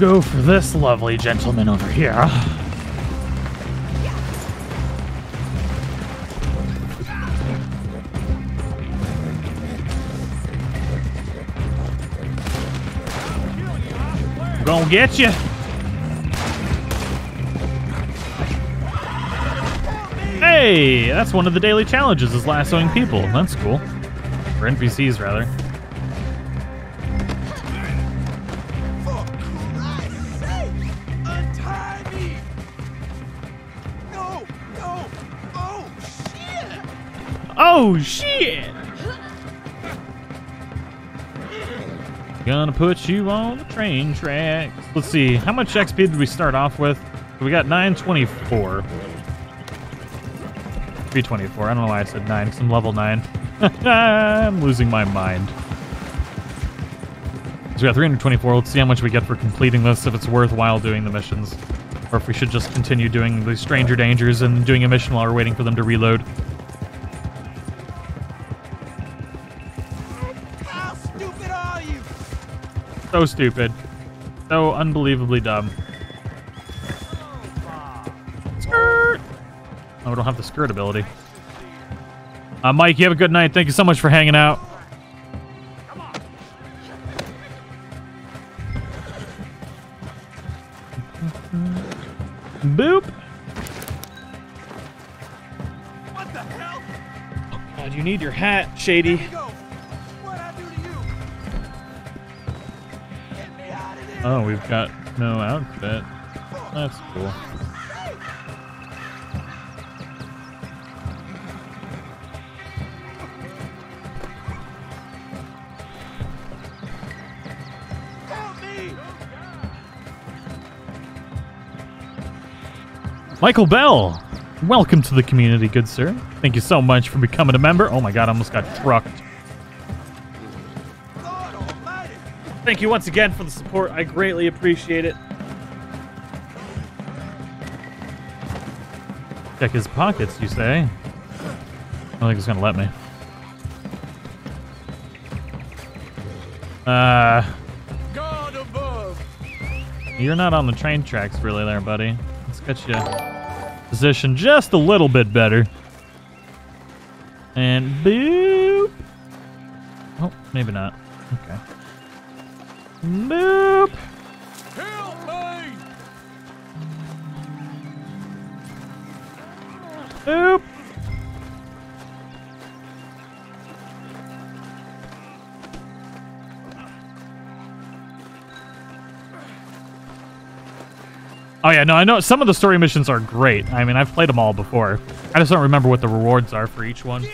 Go for this lovely gentleman over here. Gonna get you. Hey, that's one of the daily challenges is lassoing people. That's cool. Or NPCs, rather. Oh, shit! Gonna put you on the train tracks. Let's see, how much XP did we start off with? We got 924. 324. I don't know why I said 9, some level 9. (laughs) I'm losing my mind. So we got 324. Let's see how much we get for completing this, if it's worthwhile doing the missions. Or if we should just continue doing the stranger dangers and doing a mission while we're waiting for them to reload. So stupid. So unbelievably dumb. Skirt! Oh, we don't have the skirt ability. Uh, Mike, you have a good night. Thank you so much for hanging out. Boop.
What the hell?
God, you need your hat, Shady. Oh, we've got no outfit. That's cool. Michael Bell, welcome to the community, good sir. Thank you so much for becoming a member. Oh my god, I almost got trucked. Thank you once again for the support. I greatly appreciate it. Check his pockets, you say? I don't think he's gonna let me. Uh,
God above!
you're not on the train tracks really there, buddy. Let's get you positioned just a little bit better. And boop. Oh, maybe not. Okay. Boop.
Help me!
Boop. Oh yeah, no, I know some of the story missions are great. I mean, I've played them all before. I just don't remember what the rewards are for each one.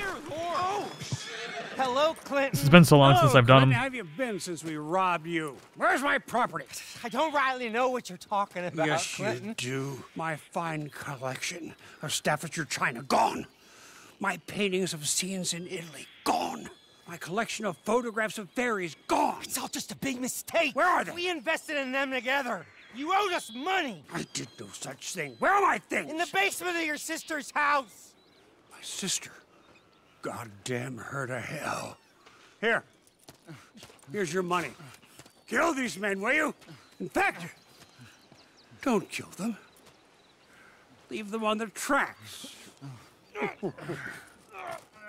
This has been so long since I've done
Clinton.
them.
How have you been since we robbed you? Where's my property?
I don't rightly know what you're talking about,
yes,
Clinton.
you do. My fine collection of Staffordshire china gone. My paintings of scenes in Italy gone. My collection of photographs of fairies gone.
It's all just a big mistake.
Where are they?
We invested in them together. You owed us money.
I did no such thing. Where are my things?
In the basement of your sister's house.
My sister. Goddamn her to hell. Here. Here's your money. Kill these men, will you? In fact, don't kill them. Leave them on the tracks.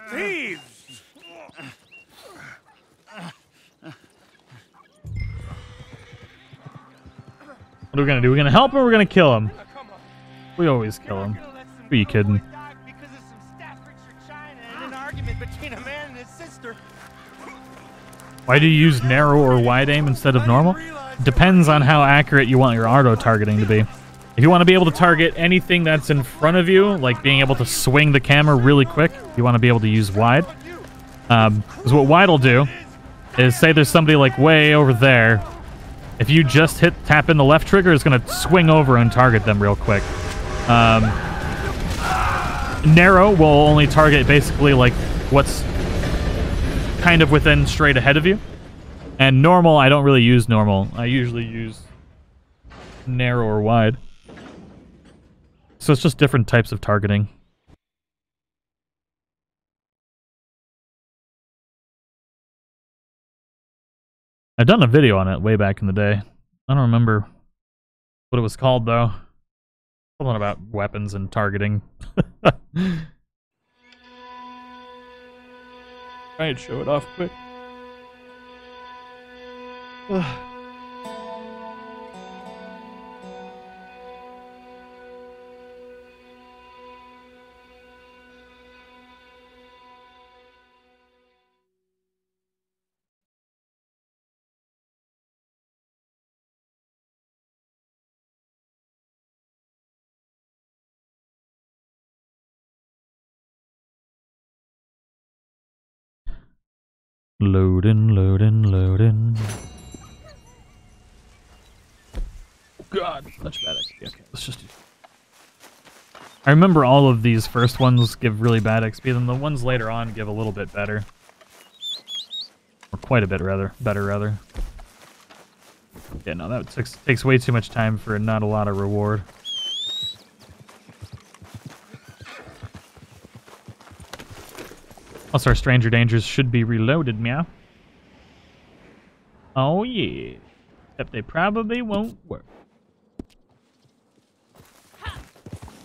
Thieves!
What are we gonna do? We're gonna help him or we're gonna kill him? We always kill him. Are you kidding? Why do you use narrow or wide aim instead of normal? Depends on how accurate you want your auto targeting to be. If you want to be able to target anything that's in front of you, like being able to swing the camera really quick, you want to be able to use wide. Um, 'cause what wide will do is say there's somebody like way over there. If you just hit tap in the left trigger, it's going to swing over and target them real quick. Um, narrow will only target basically like what's kind of within straight ahead of you. And normal, I don't really use normal. I usually use narrow or wide. So it's just different types of targeting. I've done a video on it way back in the day. I don't remember what it was called though. Something about weapons and targeting. (laughs) Try and show it off quick. (sighs) (sighs) Loading, loading, loading. God, such bad XP. Okay, let's just do. I remember all of these first ones give really bad XP, then the ones later on give a little bit better. Or quite a bit, rather. Better, rather. Yeah, no, that takes, takes way too much time for not a lot of reward. Plus, our Stranger Dangers should be reloaded, meow. Oh, yeah. Except they probably won't work.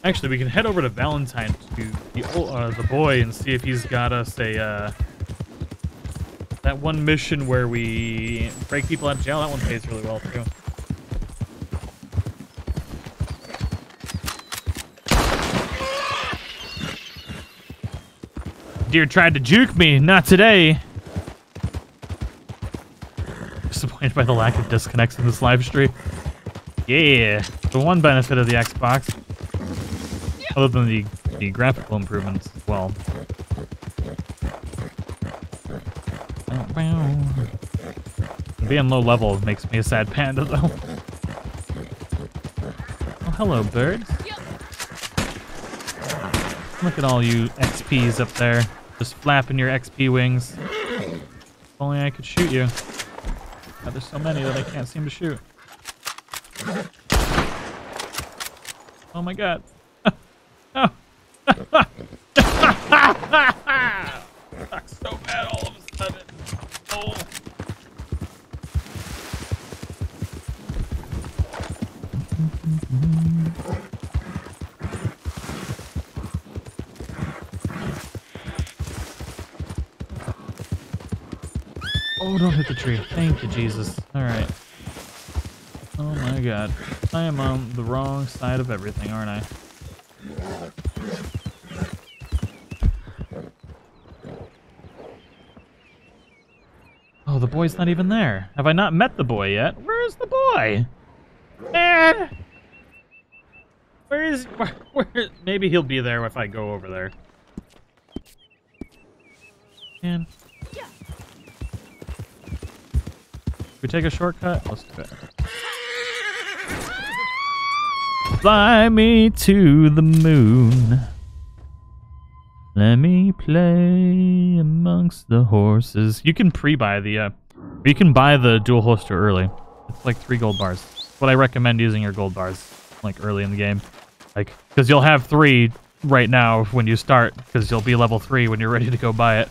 Actually, we can head over to Valentine to the, ol- uh, the boy and see if he's got us a, uh, that one mission where we break people out of jail. That one pays really well, too. Deer tried to juke me, not today. Disappointed by the lack of disconnects in this live stream. Yeah, the one benefit of the Xbox, other than the, the graphical improvements as well. Being low level makes me a sad panda, though. Oh, hello, birds. Look at all you XPs up there, just flapping your XP wings. If only I could shoot you. God, there's so many that I can't seem to shoot. Oh my god. (laughs) oh. So bad all of a sudden. Oh. Oh, don't hit the tree. Thank you, Jesus. Alright. Oh my god. I am on the wrong side of everything, aren't I? Oh, the boy's not even there. Have I not met the boy yet? Where's the boy? Man! Where is... Where, where, maybe he'll be there if I go over there. Man. We take a shortcut? Let's do it. Fly me to the moon. Let me play amongst the horses. You can pre-buy the, uh, you can buy the dual holster early. It's like three gold bars. What I recommend using your gold bars, like early in the game, like because you'll have three right now when you start, because you'll be level three when you're ready to go buy it.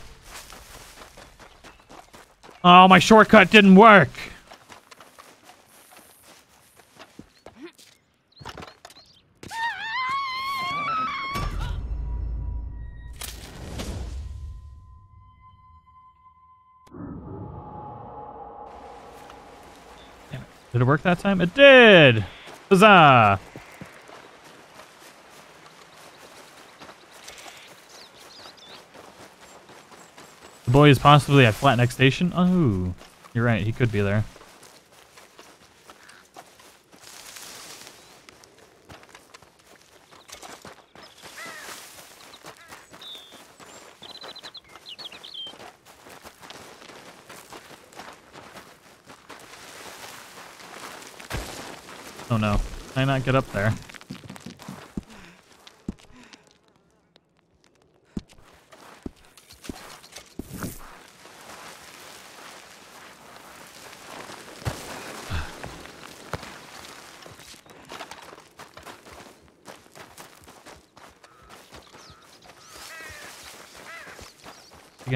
Oh, my shortcut didn't work. Did it work that time? It did! Huzzah! Boy is possibly at Flatneck Station? Oh, you're right. He could be there. Oh no. I not get up there?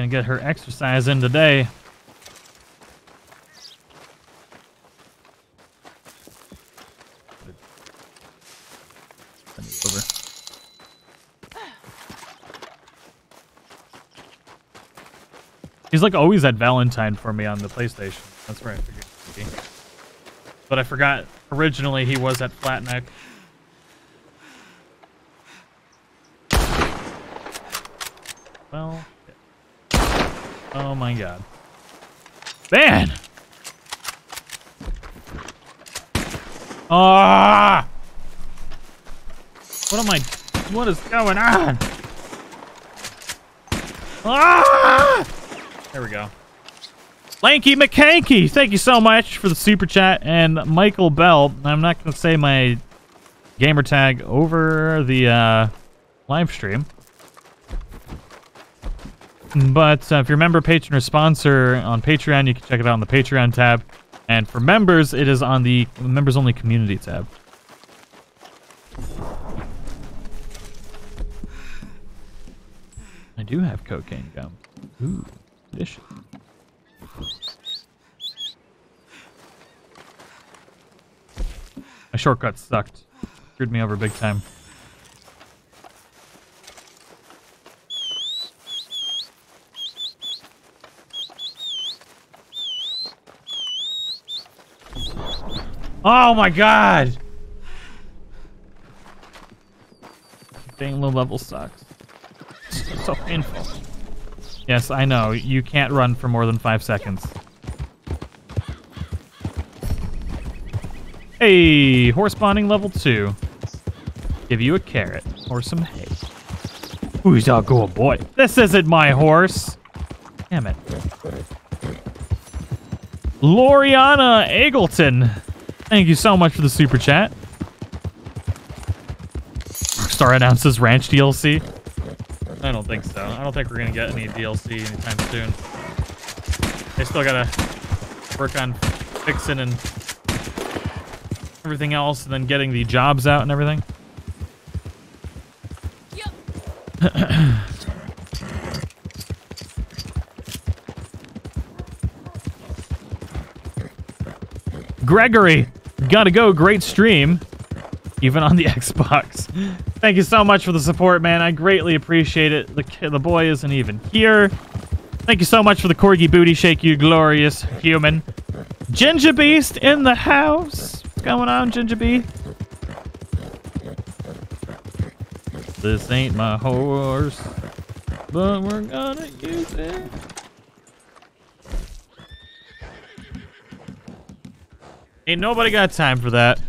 Gonna get her exercise in today. He's like always at Valentine for me on the PlayStation. That's where I figured. But I forgot originally he was at Flatneck. Well, oh my god. Man! Ah! What am I? What is going on? Ah! There we go. Lanky McCanky, thank you so much for the super chat. And Michael Bell, I'm not going to say my gamer tag over the uh, live stream. But uh, if you're a member, patron, or sponsor on Patreon, you can check it out on the Patreon tab. And for members, it is on the members only community tab. I do have cocaine gum. Ooh, delicious. My shortcut sucked. Screwed me over big time. Oh my god! Dang low level sucks. (laughs) So painful. Yes, I know. You can't run for more than five seconds. Hey, horse bonding level two. Give you a carrot or some hay. Who's our good boy? This isn't my horse. Damn it. Loriana Eagleton. Thank you so much for the super chat. Star announces Ranch DLC. I don't think so. I don't think we're gonna get any DLC anytime soon. They still gotta work on fixing and everything else, and then getting the jobs out and everything. (coughs) Gregory, gotta go. Great stream, even on the (laughs) Xbox. Thank you so much for the support, man. I greatly appreciate it. The the boy isn't even here. Thank you so much for the corgi booty shake, you glorious human. Ginger Beast in the house. What's going on, Ginger Bee? This ain't my horse, but we're gonna use it. Ain't nobody got time for that.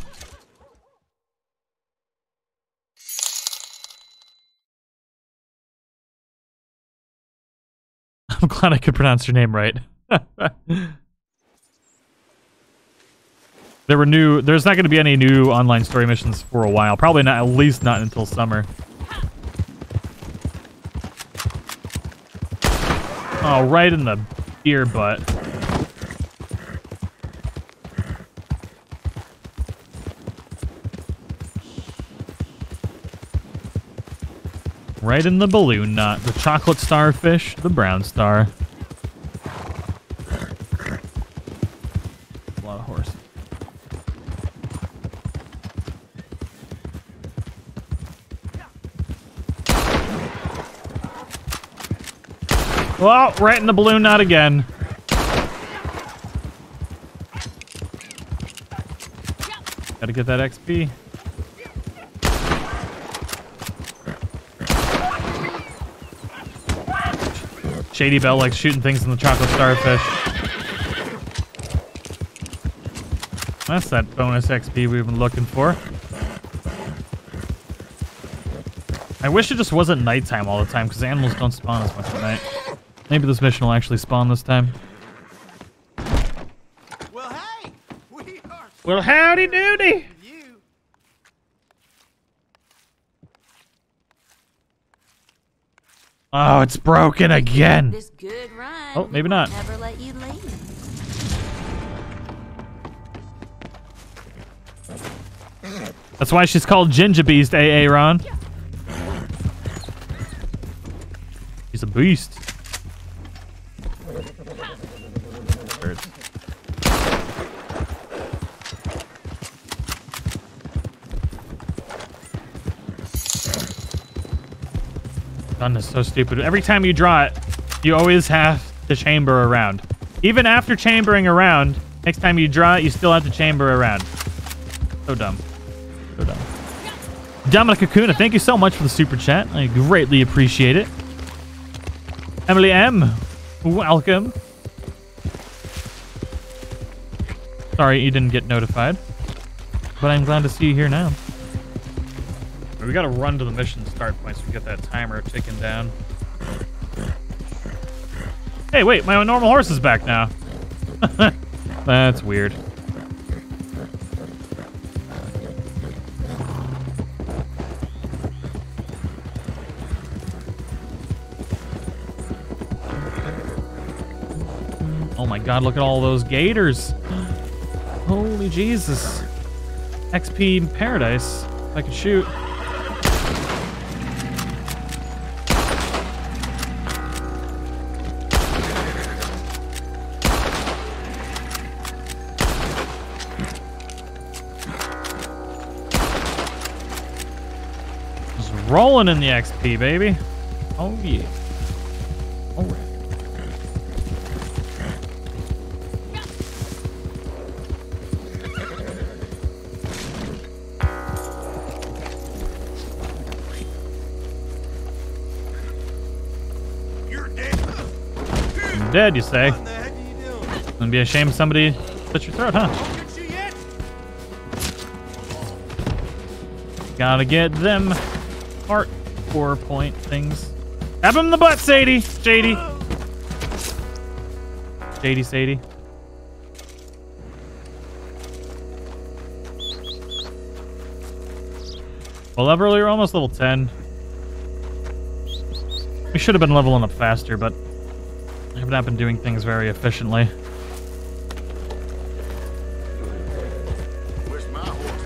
(laughs) I'm glad I could pronounce your name right. (laughs) There were new. There's not going to be any new online story missions for a while. Probably not. At least not until summer. Oh, right in the ear butt. Right in the balloon knot. The chocolate starfish, the brown star. A lot of horse. Well, right in the balloon knot again. Gotta get that XP. Shady Belle likes shooting things in the chocolate starfish. That's that bonus XP we've been looking for. I wish it just wasn't nighttime all the time, because animals don't spawn as much at night. Maybe this mission will actually spawn this time.
Well, hey, we are
Well, howdy doody! Oh, it's broken again.
This good run.
Oh, maybe not.
Never let you leave.
That's why she's called Ginger Beast, AA Ron. He's a beast. Gun is so stupid. Every time you draw it, you always have to chamber around. Even after chambering around, next time you draw it, you still have to chamber around. So dumb. So dumb. Dominic Acuna, thank you so much for the super chat. I greatly appreciate it. Emily M, welcome. Sorry you didn't get notified, but I'm glad to see you here now. We gotta run to the mission start point so we get that timer ticking down. Hey, wait, my normal horse is back now. (laughs) That's weird. Oh my god, look at all those gators. Holy Jesus. XP paradise. I could shoot. Rolling in the XP, baby. Oh yeah. All right.
You're dead.
I'm dead, you say?
What the heck are you doing?
Wouldn't be a shame somebody slit your throat, huh?
Get you yet?
Gotta get them four point things. Stab him in the butt, Sadie. Shady. Shady Sadie. Well, level earlier, almost level 10. We should have been leveling up faster, but I have not been doing things very efficiently.
Where's my horse?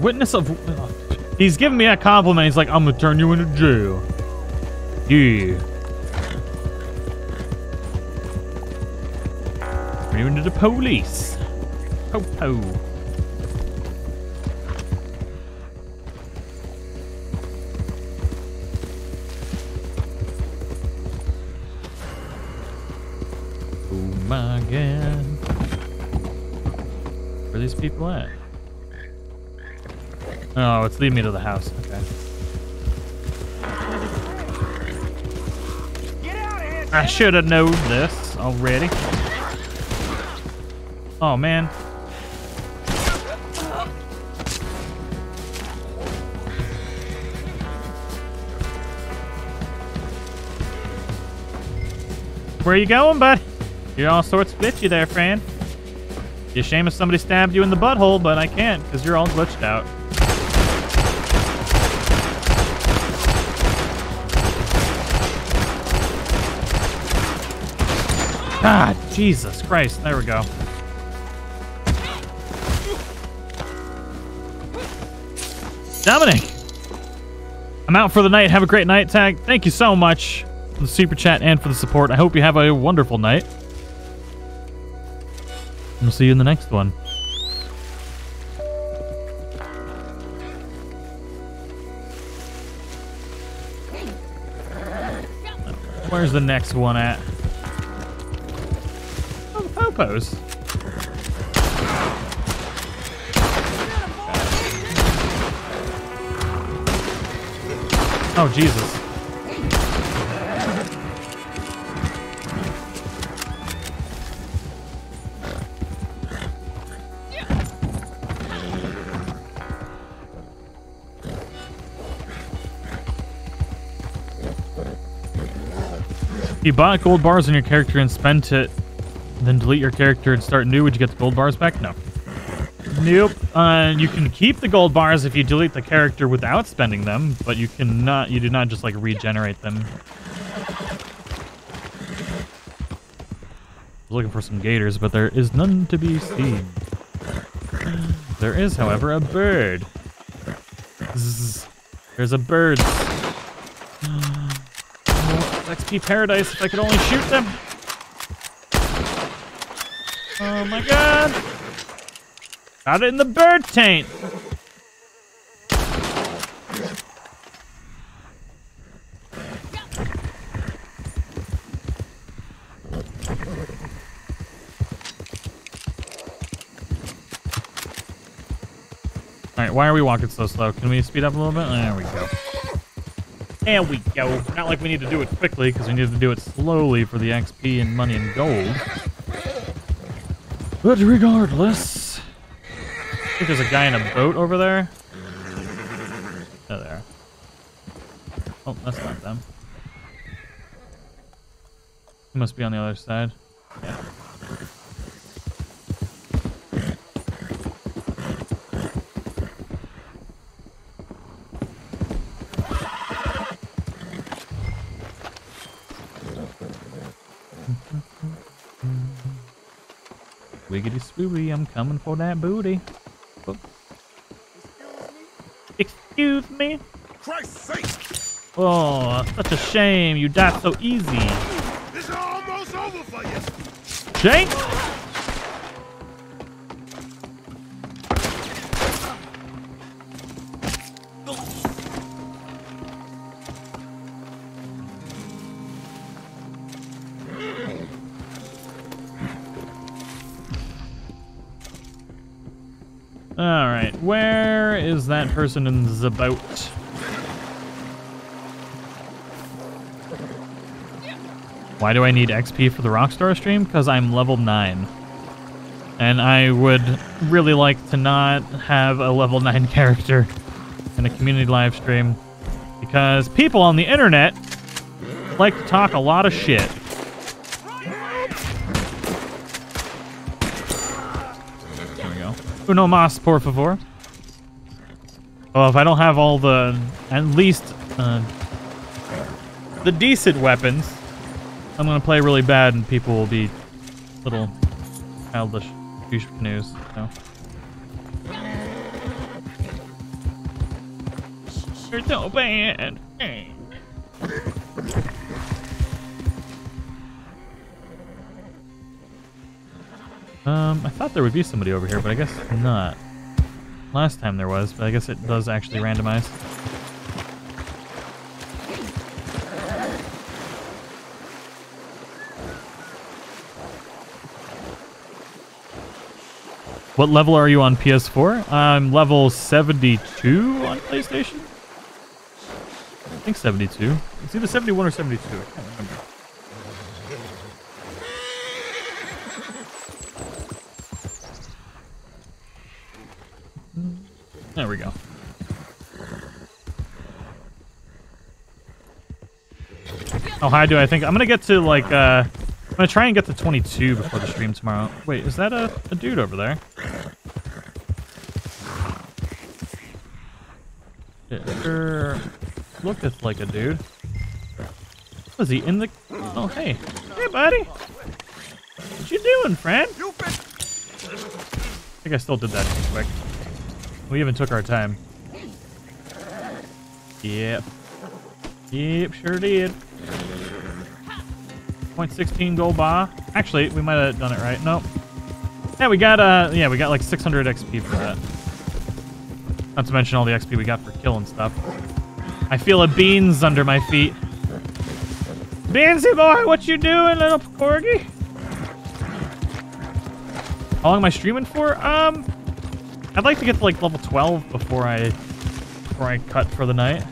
Witness of. Uh, He's giving me a compliment. He's like, I'm gonna turn you into jail. Yeah. Turn you into the police. Ho ho. Oh my god. Where are these people at? Oh, it's leading me to the house. Okay. I should have known this already. Oh, man. Where you going, bud? You're all sorts of glitchy there, friend. Be a shame if somebody stabbed you in the butthole, but I can't because you're all glitched out. God, Jesus Christ. There we go. Dominic! I'm out for the night. Have a great night, Tag. Thank you so much for the super chat and for the support. I hope you have a wonderful night. And we'll see you in the next one. Where's the next one at? Oh. Oh, Jesus. You bought gold bars on your character and spent it, then delete your character and start new, would you get the gold bars back? No. Nope. Uh, you can keep the gold bars if you delete the character without spending them, but you cannot. You do not just like regenerate them. I was looking for some gators, but there is none to be seen. There is, however, a bird. Zzz. There's a bird. (gasps) XP paradise. If I could only shoot them. Oh my god. Got it in the bird taint. Alright, why are we walking so slow? Can we speed up a little bit? There we go. There we go. Not like we need to do it quickly, because we need to do it slowly for the XP and money and gold. But regardless... I think there's a guy in a boat over there. Oh, there. Oh, that's not them. He must be on the other side. Coming for that booty. Excuse me?
Christ's sake!
Oh, such a shame. You died so easy.
This is almost over for you.
Jake? Person in the boat? Why do I need XP for the Rockstar stream? Because I'm level 9. And I would really like to not have a level 9 (laughs) character in a community live stream. Because people on the internet like to talk a lot of shit. There we go. Uno mas, por favor. Well, if I don't have all the, at least, uh, the decent weapons, I'm gonna play really bad and people will be little childish douche canoes. So. You're so bad. Um, I thought there would be somebody over here, but I guess not. Last time there was, but I guess it does actually randomize. What level are you on PS4? I'm level 72 on PlayStation. I think 72. It's either 71 or 72. I can't remember. There we go. How high do I think? I'm gonna get to like uh I'm gonna try and get to 22 before the stream tomorrow. Wait, is that a, a dude over there? It sure looketh like a dude. Was he in the... Oh, hey. Hey, buddy. What you doing, friend? I think I still did that too quick. We even took our time. Yep. Yep, sure did. 0.16 gold bar. Actually, we might have done it right. Nope. Yeah, we got uh yeah, we got like 600 XP for that. Not to mention all the XP we got for killing stuff. I feel a beans under my feet. Beansy boy, what you doing, little corgi? How long am I streaming for? Um, I'd like to get to like level 12 before I before I cut for the night.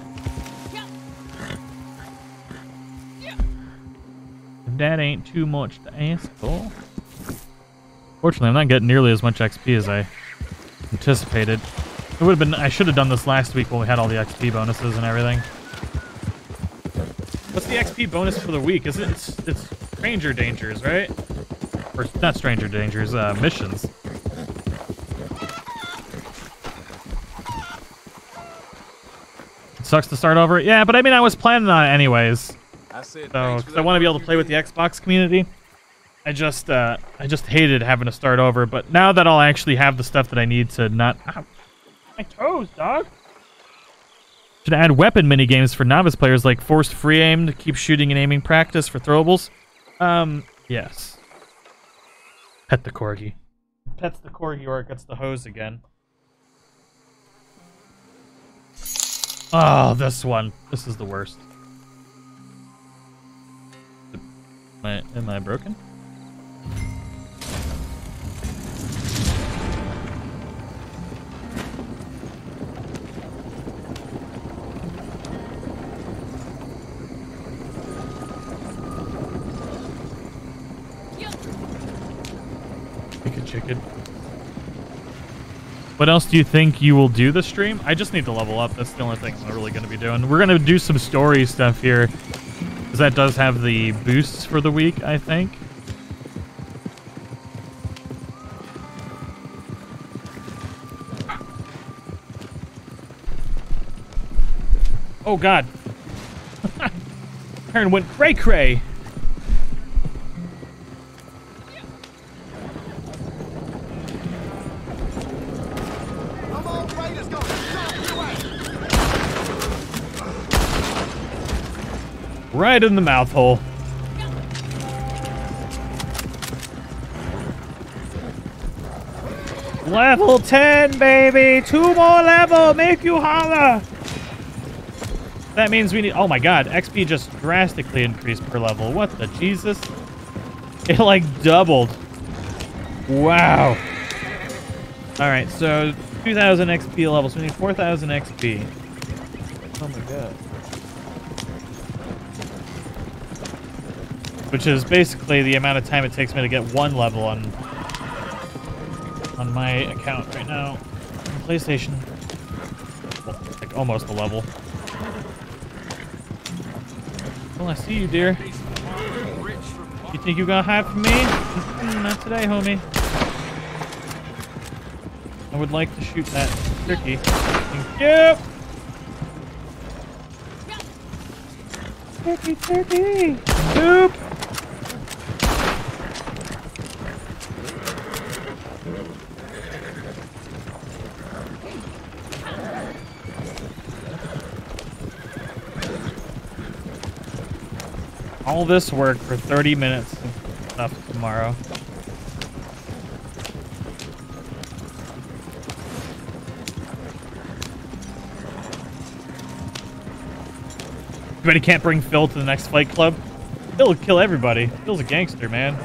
That ain't too much to ask for. Fortunately, I'm not getting nearly as much XP as I anticipated. It would have been. I should have done this last week when we had all the XP bonuses and everything. What's the XP bonus for the week? Is it? It's, it's Stranger Dangers, right? Or not Stranger Dangers. Uh, missions. It sucks to start over. Yeah, but I mean, I was planning on it anyways. So, because I want to be able to play with the Xbox community. I just, uh, I just hated having to start over. But now that I'll actually have the stuff that I need to not. Ow. My toes, dog. Should add weapon mini games for novice players like forced free aim to keep shooting and aiming practice for throwables. Um, yes. Pet the corgi. Pets the corgi or it gets the hose again. Oh, this one. This is the worst. I, am I broken? Chicken chicken. What else do you think you will do this stream? I just need to level up. That's the only thing I'm really going to be doing. We're going to do some story stuff here. Because that does have the boosts for the week, I think. Oh, God. (laughs) Aaron went cray cray. Right in the mouth hole. Level 10, baby! Two more level! Make you holler! That means we need... Oh my god, XP just drastically increased per level. What the Jesus? It, like, doubled. Wow. Alright, so 2,000 XP levels. So we need 4,000 XP. Oh my god. Which is basically the amount of time it takes me to get one level on on my account right now. On PlayStation. Well, like almost a level. Well, I see you, dear. You think you got high for me? Not today, homie. I would like to shoot that turkey. Thank you! Turkey, turkey! Boop! All this work for 30 minutes stuff tomorrow. Everybody can't bring Phil to the next fight club. Phil will kill everybody. Phil's a gangster, man.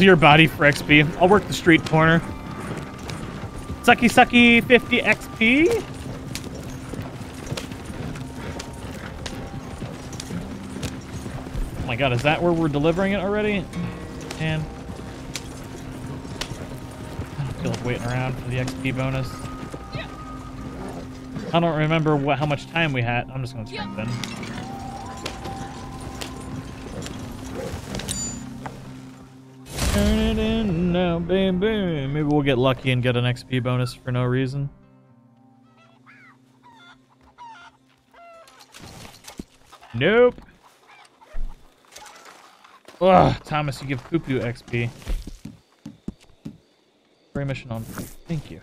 Sell your body for XP. I'll work the street corner. Sucky sucky 50 XP. Oh my god, is that where we're delivering it already? And I don't feel like waiting around for the XP bonus. I don't remember what how much time we had. I'm just gonna check then. Turn it in now, baby. Maybe we'll get lucky and get an XP bonus for no reason. Nope. Ugh, Thomas, you give poo poo XP. Free mission on. Thank you.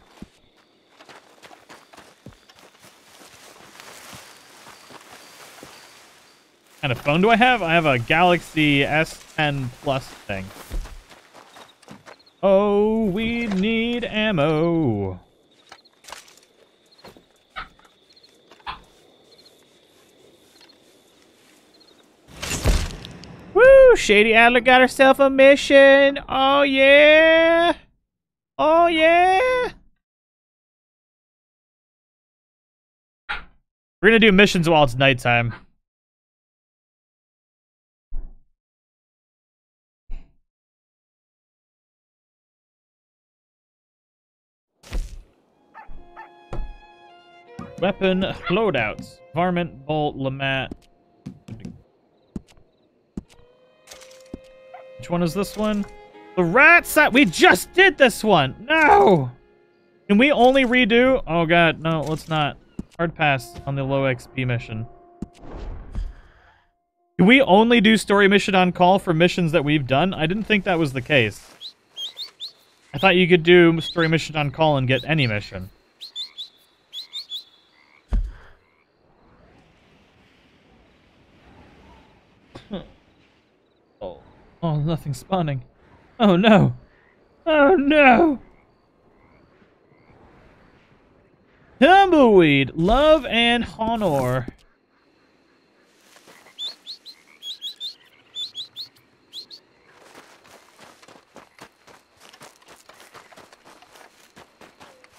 What kind of phone do I have? I have a Galaxy S10 Plus thing. Oh, we need ammo. Woo! Shady Adler got herself a mission. Oh, yeah. Oh, yeah. We're going to do missions while it's nighttime. Weapon loadouts. Varmint, Bolt, LeMat. Which one is this one? The rat side. We just did this one. No. Can we only redo? Oh god, no, let's not. Hard pass on the low XP mission. Can we only do story mission on call for missions that we've done? I didn't think that was the case. I thought you could do story mission on call and get any mission. Oh, nothing's spawning. Oh no! Oh no! Tumbleweed, love and honor.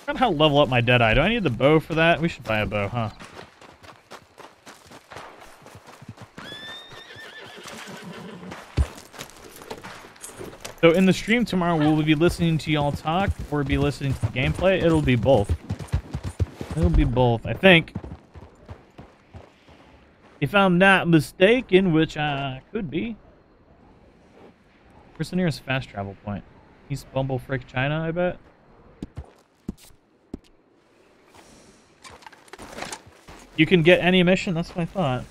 I how to level up my Deadeye. Do I need the bow for that? We should buy a bow, huh? So in the stream tomorrow, will we be listening to y'all talk or be listening to the gameplay? It'll be both. It'll be both, I think. If I'm not mistaken, which I could be. Where's the nearest fast travel point? East Bumblefrick, China, I bet. You can get any mission? That's I thought.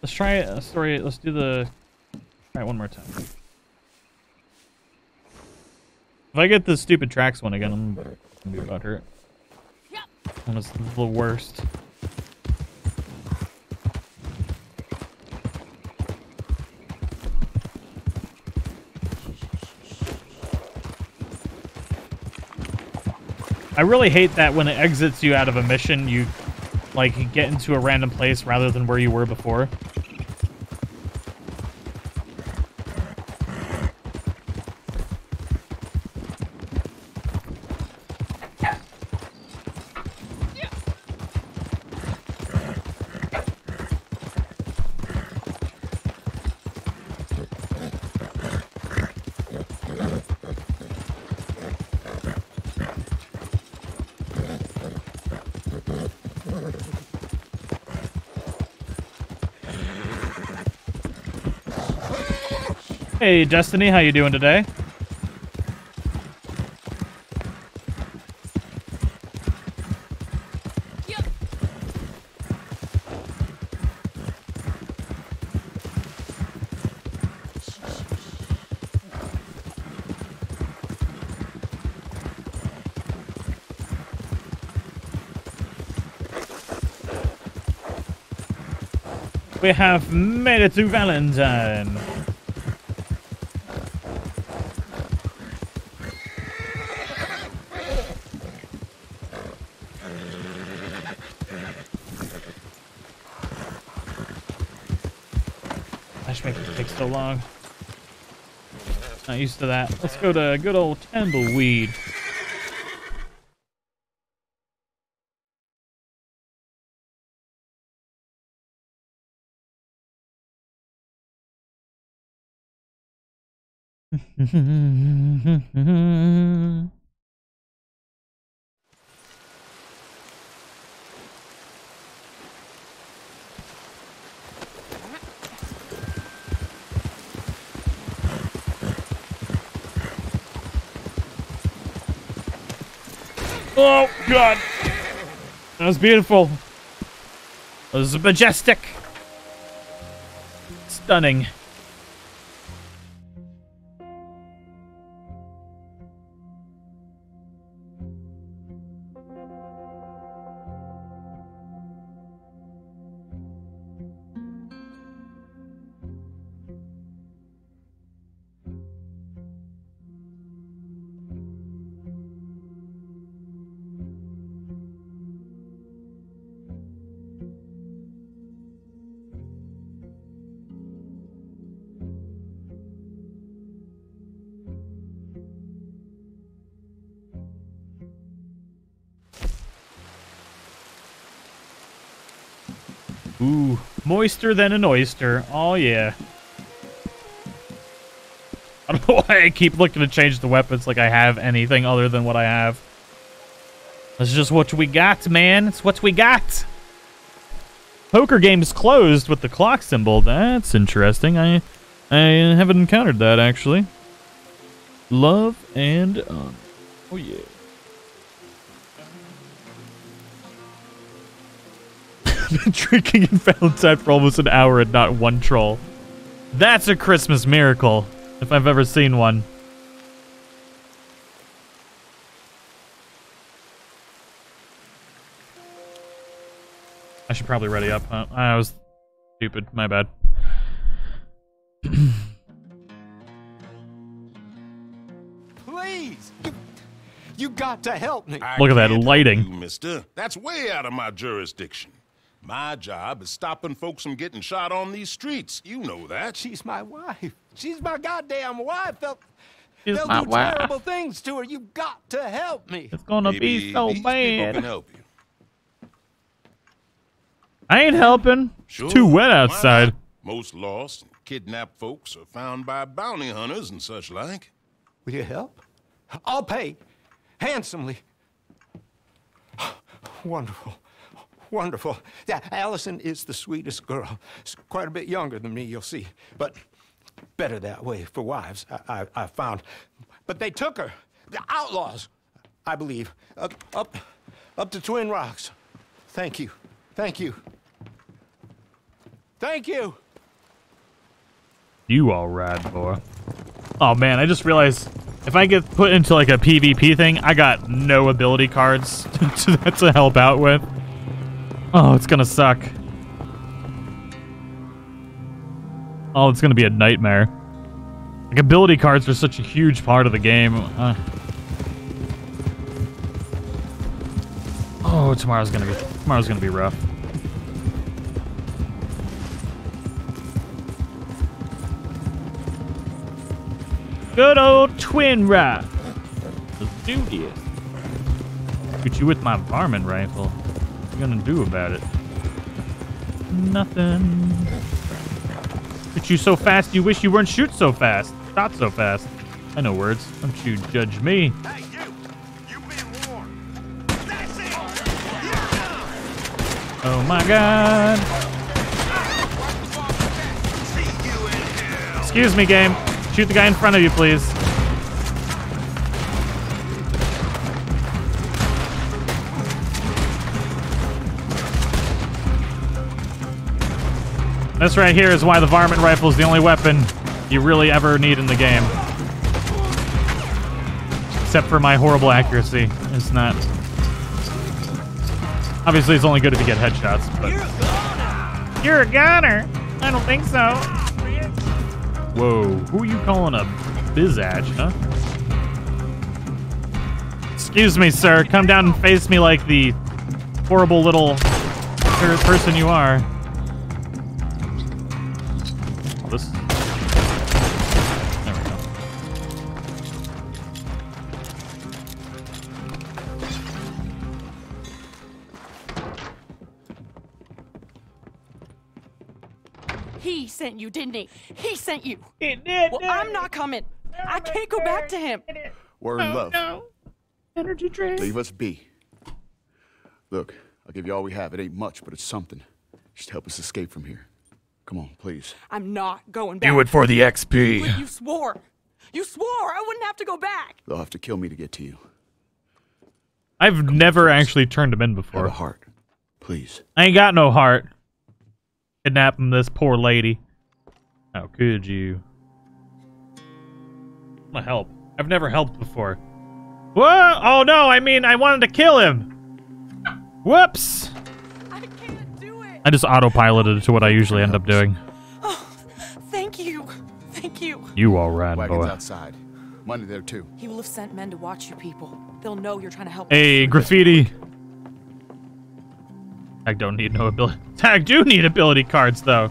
Let's try it. Sorry, let's do the... Try it one more time. If I get the stupid tracks one again, I'm gonna be about hurt. One is the worst. I really hate that when it exits you out of a mission, you like get into a random place rather than where you were before. Hey, Destiny, how you doing today? We have made it to Valentine. long. Not used to that. Let's go to good old Tumbleweed. (laughs) Oh, God. That was beautiful. That was majestic. Stunning. Ooh, moister than an oyster. Oh, yeah. I don't know (laughs) why I keep looking to change the weapons like I have anything other than what I have. That's just what we got, man. It's what we got. Poker game is closed with the clock symbol. That's interesting. I I haven't encountered that, actually. Love and... Um, oh, yeah. Been (laughs) drinking in Valentine for almost an hour and not one troll. That's a Christmas miracle, if I've ever seen one. I should probably ready up. Huh? Ah, I was stupid. My bad.
Please! You, you got to help me.
Look at that lighting.
You, mister. That's way out of my jurisdiction. My job is stopping folks from getting shot on these streets. You know that.
She's my wife. She's my goddamn wife. They'll,
She's
they'll
my
do
wife.
terrible things to her. You've got to help me.
It's gonna
Maybe
be so
these
bad.
can help you.
I ain't helping.
Sure,
it's too wet outside.
Most lost and kidnapped folks are found by bounty hunters and such like.
Will you help? I'll pay handsomely. (sighs) Wonderful. Wonderful. Yeah, Allison is the sweetest girl. She's quite a bit younger than me, you'll see. But better that way for wives, I, I, I found. But they took her. The outlaws, I believe. Up, up, up to Twin Rocks. Thank you. Thank you. Thank you.
You all right, boy. Oh man, I just realized if I get put into like a PvP thing, I got no ability cards (laughs) to, to help out with. Oh, it's gonna suck. Oh, it's gonna be a nightmare. Like ability cards are such a huge part of the game. Uh. Oh, tomorrow's gonna be tomorrow's gonna be rough. Good old twin rock. Let's do this. Shoot you with my varmint rifle. What you gonna do about it? Nothing. Shoot you so fast you wish you weren't shoot so fast. Shot so fast. I know words. Don't you judge me. Oh my god. Excuse me, game. Shoot the guy in front of you, please. This right here is why the varmint rifle is the only weapon you really ever need in the game. Except for my horrible accuracy. It's not. Obviously, it's only good if you get headshots, but. You're a goner! I don't think so. Whoa, who are you calling a bizatch, huh? Excuse me, sir. Come down and face me like the horrible little person you are.
Sent you, didn't he? He sent you.
He did.
Well, I'm not coming. I can't go back to him.
We're in love.
No. Energy drink.
Leave us be. Look, I'll give you all we have. It ain't much, but it's something. Just help us escape from here. Come on, please.
I'm not going back.
Do it for the XP.
But you swore. You swore I wouldn't have to go back.
They'll have to kill me to get to you.
I've never actually turned him in before.
Have a heart, please.
I ain't got no heart. Kidnapping this poor lady. How could you? I'm gonna help. I've never helped before. What? Oh no, I mean I wanted to kill him. Whoops.
I can't do it.
I just autopiloted to what I usually end up doing.
Oh, thank you. Thank you.
You all right,
Wagon's
boy.
outside. Money there too.
He will have sent men to watch you people. They'll know you're trying to help.
Hey, graffiti. Tag don't need no ability. (laughs) Tag do need ability cards though.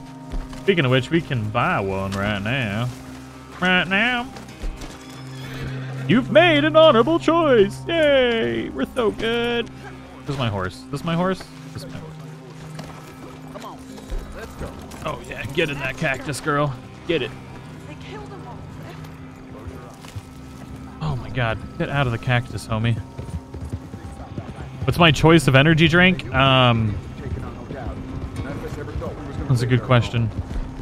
Speaking of which, we can buy one right now. Right now. You've made an honorable choice. Yay! We're so good. This is my horse. This is my horse. This is my horse.
Come on, let's go.
Oh yeah, get in that cactus, girl. Get it. Oh my god, get out of the cactus, homie. What's my choice of energy drink? Um, that's a good question.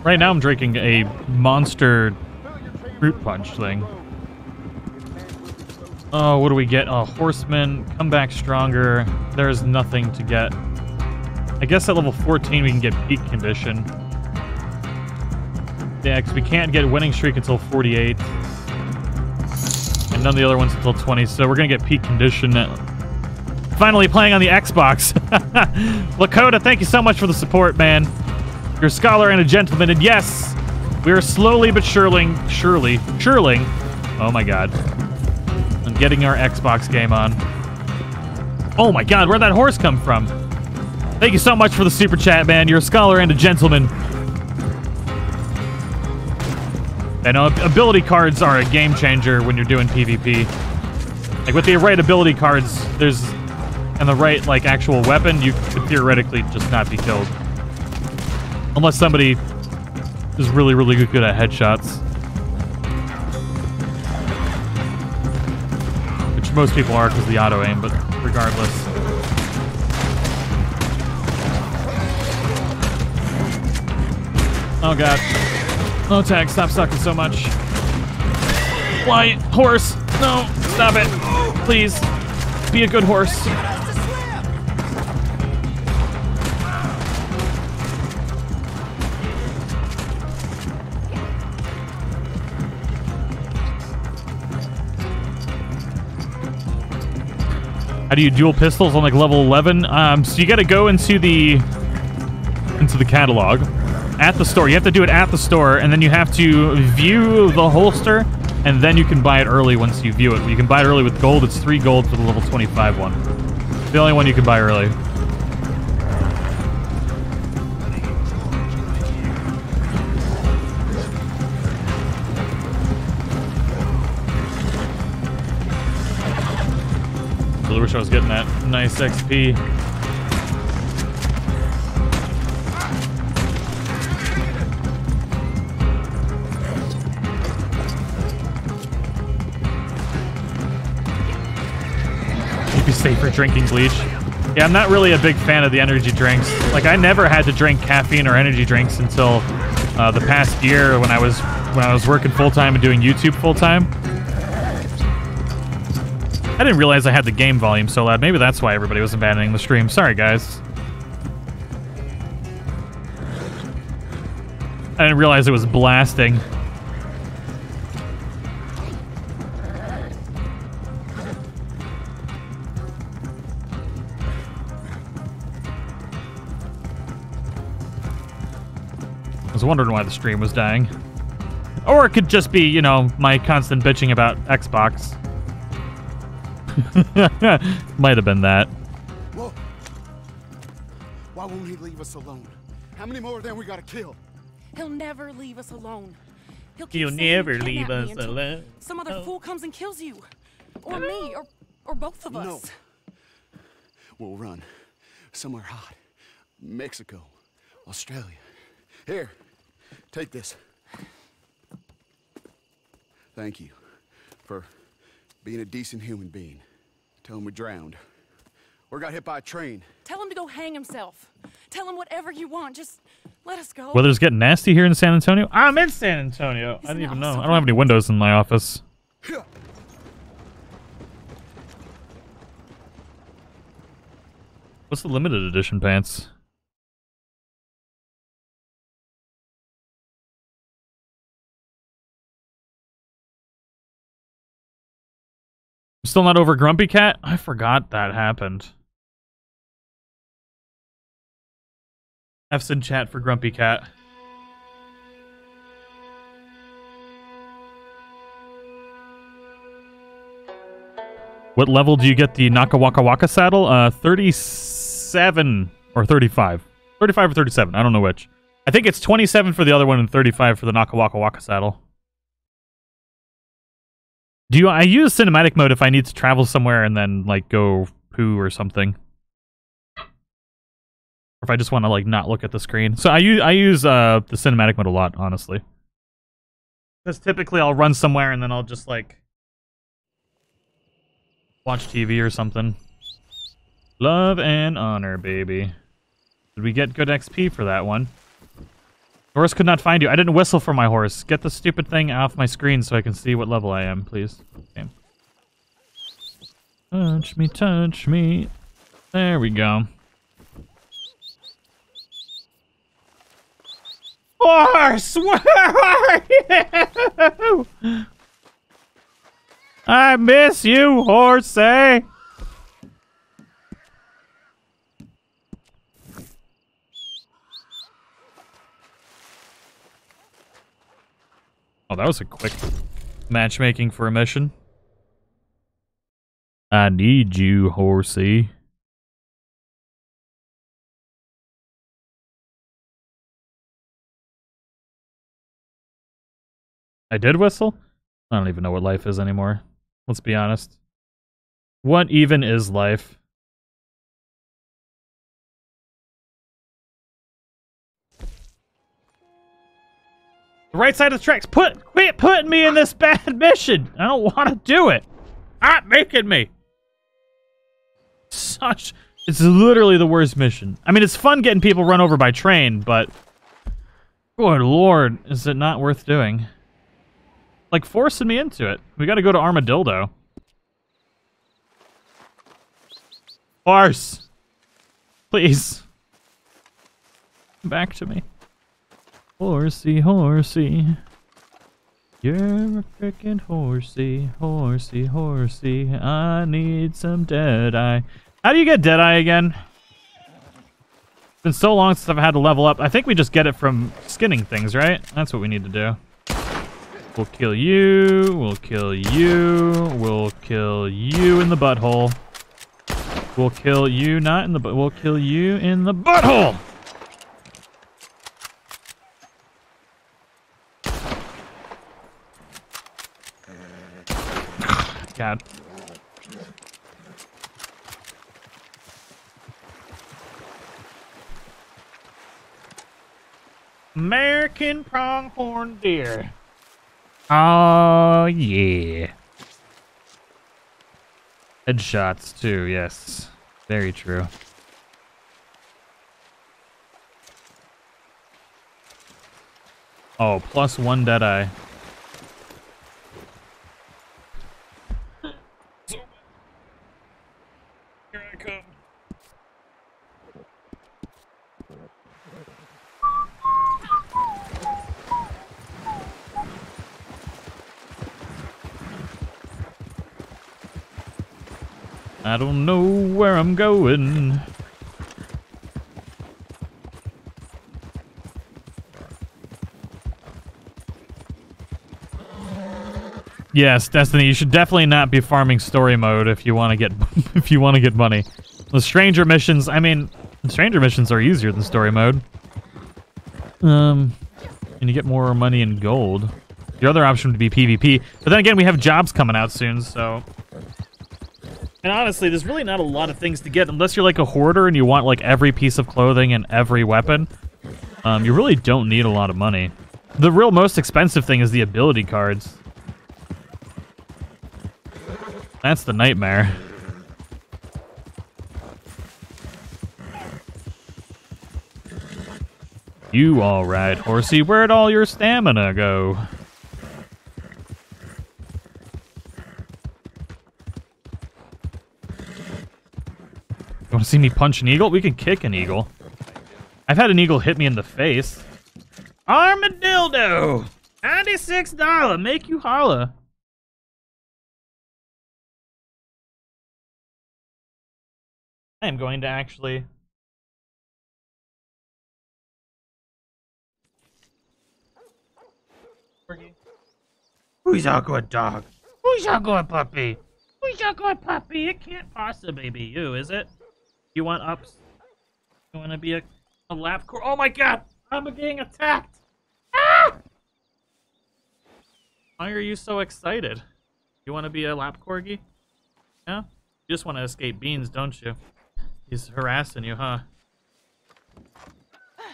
Right now I'm drinking a monster fruit punch thing. Oh, what do we get? Oh, horseman, come back stronger. There's nothing to get. I guess at level 14 we can get peak condition. Yeah, because we can't get winning streak until 48 and none of the other ones until 20, so we're gonna get peak condition. Finally playing on the Xbox. (laughs) Lakota, thank you so much for the support, man. You're a scholar and a gentleman, and yes, we are slowly but surely, surely, surely, oh my god, I'm getting our Xbox game on. Oh my god, where'd that horse come from? Thank you so much for the super chat, man. You're a scholar and a gentleman. And uh, ability cards are a game changer when you're doing PvP. Like with the right ability cards, there's and the right like actual weapon, you could theoretically just not be killed, unless somebody is really really good at headshots, which most people are because the auto aim. But regardless. Oh god. Oh, tag, stop sucking so much. Why? Horse! No! Stop it! Please! Be a good horse. How do you dual pistols on like level 11? Um, so you got to go into the into the catalog at the store. You have to do it at the store, and then you have to view the holster, and then you can buy it early once you view it. You can buy it early with gold. It's three gold for the level 25 one. The only one you can buy early. Wish I was getting that nice XP. You'd be safe for drinking bleach. Yeah, I'm not really a big fan of the energy drinks. Like, I never had to drink caffeine or energy drinks until uh, the past year when I was when I was working full time and doing YouTube full time. I didn't realize I had the game volume so loud. Maybe that's why everybody was abandoning the stream. Sorry, guys. I didn't realize it was blasting. I was wondering why the stream was dying. Or it could just be, you know, my constant bitching about Xbox. (laughs) Might have been that.
Whoa. Why won't he leave us alone? How many more of them we gotta kill?
He'll never leave us alone. He'll, keep
He'll never leave us alone.
Some other
Oh.
fool comes and kills you, or me, or or both of us.
No. We'll run. Somewhere hot. Mexico. Australia. Here. Take this. Thank you for being a decent human being. Tell him we drowned. Or got hit by a train.
Tell him to go hang himself. Tell him whatever you want. Just let us go.
Weather's getting nasty here in San Antonio. I'm in San Antonio. I didn't even know. I don't have any windows in my office. (laughs) What's the limited edition pants? Still not over Grumpy Cat? I forgot that happened. F's in chat for Grumpy Cat. What level do you get the Naka Waka saddle? Uh, 37 or 35. 35 or 37. I don't know which. I think it's 27 for the other one and 35 for the Naka Waka Waka saddle. Do you? I use cinematic mode if I need to travel somewhere and then like go poo or something, or if I just want to like not look at the screen. So I use I use uh the cinematic mode a lot, honestly, because typically I'll run somewhere and then I'll just like watch TV or something. Love and honor, baby. Did we get good XP for that one? Horse could not find you. I didn't whistle for my horse. Get the stupid thing off my screen so I can see what level I am, please. Okay. Touch me, touch me. There we go. Horse, where are you? I miss you, horsey. Eh? Oh, that was a quick matchmaking for a mission. I need you, horsey. I did whistle? I don't even know what life is anymore. Let's be honest. What even is life? The right side of the tracks. Put quit putting me in this (laughs) bad mission. I don't want to do it. Not making me. Such it's literally the worst mission. I mean, it's fun getting people run over by train, but good lord, is it not worth doing? Like forcing me into it. We got to go to Armadillo. Horse, please, back to me. Horsey, horsey. You're a frickin' horsey, horsey, horsey. I need some Deadeye. How do you get Deadeye again? It's been so long since I've had to level up. I think we just get it from skinning things, right? That's what we need to do. We'll kill you. We'll kill you. We'll kill you in the butthole. We'll kill you not in the but. We'll kill you in the butthole. American pronghorn deer. Oh, yeah. Headshots, too, yes. Very true. Oh, plus one Deadeye. I don't know where I'm going. Yes, Destiny, you should definitely not be farming story mode if you want to get (laughs) if you want to get money. The stranger missions, I mean, stranger missions are easier than story mode. Um, and you get more money in gold. Your other option would be PvP, but then again, we have jobs coming out soon, so. And honestly, there's really not a lot of things to get unless you're like a hoarder and you want like every piece of clothing and every weapon. Um, you really don't need a lot of money. The real most expensive thing is the ability cards. That's the nightmare. You alright, horsey? Where'd all your stamina go? You want to see me punch an eagle? We can kick an eagle. I've had an eagle hit me in the face. Armadillo! $96! Make you holla. I am going to actually... Who's our good dog? Who's your good puppy? Who's your good puppy? It can't possibly be you, is it? You want ups? You want to be a, a lap core? Oh my god! I'm getting attacked! Ah! Why are you so excited? You want to be a lap corgi? Yeah? You just want to escape beans, don't you? He's harassing you, huh?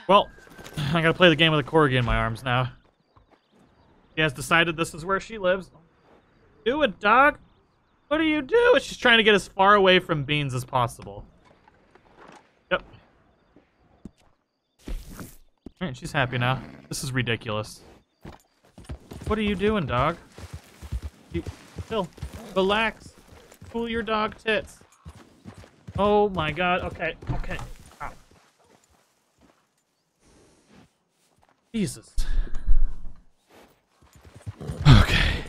Well, (sighs) I gotta play the game with a corgi in my arms now. He has decided this is where she lives. Do it, dog! What do you do? She's trying to get as far away from Beans as possible. Alright, she's happy now. This is ridiculous. What are you doing, dog? You, chill. Relax. Cool your dog tits. Oh my god. Okay, okay. Ow. Jesus. Okay.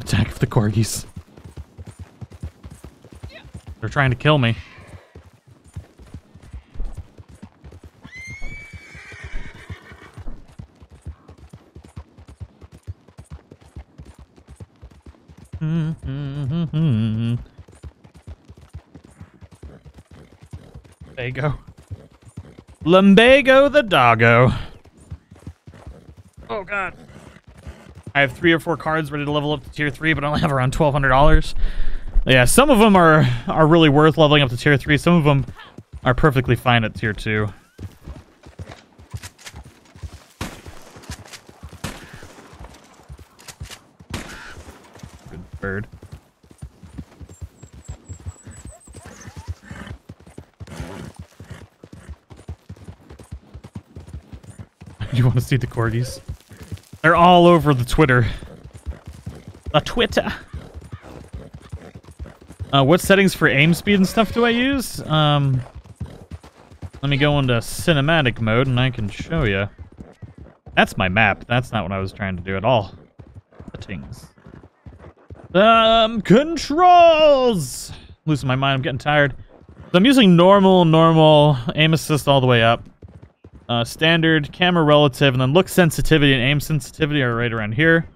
Attack of the corgis. They're trying to kill me. Lumbago. Lumbago the doggo. Oh god. I have three or four cards ready to level up to tier three, but I only have around twelve hundred dollars. Yeah, some of them are are really worth leveling up to tier three. Some of them are perfectly fine at tier two. Good bird. (laughs) You want to see the corgis? They're all over the Twitter. The Twitter. Uh, what settings for aim speed and stuff do I use? Um, let me go into cinematic mode and I can show you. That's my map. That's not what I was trying to do at all. Settings. Um, controls! losing my mind. I'm getting tired. So I'm using normal, normal, aim assist all the way up. Uh, standard, camera relative, and then look sensitivity and aim sensitivity are right around here.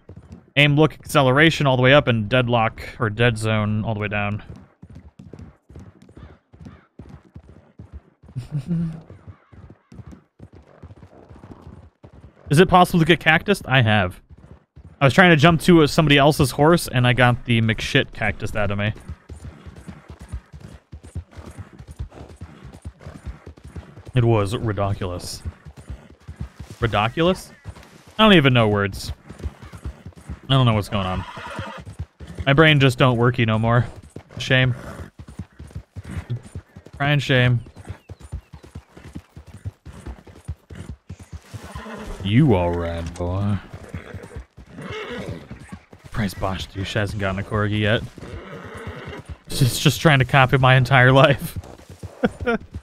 Aim look acceleration all the way up, and deadlock or dead zone all the way down. (laughs) Is it possible to get cactus? I have. I was trying to jump to somebody else's horse, and I got the McShit cactus out of me. It was ridiculous. Ridiculous? I don't even know words. I don't know what's going on. My brain just don't worky no more. Shame. Crying shame. You alright, boy. Price Bosch douche hasn't gotten a corgi yet. It's just trying to copy my entire life. (laughs)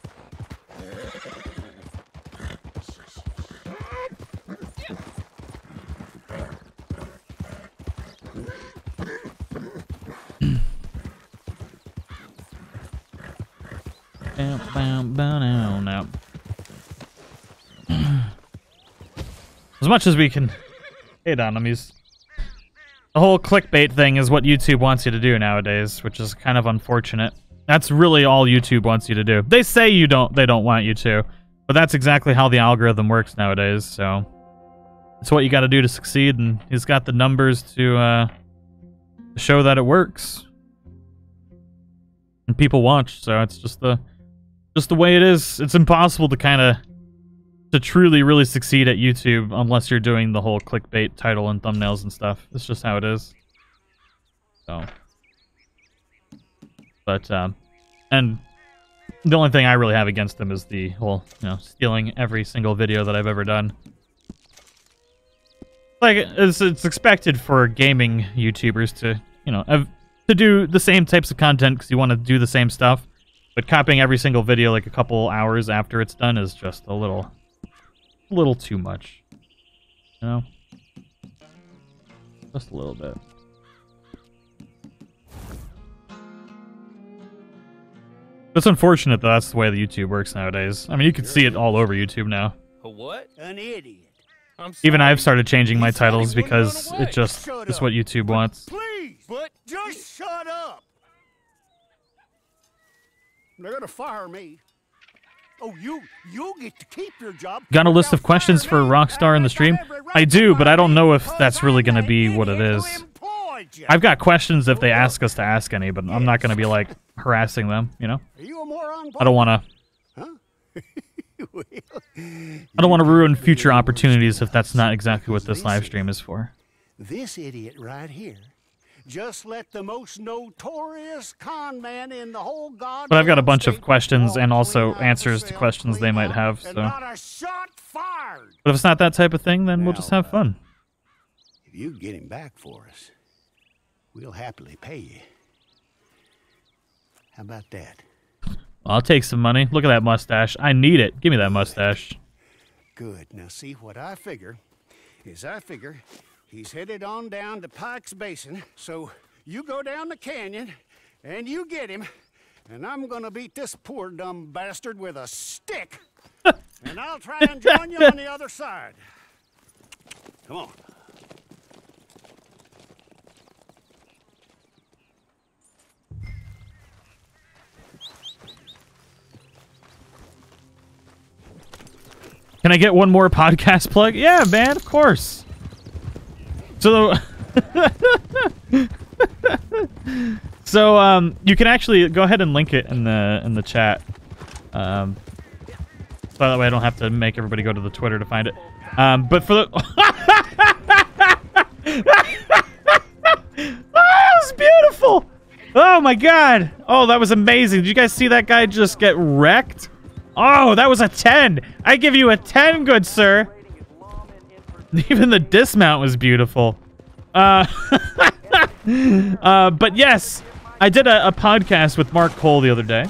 As much as we can hate on. The whole clickbait thing is what YouTube wants you to do nowadays, which is kind of unfortunate. That's really all YouTube wants you to do. They say you don't they don't want you to, but that's exactly how the algorithm works nowadays, so it's what you got to do to succeed and he's got the numbers to uh show that it works. And people watch, so it's just the just the way it is. It's impossible to kind of to truly really succeed at YouTube unless you're doing the whole clickbait title and thumbnails and stuff. It's just how it is. So, but um, and the only thing I really have against them is the whole you know stealing every single video that I've ever done. Like it's it's expected for gaming YouTubers to you know have, to do the same types of content because you want to do the same stuff. But copying every single video like a couple hours after it's done is just a little, a little too much. You know? Just a little bit. It's unfortunate that that's the way the YouTube works nowadays. I mean, you can see it all over YouTube now.
A what?
An idiot.
Even I've started changing my titles because it just is what YouTube wants.
Please, but just shut up. They're gonna fire me. Oh, you you get to keep your job.
Got a list of questions for Rockstar in the stream? I do, but I don't know if that's really going to be what it is. I've got questions if they ask us to ask any, but I'm not going to be like harassing them, you know?
Are you a moron?
I don't want to. (laughs) I don't want to ruin future opportunities if that's not exactly what this live stream is for.
This idiot right here just let the most notorious con man in the whole god.
But I've got a bunch of questions and also answers to questions they might have, so.
Not a shot fired.
But if it's not that type of thing, then we'll just have fun.
Uh, if you get him back for us, we'll happily pay you. How about that?
I'll take some money. Look at that mustache. I need it. Give me that mustache.
Good. Now see what I figure is I figure he's headed on down to Pike's Basin, so you go down the canyon and you get him, and I'm gonna beat this poor dumb bastard with a stick. (laughs) and I'll try and join you on the other side. Come on.
Can I get one more (laughs) podcast plug? Yeah, man, of course. So, (laughs) so um, you can actually go ahead and link it in the in the chat. Um, that way I don't have to make everybody go to the Twitter to find it. Um, but for the (laughs) oh, was beautiful. Oh my god. Oh, that was amazing. Did you guys see that guy just get wrecked? Oh, that was a 10. I give you a 10, good sir. (laughs) Even the dismount was beautiful. Uh, (laughs) uh, but yes, I did a, a, podcast with Mark Cole the other day.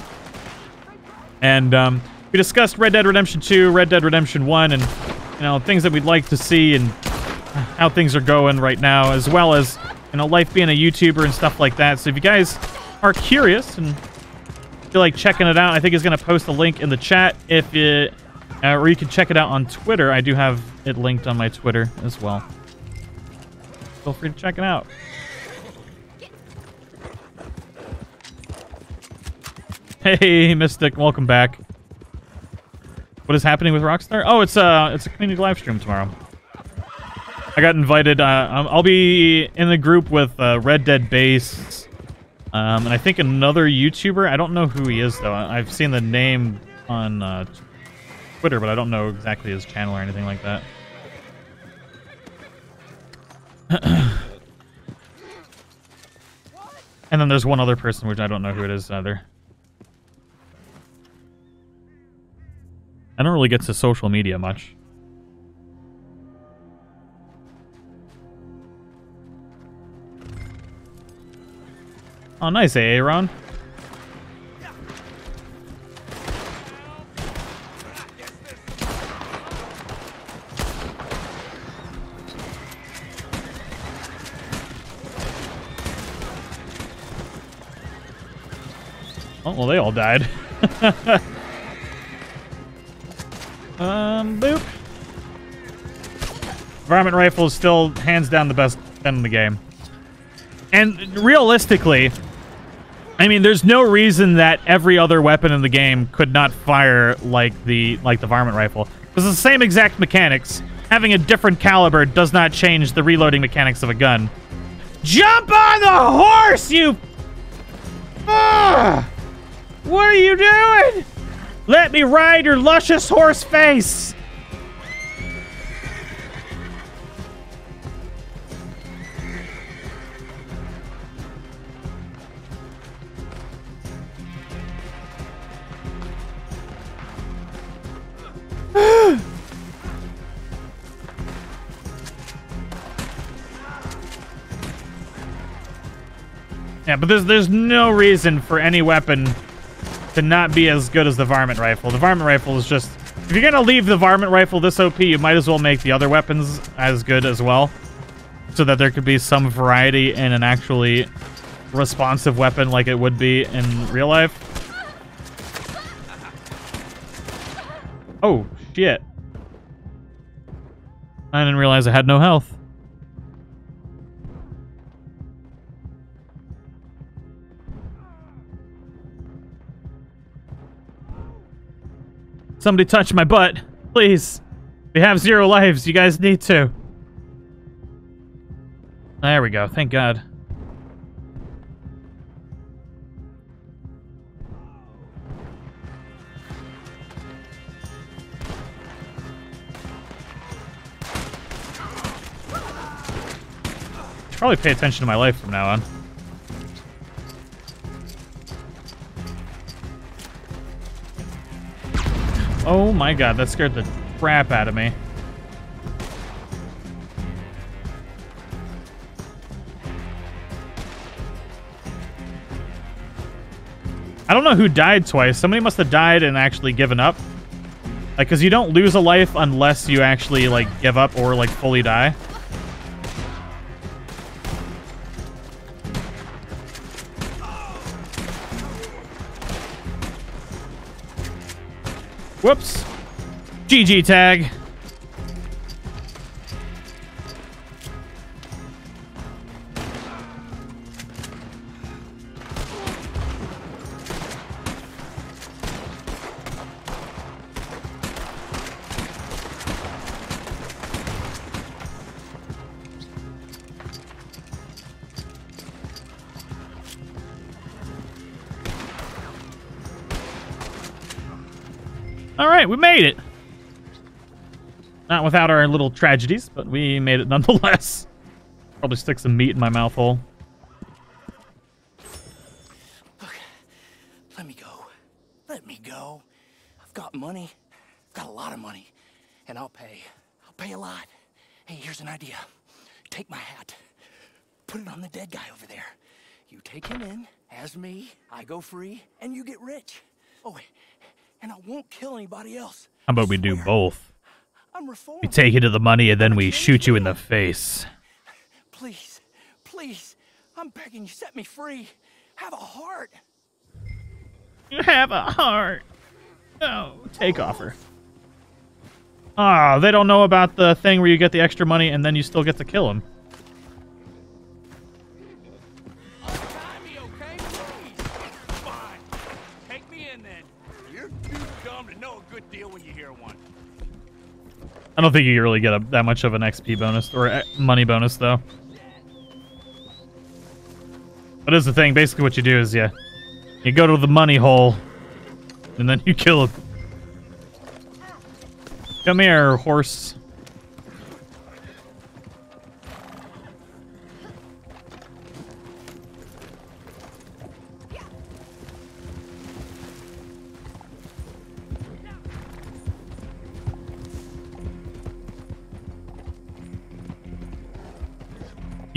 And um, we discussed Red Dead Redemption 2, Red Dead Redemption 1, and you know things that we'd like to see and how things are going right now, as well as you know life being a YouTuber and stuff like that. So if you guys are curious and feel like checking it out, I think he's going to post a link in the chat if it, uh, or you can check it out on Twitter. I do have it linked on my Twitter as well. Feel free to check it out. Hey, Mystic, welcome back. What is happening with Rockstar? Oh, it's a uh, it's a community live stream tomorrow. I got invited. Uh, um, I'll be in the group with uh, Red Dead Base, um, and I think another YouTuber. I don't know who he is though. I've seen the name on uh, Twitter, but I don't know exactly his channel or anything like that. (clears throat) and then there's one other person, which I don't know who it is either. I don't really get to social media much. Oh, nice, eh, Aaron. Oh, well, they all died. (laughs) um, boop. Varmint rifle is still hands down the best gun in the game. And realistically, I mean, there's no reason that every other weapon in the game could not fire like the like the varmint rifle. It's the same exact mechanics. Having a different caliber does not change the reloading mechanics of a gun. Jump on the horse, you! Ugh! What are you doing? Let me ride your luscious horse face. (sighs) Yeah, but there's there's no reason for any weapon to not be as good as the varmint rifle. The varmint rifle is just if you're gonna leave the varmint rifle this OP, you might as well make the other weapons as good as well, so that there could be some variety in an actually responsive weapon like it would be in real life. Oh shit! I didn't realize I had no health. Somebody touch my butt. Please. We have zero lives. You guys need to. There we go. Thank God. Probably pay attention to my life from now on. Oh my god, that scared the crap out of me. I don't know who died twice. Somebody must have died and actually given up. Like, because you don't lose a life unless you actually, like, give up or, like, fully die. Whoops. GG tag. All right, we made it. Not without our little tragedies, but we made it nonetheless. (laughs) Probably stick some meat in my mouth hole.
Let me go. Let me go. I've got money. I've got a lot of money. And I'll pay. I'll pay a lot. Hey, here's an idea. Take my hat. Put it on the dead guy over there. You take him in as me, I go free, and you get rich. Oh, and I won't kill anybody else.
How about we do both?
I'm reformed.
We take you to the money and then we shoot you in the face.
Please, please, I'm begging you, set me free. Have a heart.
You have a heart. No, take offer. Ah, they don't know about the thing where you get the extra money and then you still get to kill him. Don't think you really get a, that much of an XP bonus or uh, money bonus though. But is the thing, basically what you do is you you go to the money hole and then you kill him. Come here, horse.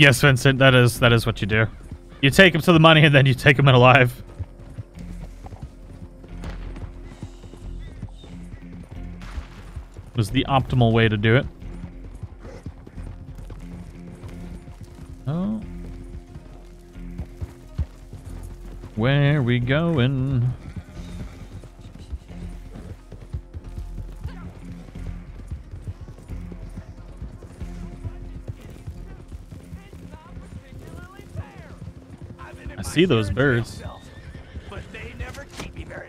Yes, Vincent, that is that is what you do. You take him to the money and then you take him in alive. Was the optimal way to do it. Oh. Where we going? See those birds.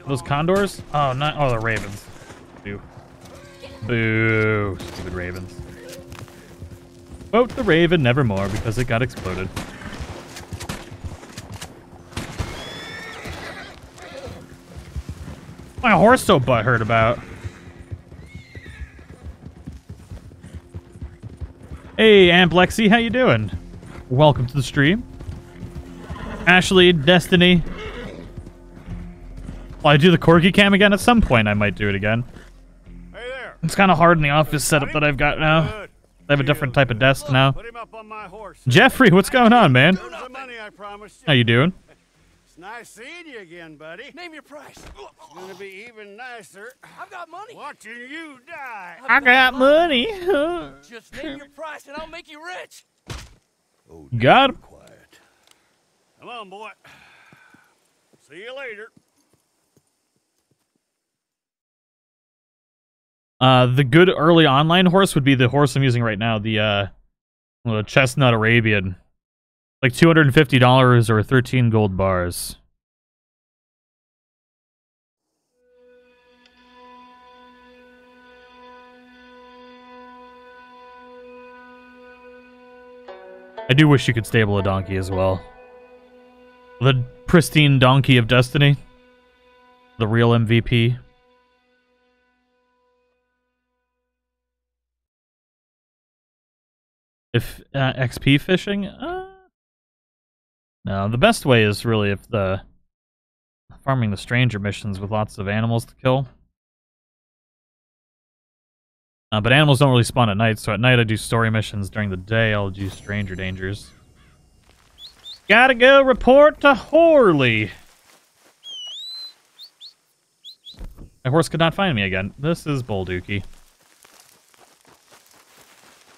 Those condors? Oh, not oh the ravens. Boo. Boo. Stupid ravens. Quote the raven nevermore because it got exploded. My horse so butthurt about. Hey, Aunt Lexi, how you doing? Welcome to the stream. Ashley, Destiny. Will I do the Corgi cam again? At some point, I might do it again. Hey there. It's kind of hard in the office setup that I've got now. I have a different type of desk now.
Put him up on my horse.
Jeffrey, what's going on, man?
Here's the money I promised you.
How you doing?
It's nice seeing you again, buddy.
Name your price.
It's gonna be even nicer.
I've got money.
Watching you die.
I got money.
Just name your price and I'll make you rich.
Oh, got him.
Come on, boy. See you later.
Uh, the good early online horse would be the horse I'm using right now, the uh, Chestnut Arabian, like two hundred and fifty dollars or thirteen gold bars. I do wish you could stable a donkey as well. The pristine donkey of destiny. The real MVP. If uh, XP fishing, uh, no. The best way is really if the farming the stranger missions with lots of animals to kill. Uh, but animals don't really spawn at night, so at night I do story missions. During the day, I'll do stranger dangers. Gotta go report to Horley. My horse could not find me again. This is Buldookie.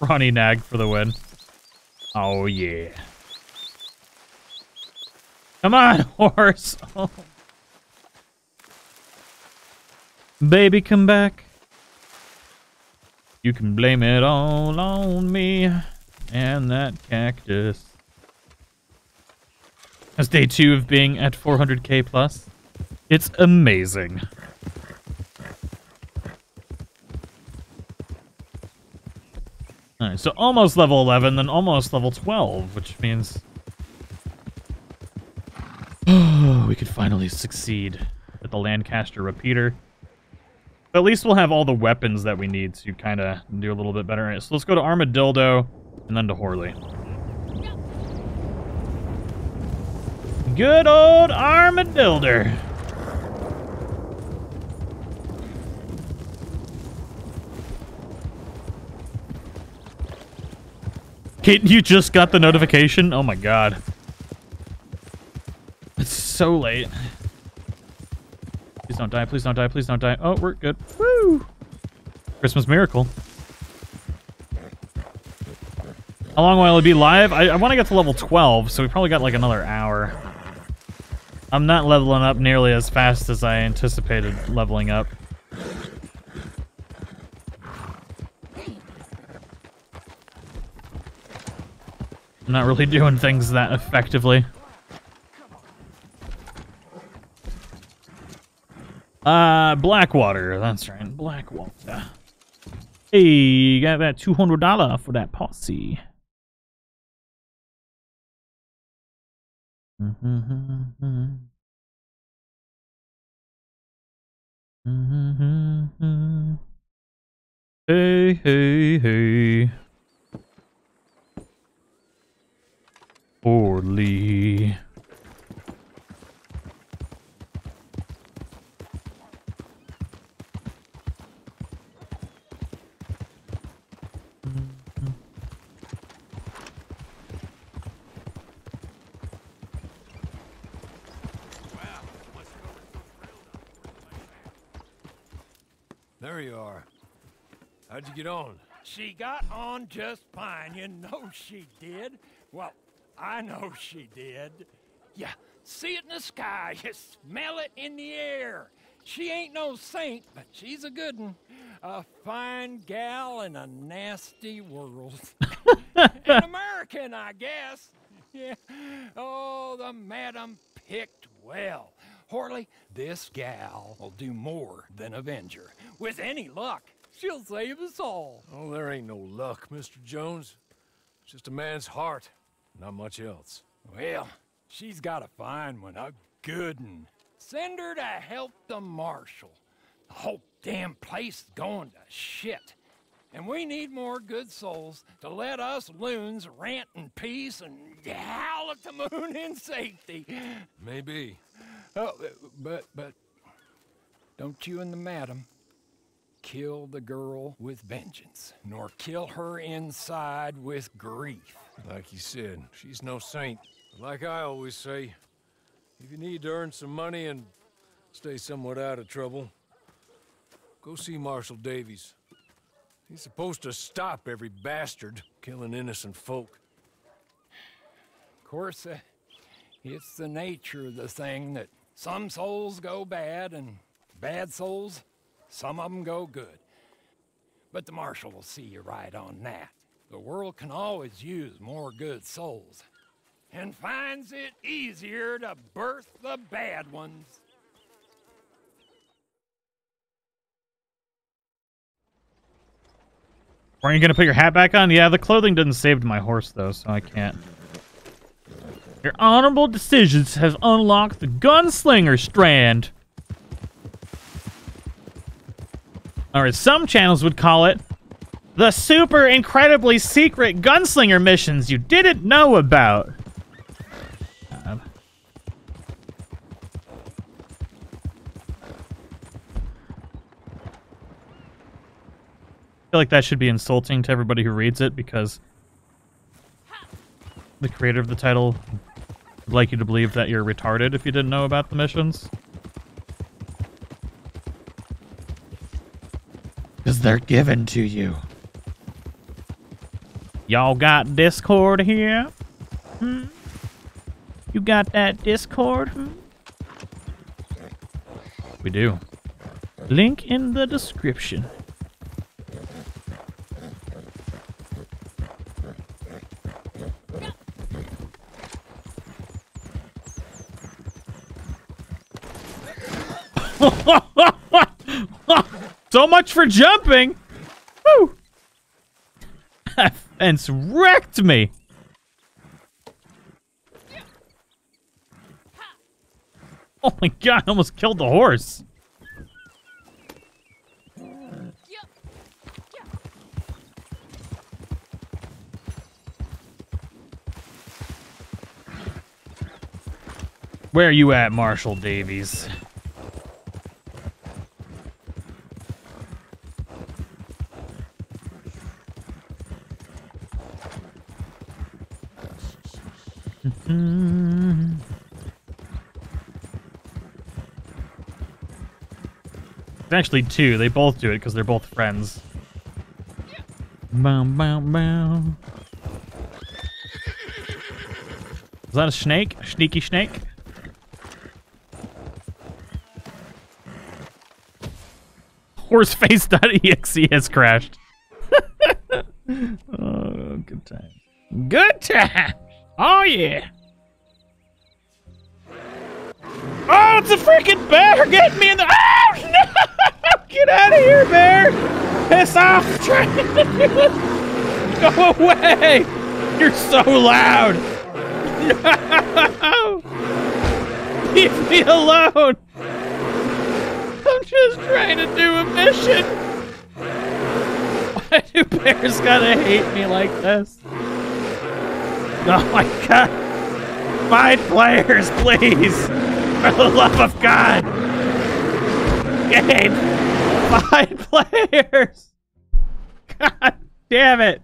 Ronnie Nag for the win. Oh, yeah. Come on, (laughs) horse. Baby, come back. You can blame it all on me and that cactus. Day two of being at 400k plus. It's amazing. Alright, so almost level 11, then almost level 12, which means... (sighs) we could finally succeed with the Lancaster repeater. But at least we'll have all the weapons that we need to kind of do a little bit better. Alright, so let's go to Armadillo and then to Horley. Good old Armadillo. Kate, you just got the notification? Oh my god. It's so late. Please don't die, please don't die, please don't die. Oh, we're good. Woo! Christmas miracle. How long will it be live? I, I want to get to level 12, so we probably got like another hour. I'm not leveling up nearly as fast as I anticipated leveling up. I'm not really (laughs) doing things that effectively. Uh, Blackwater. That's right, Blackwater. Hey, got that $200 for that posse. Hey, hey, hey. Horley.
There you are. How'd you get on?
She got on just fine. You know she did. Well, I know she did. You see it in the sky. You smell it in the air. She ain't no saint, but she's a good one. A fine gal in a nasty world. (laughs) An American, I guess. Yeah. Oh, the madam picked well. Horley, this gal will do more than avenge her. With any luck, she'll save us all.
Oh, there ain't no luck, Mr. Jones. It's just a man's heart, not much else.
Well, she's got a fine one, a good one. Send her to help the marshal. The whole damn place is going to shit. And we need more good souls to let us loons rant in peace and howl at the moon in safety.
Maybe.
Oh, but, but, don't you and the madam kill the girl with vengeance, nor kill her inside with grief.
Like you said, she's no saint. But like I always say, if you need to earn some money and stay somewhat out of trouble, go see Marshal Davies. He's supposed to stop every bastard killing innocent folk.
Of course, uh, it's the nature of the thing that some souls go bad and bad souls, some of them go good. But the Marshal will see you right on that. The world can always use more good souls and finds it easier to birth the bad ones.
Aren't you gonna put your hat back on? Yeah, the clothing doesn't save my horse though, so I can't. Your honorable decisions have unlocked the gunslinger strand. Or as some channels would call it, the super incredibly secret gunslinger missions you didn't know about. I feel like that should be insulting to everybody who reads it because the creator of the title would like you to believe that you're retarded if you didn't know about the missions. Because they're given to you. Y'all got Discord here? Hmm? You got that Discord? Hmm? We do. Link in the description. (laughs) so much for jumping! Woo! That fence wrecked me! Oh my god, I almost killed the horse. Where are you at, Marshal Davies? Mm. It's actually two. They both do it because they're both friends. Bow, bow, bow. Is that a snake? A sneaky snake? Horseface.exe has crashed. (laughs) oh, good time. Good time! Oh, yeah! Oh, it's a freaking bear getting me in the. Oh, no! (laughs) Get out of here, bear! Piss off! (laughs) (laughs) Go away! You're so loud! No! Leave me alone! I'm just trying to do a mission! Why do bears gotta hate me like this? Oh my god! Find players, please! For (laughs) the love of God! Game! Find (laughs) players! God damn it!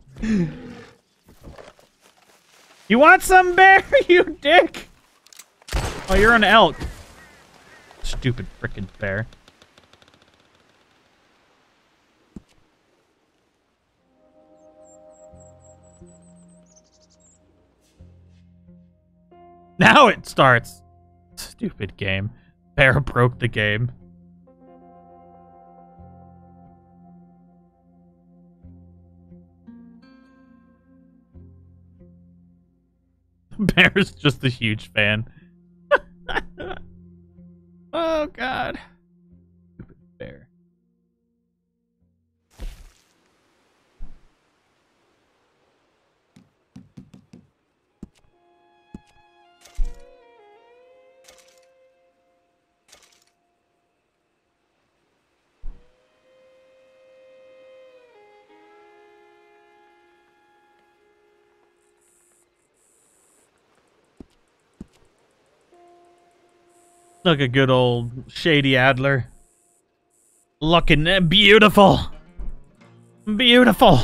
You want some bear, (laughs) you dick? Oh, you're an elk. Stupid frickin' bear. Now it starts. Stupid game. Bear (laughs) broke the game. (laughs) Bear's just a huge fan. (laughs) oh god. Stupid bear. Like a good old Shady Adler. Looking eh, beautiful. Beautiful.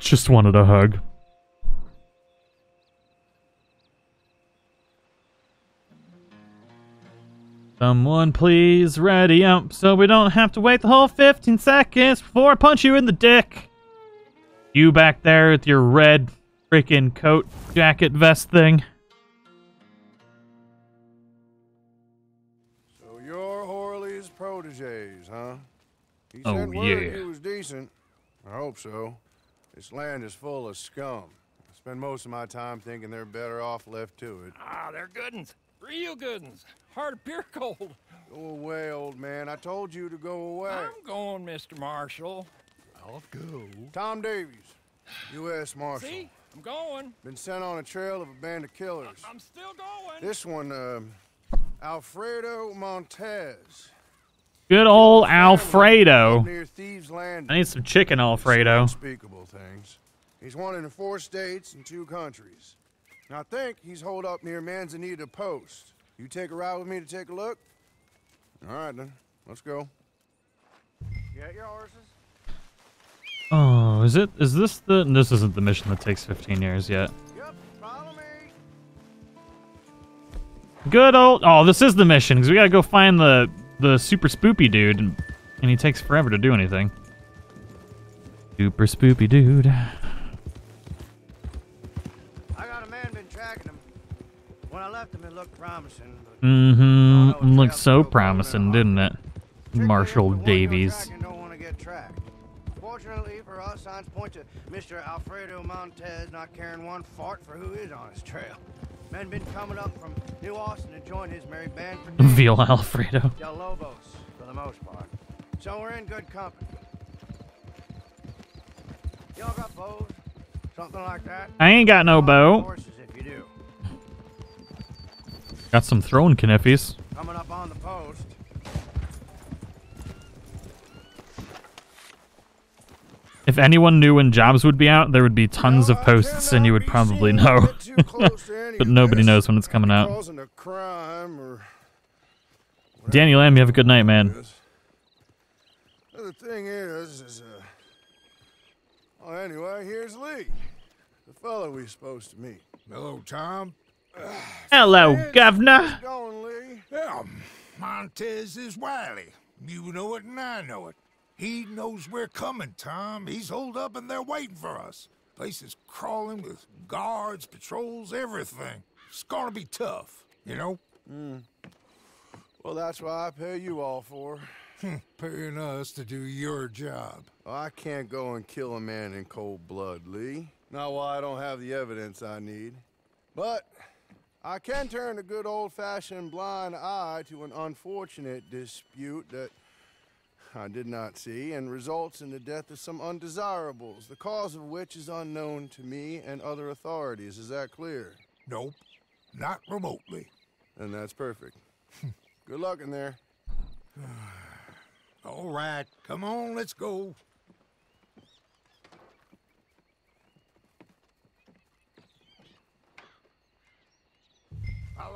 Just wanted a hug. Someone please ready up so we don't have to wait the whole 15 seconds before I punch you in the dick. You back there with your red freaking coat, jacket, vest thing.
So you're Horley's proteges, huh? He
Oh,
sent word
yeah.
he was decent. I hope so. This land is full of scum. I spend most of my time thinking they're better off left to it.
Ah, they're good uns. Real good uns. Hard beer cold.
Go away, old man. I told you to go away.
I'm going, Mr. Marshall.
I'll go. Tom Davies, U.S. Marshal.
See? I'm going.
Been sent on a trail of a band of killers.
I'm still going.
This one, um, Alfredo Montez.
Good old Alfredo.
Near Thieves Landing.
I need some chicken Alfredo.
Unspeakable things. He's wanted in four states and two countries. And I think he's holed up near Manzanita Post. You take a ride with me to take a look? All right, then. Let's go. Get your horses.
Oh, is it? Is this the? This isn't the mission that takes 15 years yet. Yep, follow me. Good old. Oh, this is the mission because we gotta go find the the super spoopy dude, and, and he takes forever to do anything. Super spoopy dude. Mm-hmm. Looked so promising, didn't it? Marshal Davies.
don't want to get tracked. Fortunately for us, signs point to Mr. Alfredo Montez not caring one fart for who is on his trail. Men been coming up from New Austin to join his merry band for. (laughs)
Veal Alfredo.
Del Lobos, for the most part. So we're in good company. Y'all got bows? Something like that?
I ain't got no bow.
Horses if you do.
Got some thrown caniffies.
Coming up on the post.
If anyone knew when jobs would be out, there would be tons of posts, and you would probably know. (laughs) but nobody knows when it's coming out.
Causing a
Danny Lamb, you have a good night, man.
the thing is, is uh. Well, anyway, here's Lee, the fellow we're supposed to meet.
Hello, Tom.
Hello, Governor.
Going, Lee.
Yeah, Montez is wily. You know it and I know it. He knows we're coming, Tom. He's holed up and they're waiting for us. Place is crawling with guards, patrols, everything. It's gonna be tough, you know?
Hmm. Well, that's why I pay you all for.
Paying us to do your job.
I can't go and kill a man in cold blood, Lee. Not while I don't have the evidence I need. But I can turn a good old-fashioned blind eye to an unfortunate dispute that I did not see and results in the death of some undesirables, the cause of which is unknown to me and other authorities. Is that clear?
Nope, not remotely.
And that's perfect. Hmm. good luck in there. (sighs)
All right, come on, let's go.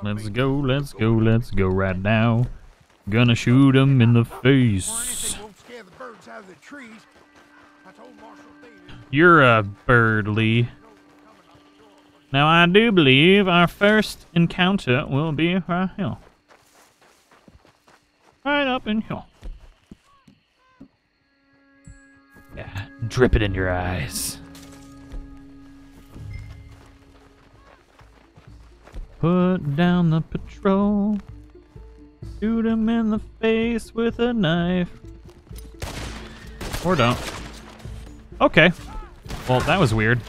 Let's go, let's go, let's go right now. Gonna shoot him in the face.
Won't scare the birds out of the trees. I told Marshal Davies.
You're a bird, Lee. Now, I do believe our first encounter will be right here. Right up in here. Yeah, drip it in your eyes. Put down the patrol. Shoot him in the face with a knife. Or don't. Okay. Well, that was weird.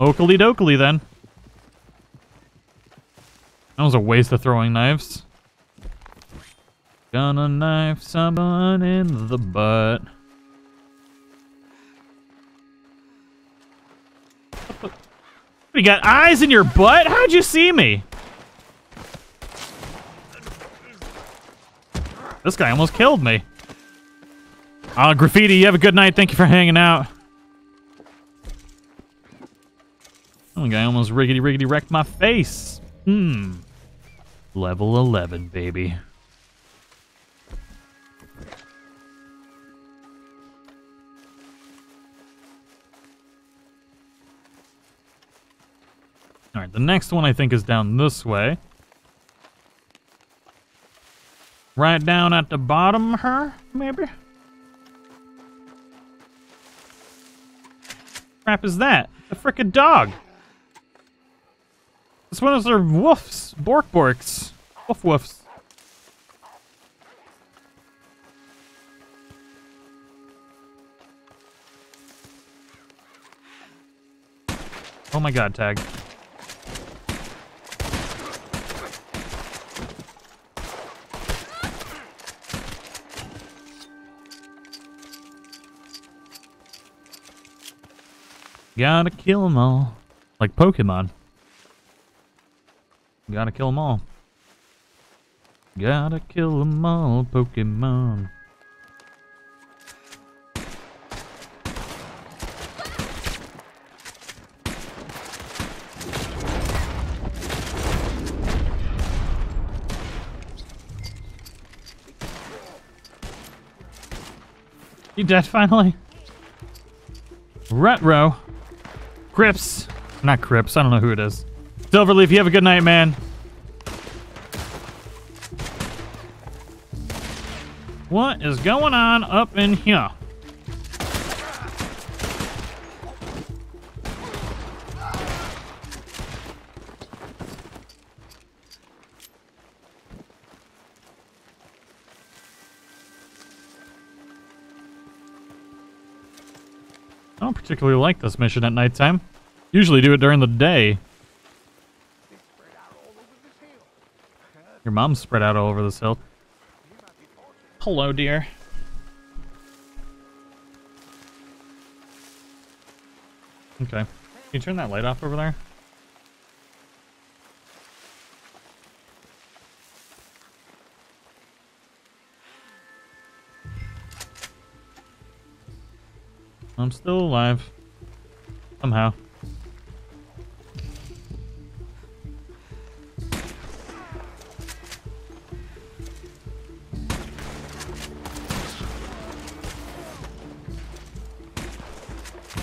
Oakley dokley then. That was a waste of throwing knives. Gonna knife someone in the butt. You got eyes in your butt? How'd you see me? This guy almost killed me. Uh, Graffiti, you have a good night. Thank you for hanging out. Oh, the guy almost riggedy riggedy wrecked my face. Hmm. Level 11, baby. All right, the next one I think is down this way. Right down at the bottom her, maybe? Crap is that? A frickin' dog. This one is their woofs. Bork borks. Woof woofs. Oh my god, tag. Gotta kill them all. Like Pokemon. Gotta kill them all. Gotta kill them all, Pokemon. You dead finally? Retro. Crips. Not Crips. I don't know who it is. Silverleaf, you have a good night, man. What is going on up in here? Particularly like this mission at nighttime. Usually do it during the day. Your mom's spread out all over this hill. Hello, dear. Okay. Can you turn that light off over there? I'm still alive. Somehow.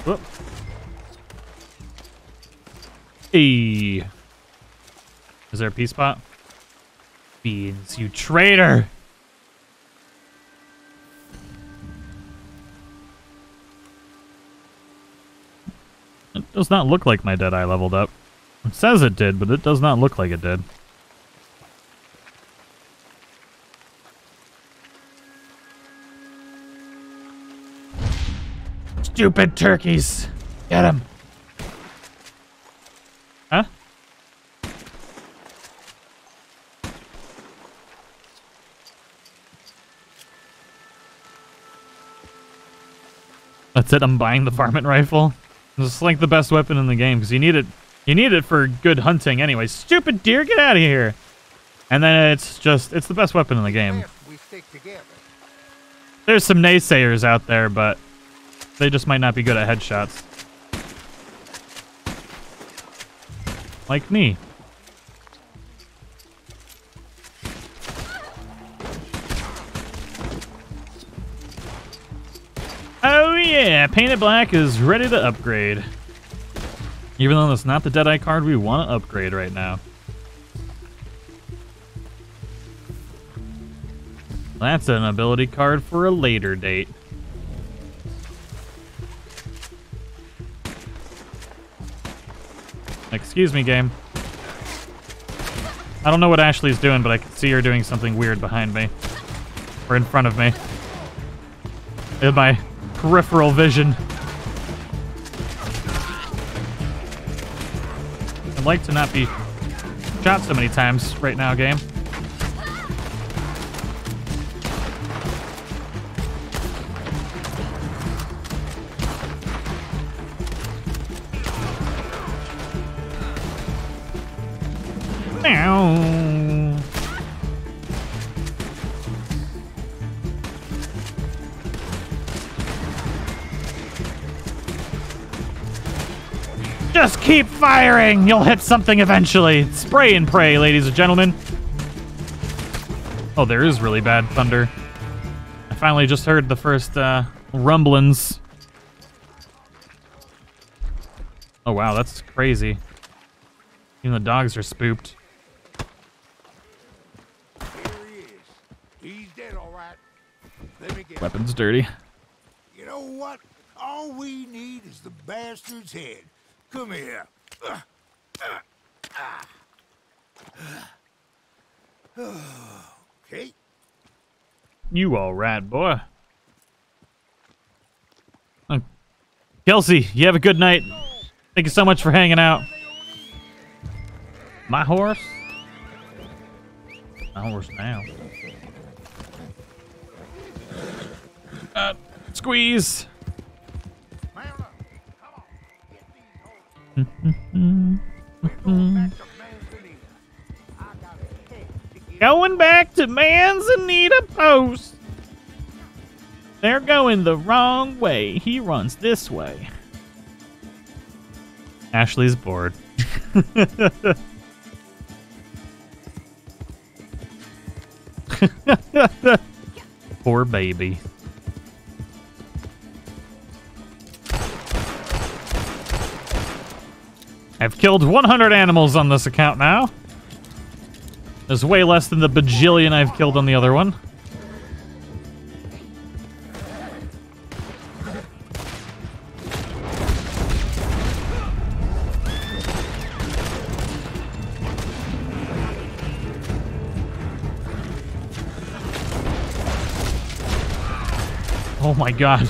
Whoop. Hey. Is there a peace spot? Beans, you traitor! Does not look like my Deadeye leveled up. It says it did, but it does not look like it did. Stupid turkeys! Get him! Huh? That's it, I'm buying the varmint rifle. It's like the best weapon in the game because you need it. You need it for good hunting anyway. Stupid deer, get out of here! And then it's just it's the best weapon in the game. There's some naysayers out there, but they just might not be good at headshots. Like me. Yeah, Painted Black is ready to upgrade. Even though that's not the Deadeye card we want to upgrade right now. That's an ability card for a later date. Excuse me, game. I don't know what Ashley's doing, but I can see her doing something weird behind me. Or in front of me. In my peripheral vision. I'd like to not be shot so many times right now, game. Firing! You'll hit something eventually. Spray and pray, ladies and gentlemen. Oh, there is really bad thunder. I finally just heard the first uh, rumblings. Oh, wow, that's crazy. Even the dogs are spooked.
He's dead, all right. Let me get
Weapons dirty.
You know what? All we need is the bastard's head. Come here. Okay.
You all right, boy. Uh, Kelsey, you have a good night. Thank you so much for hanging out. My horse? My horse now. Uh, squeeze. (laughs) Going back to Manzanita Post. They're going the wrong way. He runs this way. Ashley's bored. (laughs) Poor baby. I've killed 100 animals on this account now. There's way less than the bajillion I've killed on the other one. Oh my god.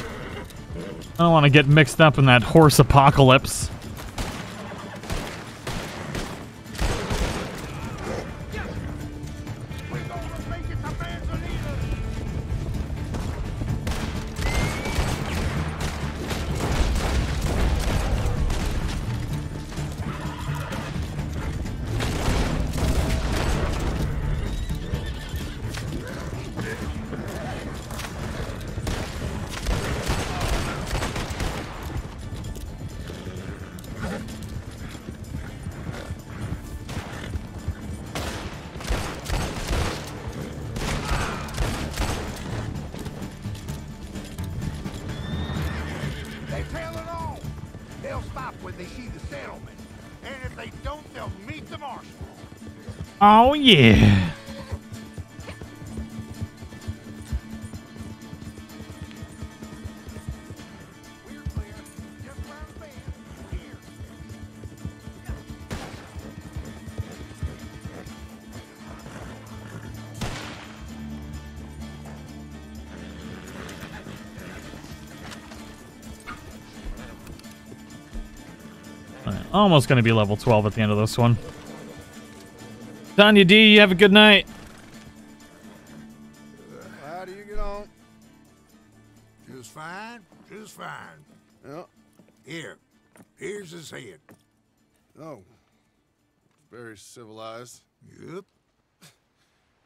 I don't want to get mixed up in that horse apocalypse. Yeah. Almost going to be level 12 at the end of this one. Tanya D, you have a good night.
How do you get on?
Just fine, just fine.
Yeah.
Here, here's his head.
Oh. Very civilized.
Yep.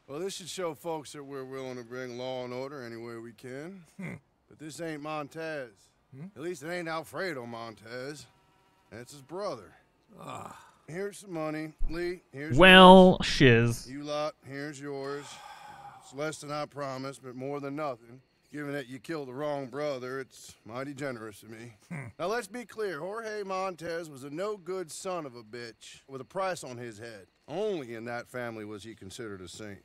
Well, this should show folks that we're willing to bring law and order any way we can.
Hmm.
But this ain't Montez. At least it ain't Alfredo Montez. That's his brother.
Ah.
Here's some money. Lee, here's
Well,
yours.
shiz.
You lot, here's yours. It's less than I promised, but more than nothing. Given that you killed the wrong brother, it's mighty generous of me. Hmm. now let's be clear. Jorge Montez was a no-good son of a bitch with a price on his head. Only in that family was he considered a saint.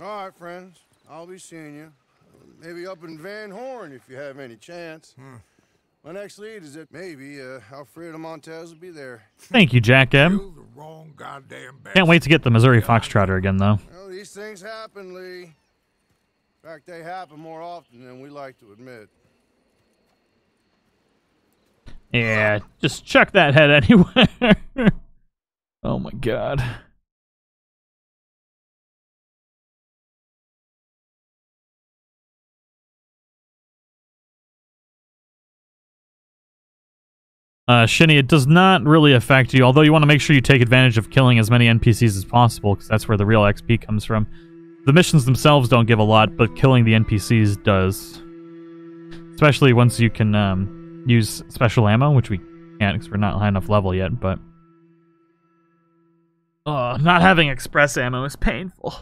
All right, friends. I'll be seeing you. Maybe up in Van Horn if you have any chance. Hmm. My next lead is that maybe uh, Alfredo Montez will be there.
Thank you, Jack M.
The wrong goddamn
Can't wait to get the Missouri Foxtrotter again, though.
Well, these things happen, Lee. In fact, they happen more often than we like to admit.
Yeah, just chuck that head (laughs) anywhere. oh my god. Uh, Shinny, it does not really affect you, although you want to make sure you take advantage of killing as many NPCs as possible, because that's where the real XP comes from. The missions themselves don't give a lot, but killing the NPCs does. Especially once you can um, use special ammo, which we Can't because we're not high enough level yet, but... Oh, not having express ammo is painful.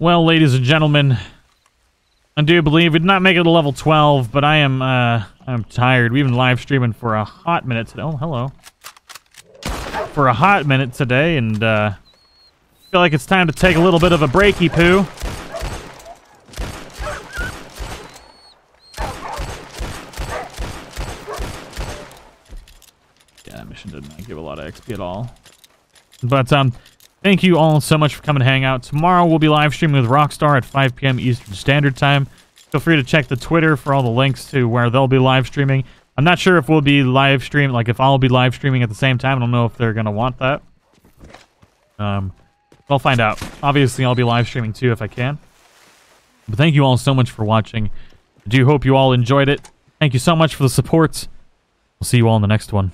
Well, ladies and gentlemen, I do believe we did not make it to level 12, but I am uh I'm tired. We've been live streaming for a hot minute today. Oh, hello. For a hot minute today, and uh feel like it's time to take a little bit of a breaky poo. Yeah, that mission did not give a lot of XP at all. But um Thank you all so much for coming to hang out. Tomorrow we'll be live streaming with Rockstar at 5 p.m. Eastern Standard Time. Feel free to check the Twitter for all the links to where they'll be live streaming. I'm not sure if we'll be live streaming, like if I'll be live streaming at the same time. I don't know if they're going to want that. Um, I'll find out. Obviously, I'll be live streaming too if I can. But thank you all so much for watching. I do hope you all enjoyed it. Thank you so much for the support. We'll see you all in the next one.